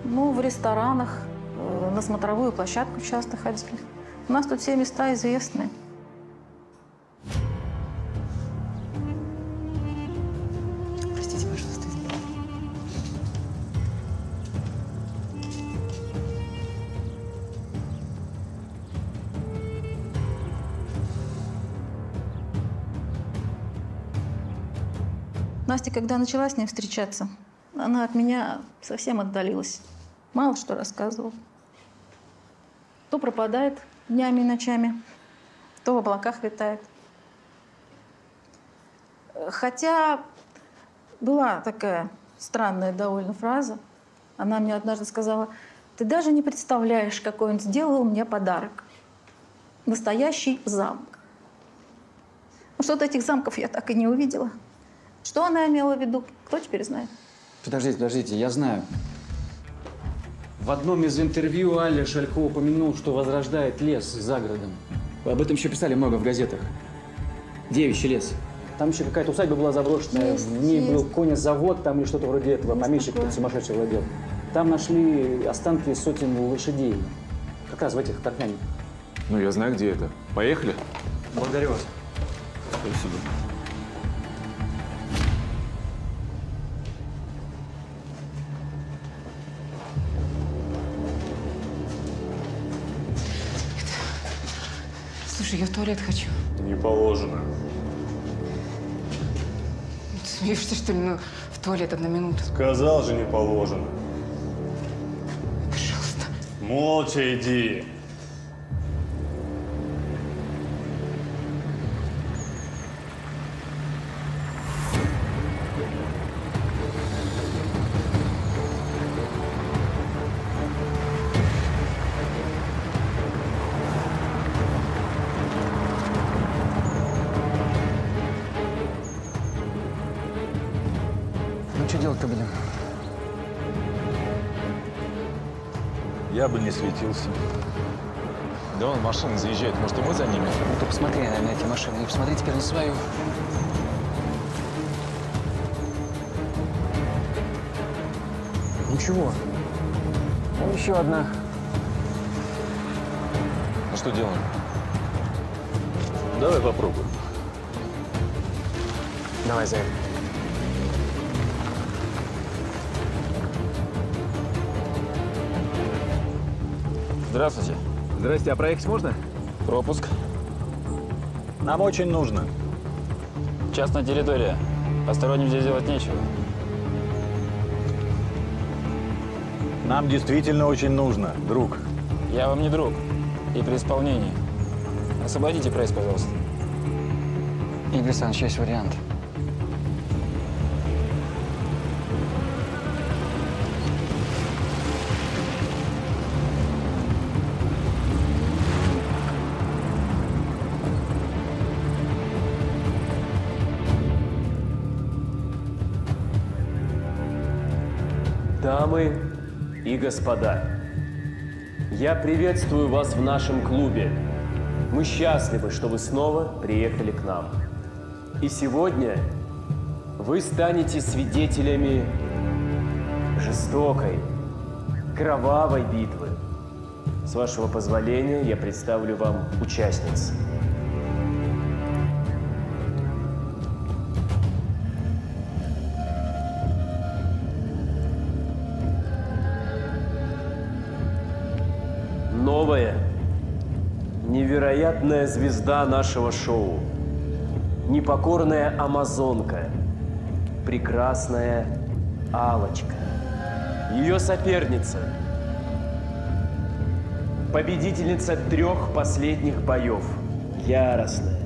Ну, в ресторанах, э, на смотровую площадку часто ходили. У нас тут все места известны. Настя, когда начала с ним встречаться, она от меня совсем отдалилась. Мало что рассказывала. То пропадает днями и ночами, то в облаках витает. Хотя была такая странная довольно фраза. Она мне однажды сказала, ты даже не представляешь, какой он сделал мне подарок. Настоящий замок. Ну, что-то этих замков я так и не увидела. Что она имела в виду, кто теперь знает? Подождите, подождите, я знаю. В одном из интервью Аля Шалько упомянул, что возрождает лес за городом. Вы об этом еще писали много в газетах. Девичий лес. Там еще какая-то усадьба была заброшенная. Есть, в ней есть. был конезавод там или что-то вроде этого. Есть Помещик такое. сумасшедший владел. Там нашли останки сотен лошадей. Как раз в этих торфяниках. Ну, я знаю, где это. Поехали? Благодарю вас. Спасибо. Слушай, я в туалет хочу. Не положено. Ты смеешься, что ли? Ну, в туалет одна минута. Сказал же, не положено. Пожалуйста. Молча иди. Светился. Да он машина заезжает. Может, и мы за ними? Ну, ты посмотри на, на эти машины. И посмотри теперь на свою. Ничего. Ну, еще одна. Ну, что делаем? Давай попробуем. Давай, Займ. Здравствуйте. Здрасте, а проехать можно? Пропуск. Нам очень нужно. Частная территория. Посторонним здесь делать нечего. Нам действительно очень нужно, друг. Я вам не друг. и при исполнении. Освободите пресс, пожалуйста. Игорь Александрович, есть вариант. И господа, я приветствую вас в нашем клубе. Мы счастливы, что вы снова приехали к нам. И сегодня вы станете свидетелями жестокой, кровавой битвы. С вашего позволения я представлю вам участниц. Невероятная звезда нашего шоу. Непокорная амазонка. Прекрасная алочка Ее соперница. Победительница трех последних боев. Яростная,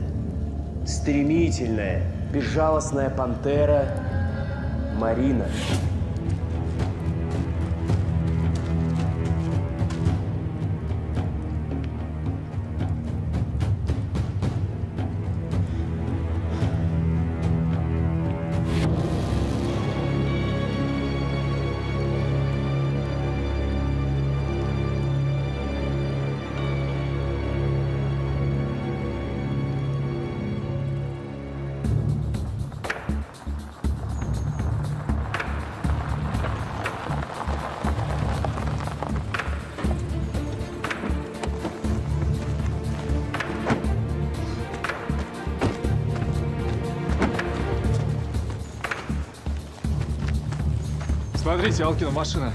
стремительная, безжалостная пантера Марина. Смотрите, Алкина машина.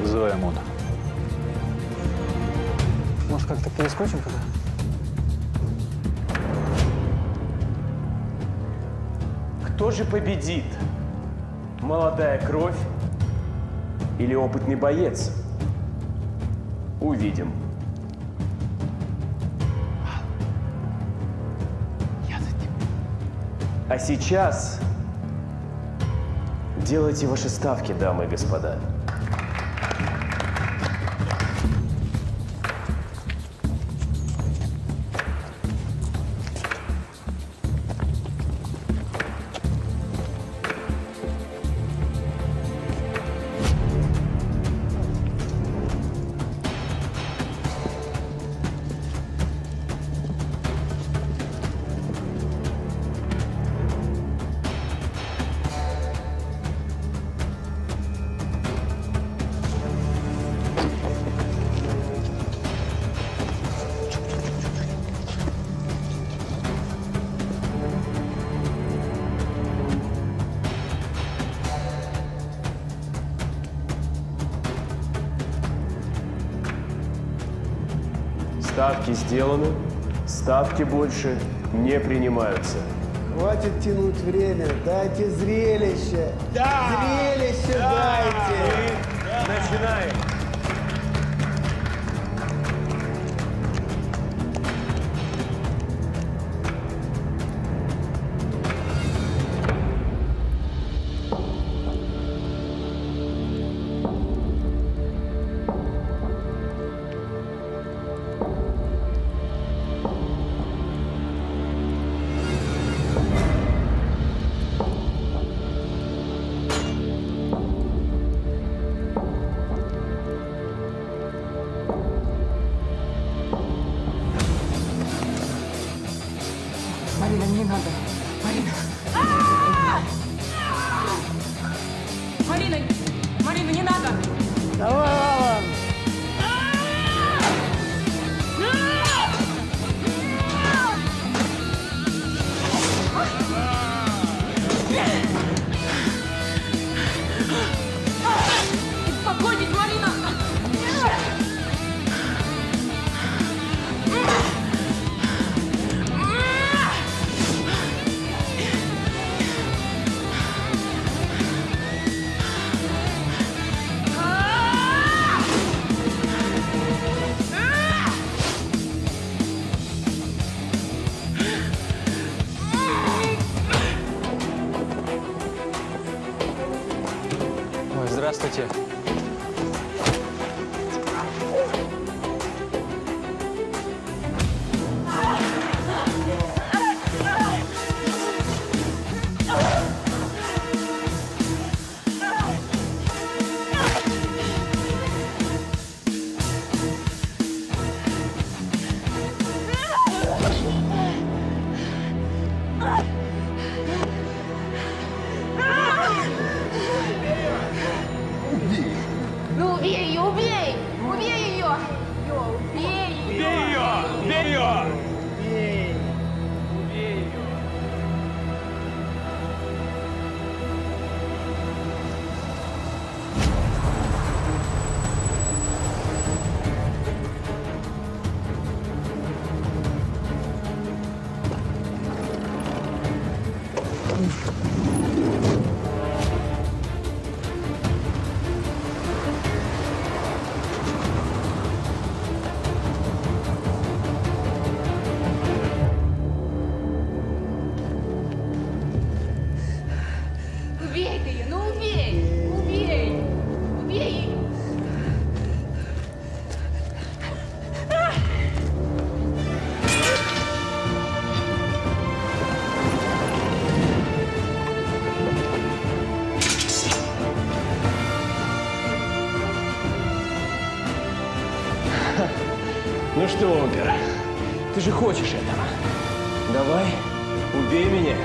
Вызывай ОМОН. Может, как-то перескочим туда? Кто же победит? Молодая кровь или опытный боец? Увидим. А сейчас делайте ваши ставки, дамы и господа. Ставки сделаны, ставки больше не принимаются. Хватит тянуть время, дайте зрелище. Зрелище дайте. Начинаем. Же хочешь этого. Давай, убей меня.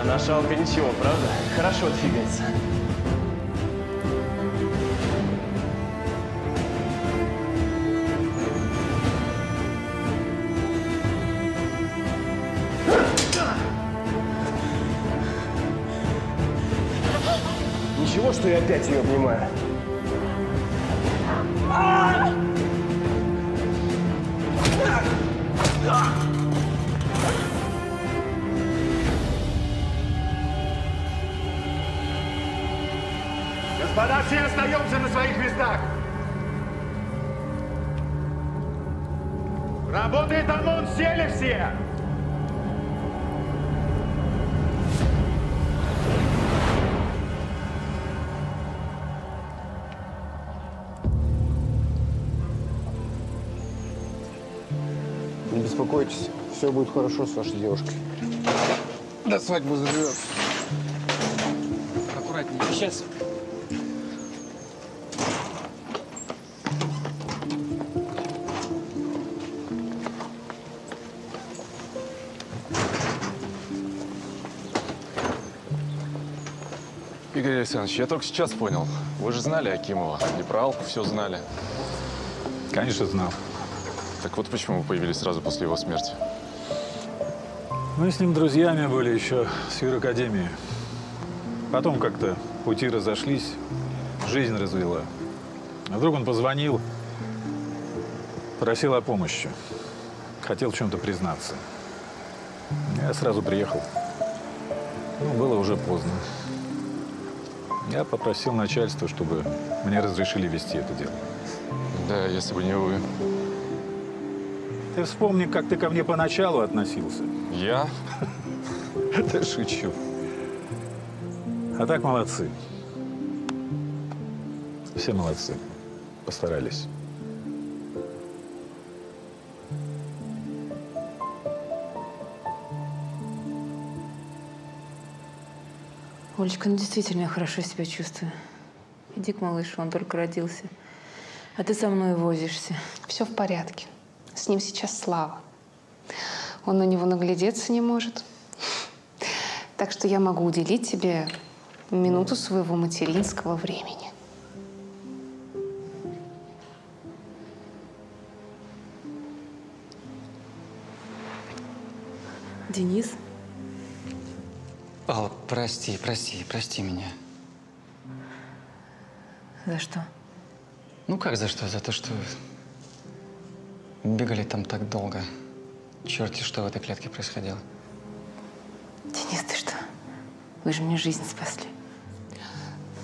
А наша Алка ничего, правда? Хорошо двигается. Опять ее обнимаю. Все будет хорошо с вашей девушкой. До свадьбы заживет. Аккуратнее. Сейчас. Игорь Александрович, я только сейчас понял. Вы же знали Акимова. И про Алку все знали. Конечно, знал. Так вот почему вы появились сразу после его смерти. Мы с ним друзьями были еще с юракадемии. Потом как-то пути разошлись, жизнь развела. А вдруг он позвонил, просил о помощи. Хотел в чем-то признаться. Я сразу приехал. Ну, было уже поздно. Я попросил начальство, чтобы мне разрешили вести это дело. Да, если бы не вы. Ты вспомни, как ты ко мне поначалу относился. Я? Да шучу. А так молодцы. Все молодцы. Постарались. Олечка, ну действительно я хорошо себя чувствую. Иди к малышу, он только родился. А ты со мной возишься. Все в порядке. С ним сейчас Слава. Он на него наглядеться не может. Так что я могу уделить тебе минуту своего материнского времени. Денис? Алла, прости, прости, прости меня. За что? Ну как за что? За то, что бегали там так долго. Черти, что в этой клетке происходило. Денис, ты что? Вы же мне жизнь спасли.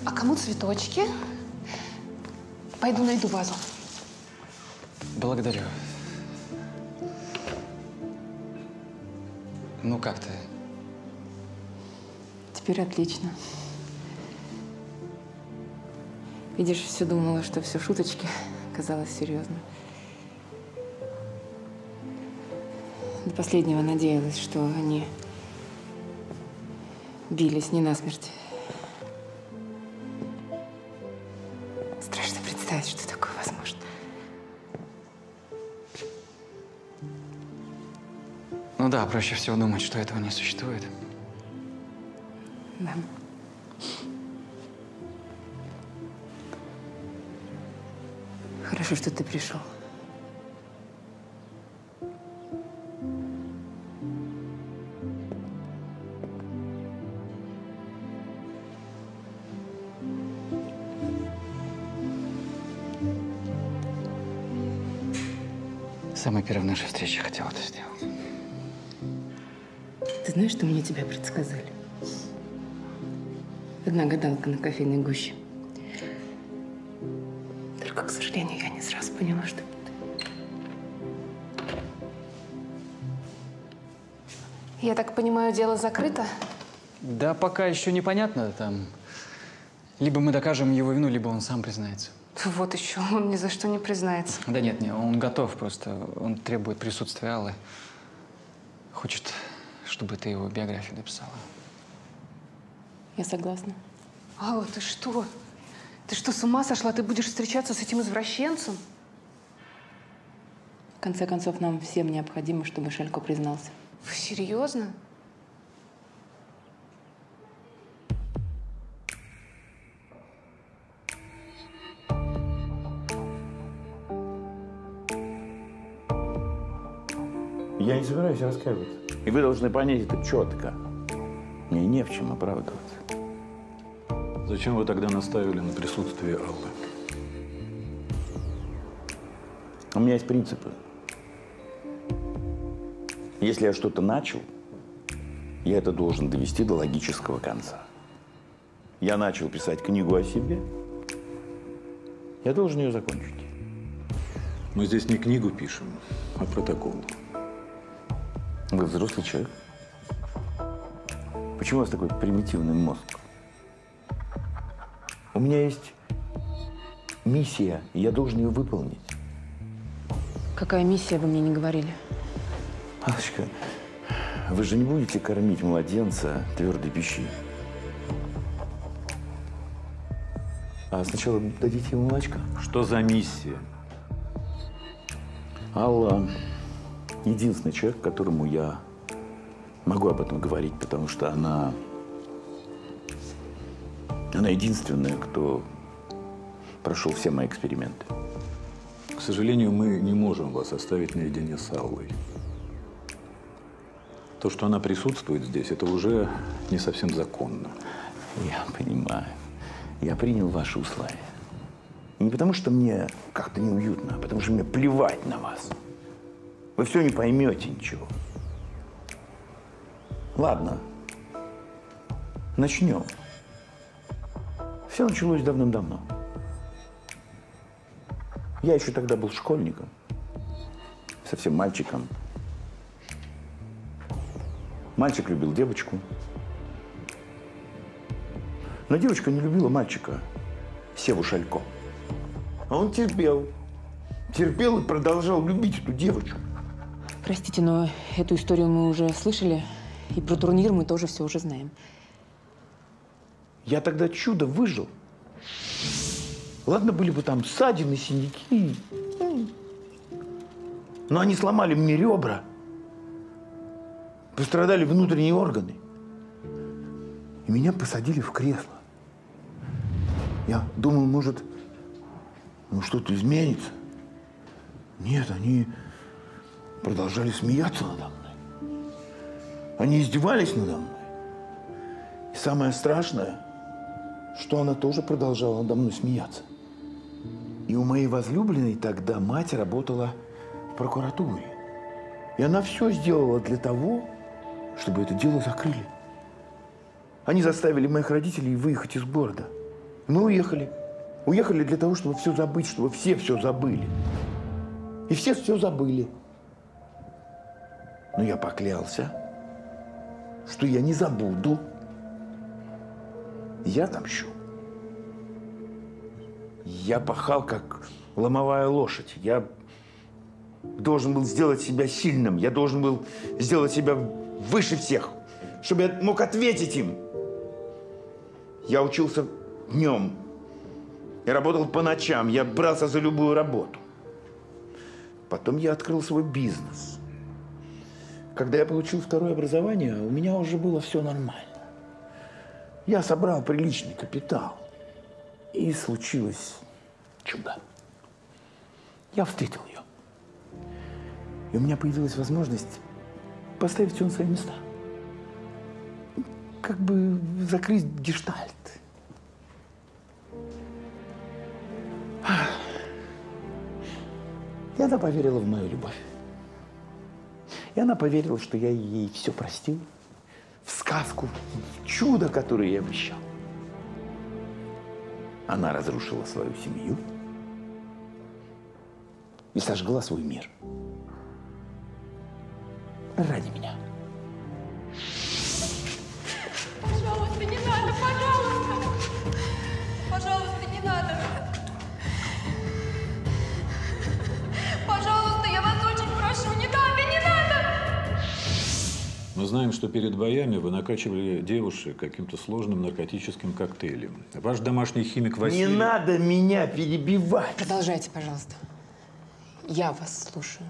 А кому цветочки? Пойду найду вазу. Благодарю. Ну как ты? Теперь отлично. Видишь, все думала, что все шуточки. Казалось серьезно. До последнего надеялась, что они бились не насмерть. Страшно представить, что такое возможно. Ну да, проще всего думать, что этого не существует. Да. Хорошо, что ты пришел. Самой первой нашей встречи хотел это сделать. Ты знаешь, что мне тебя предсказали? Одна гадалка на кофейной гуще. Только, к сожалению, я не сразу поняла, что это. Я так понимаю, дело закрыто? Да пока еще непонятно. Там либо мы докажем его вину, либо он сам признается. Вот еще, он ни за что не признается. Да нет, не, он готов просто. Он требует присутствия Аллы. Хочет, чтобы ты его биографию дописала. Я согласна. Алла, ты что? Ты что, с ума сошла? Ты будешь встречаться с этим извращенцем? В конце концов, нам всем необходимо, чтобы Шалько признался. Вы серьезно? Я не собираюсь рассказывать. И вы должны понять это четко. Мне не в чем оправдываться. Зачем вы тогда наставили на присутствие Аллы? У меня есть принципы. Если я что-то начал, я это должен довести до логического конца. Я начал писать книгу о себе, я должен ее закончить. Мы здесь не книгу пишем, а протокол. Вы взрослый человек. Почему у вас такой примитивный мозг? У меня есть миссия, и я должен ее выполнить. Какая миссия, вы мне не говорили? Аллочка, вы же не будете кормить младенца твердой пищей. А сначала дадите ему молочка. Что за миссия? Алла единственный человек, которому я могу об этом говорить, потому что она она единственная, кто прошел все мои эксперименты. К сожалению, мы не можем вас оставить наедине с Аллой. То, что она присутствует здесь, это уже не совсем законно. Я понимаю. Я принял ваши условия. Не потому, что мне как-то неуютно, а потому что мне плевать на вас. Вы все не поймете ничего. Ладно. Начнем. Все началось давным-давно. Я еще тогда был школьником, совсем мальчиком. Мальчик любил девочку. Но девочка не любила мальчика, Севу Шалько. А он терпел. Терпел и продолжал любить эту девочку. Простите, но эту историю мы уже слышали, и про турнир мы тоже все уже знаем. Я тогда чудо выжил. Ладно, были бы там ссадины, синяки. Но они сломали мне ребра. Пострадали внутренние органы. И меня посадили в кресло. Я думал, может, ну что-то изменится. Нет, они продолжали смеяться надо мной. Они издевались надо мной. И самое страшное, что она тоже продолжала надо мной смеяться. И у моей возлюбленной тогда мать работала в прокуратуре. И она все сделала для того, чтобы это дело закрыли. Они заставили моих родителей выехать из города. Мы уехали. Уехали для того, чтобы все забыть, чтобы все все забыли. И все все забыли. Но я поклялся, что я не забуду. Я отомщу. Я пахал, как ломовая лошадь. Я должен был сделать себя сильным. Я должен был сделать себя выше всех, чтобы я мог ответить им. Я учился днем. Я работал по ночам. Я брался за любую работу. Потом я открыл свой бизнес. Когда я получил второе образование, у меня уже было все нормально. Я собрал приличный капитал. И случилось чудо. Я встретил ее. И у меня появилась возможность поставить все на свои места. Как бы закрыть гештальт. И она поверила в мою любовь. И она поверила, что я ей все простил. В сказку, в чудо, которое я обещал. Она разрушила свою семью и сожгла свой мир. Ради меня. Пожалуйста, не надо, Мы знаем, что перед боями вы накачивали девушек каким-то сложным наркотическим коктейлем. Ваш домашний химик Василий... Не надо меня перебивать. Продолжайте, пожалуйста. Я вас слушаю.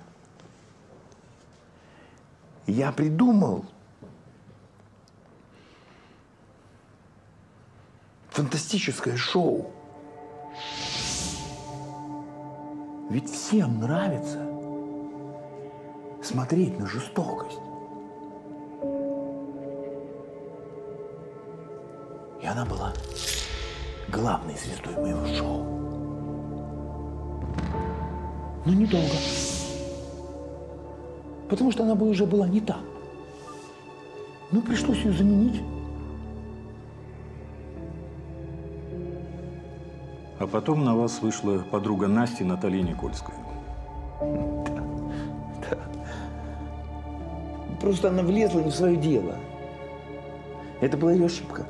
Я придумал фантастическое шоу. Ведь всем нравится смотреть на жестокость. И она была главной звездой моего шоу. Но недолго. Потому что она бы уже была не там. Ну, пришлось ее заменить. А потом на вас вышла подруга Насти Наталья Никольская. Просто она влезла не в свое дело. Это была ее ошибка.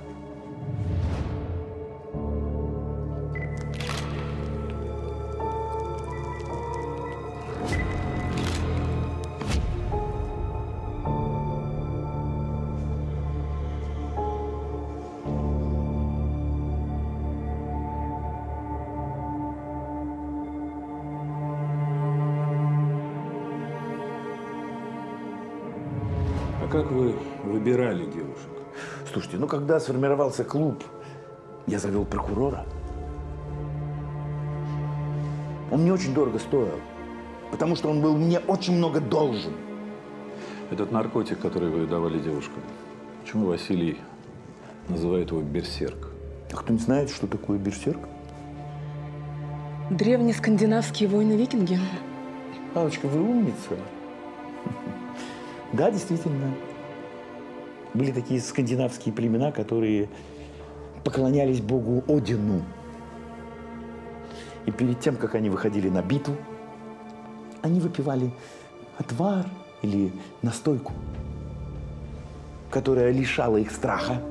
Выбирали девушек? Слушайте, ну когда сформировался клуб, я завел прокурора. Он мне очень дорого стоил, потому что он был мне очень много должен. Этот наркотик, который вы давали девушкам, почему Василий называет его берсерк? А кто не знает, что такое берсерк? Древние скандинавские войны-викинги. Аллочка, вы умница. Да, действительно. Были такие скандинавские племена, которые поклонялись богу Одину. И перед тем, как они выходили на битву, они выпивали отвар или настойку, которая лишала их страха.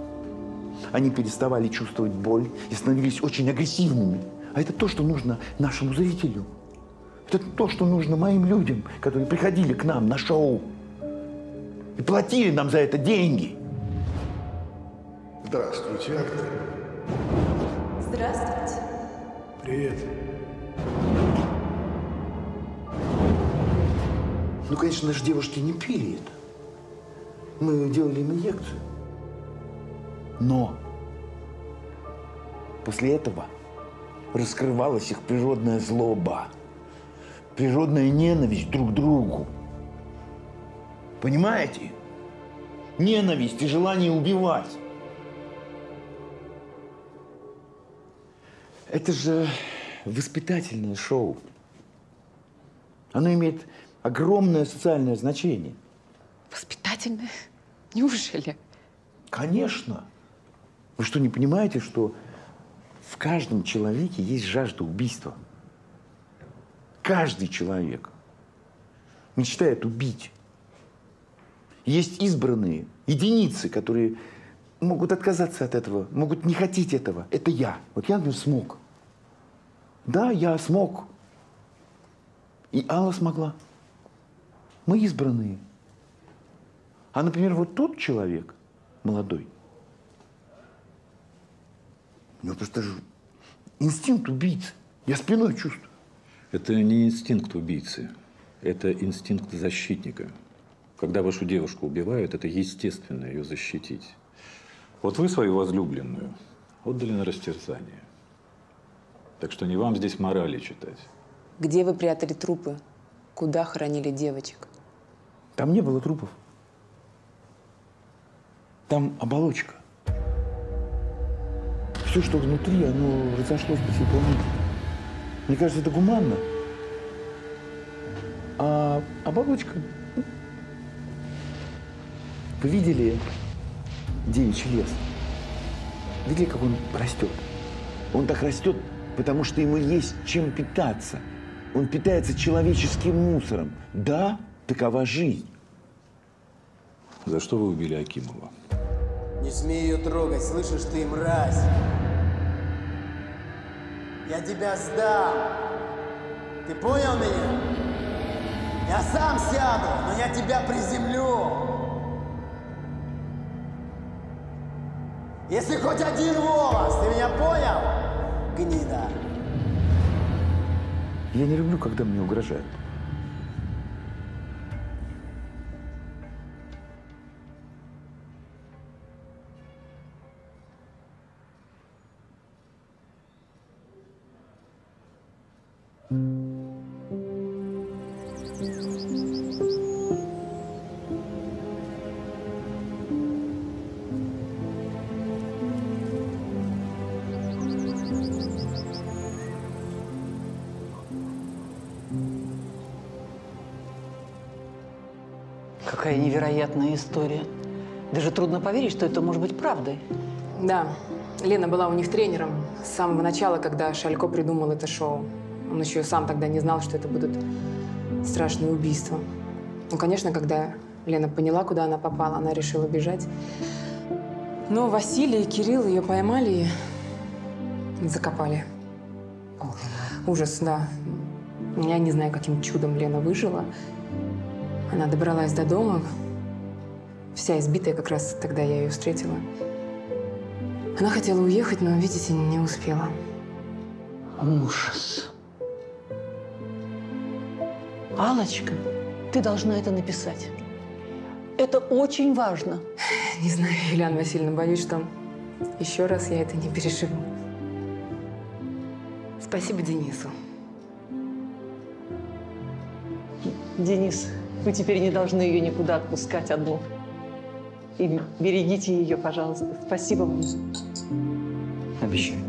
Они переставали чувствовать боль и становились очень агрессивными. А это то, что нужно нашему зрителю. Это то, что нужно моим людям, которые приходили к нам на шоу и платили нам за это деньги. Здравствуйте, актер. Здравствуйте. Привет. Ну, конечно, наши девушки не пили это. Мы делали им инъекцию. Но после этого раскрывалась их природная злоба, природная ненависть друг к другу. Понимаете? Ненависть и желание убивать. Это же воспитательное шоу. Оно имеет огромное социальное значение. Воспитательное? Неужели? Конечно. Вы что, не понимаете, что в каждом человеке есть жажда убийства? Каждый человек. мечтает убить. Есть избранные, единицы, которые могут отказаться от этого, могут не хотеть этого. Это я. Вот я, например, смог. Да, я смог. И Алла смогла. Мы избранные. А, например, вот тот человек, молодой, у него просто же инстинкт убийцы. Я спиной чувствую. Это не инстинкт убийцы, это инстинкт защитника. Когда вашу девушку убивают, это естественно ее защитить. Вот вы свою возлюбленную отдали на растерзание. Так что не вам здесь морали читать. Где вы прятали трупы? Куда хоронили девочек? Там не было трупов. Там оболочка. Все, что внутри, оно разошлось по всей планете. Мне кажется, это гуманно. А оболочка... Вы видели девичий лес? Видели, как он растет? Он так растет, потому что ему есть чем питаться. Он питается человеческим мусором. Да, такова жизнь. За что вы убили Акимова? Не смей ее трогать, слышишь ты, мразь? Я тебя сдам. Ты понял меня? Я сам сяду, но я тебя приземлю. Если хоть один волос, ты меня понял? Гнида. Я не люблю, когда мне угрожают. Невероятная история. Даже трудно поверить, что это может быть правдой. Да, Лена была у них тренером с самого начала, когда Шалько придумал это шоу. Он еще сам тогда не знал, что это будут страшные убийства. Ну, конечно, когда Лена поняла, куда она попала, она решила бежать. Но Василий и Кирилл ее поймали и закопали. Ужас, да. Я не знаю, каким чудом Лена выжила. Она добралась до дома, вся избитая, как раз тогда я ее встретила. Она хотела уехать, но, видите, не успела. Ужас. Алочка, ты должна это написать. Это очень важно. Не знаю, Юлиана Васильевна, боюсь, что еще раз я это не переживу. Спасибо Денису. Денис, вы теперь не должны ее никуда отпускать одну. И берегите ее, пожалуйста. Спасибо вам. Обещаю.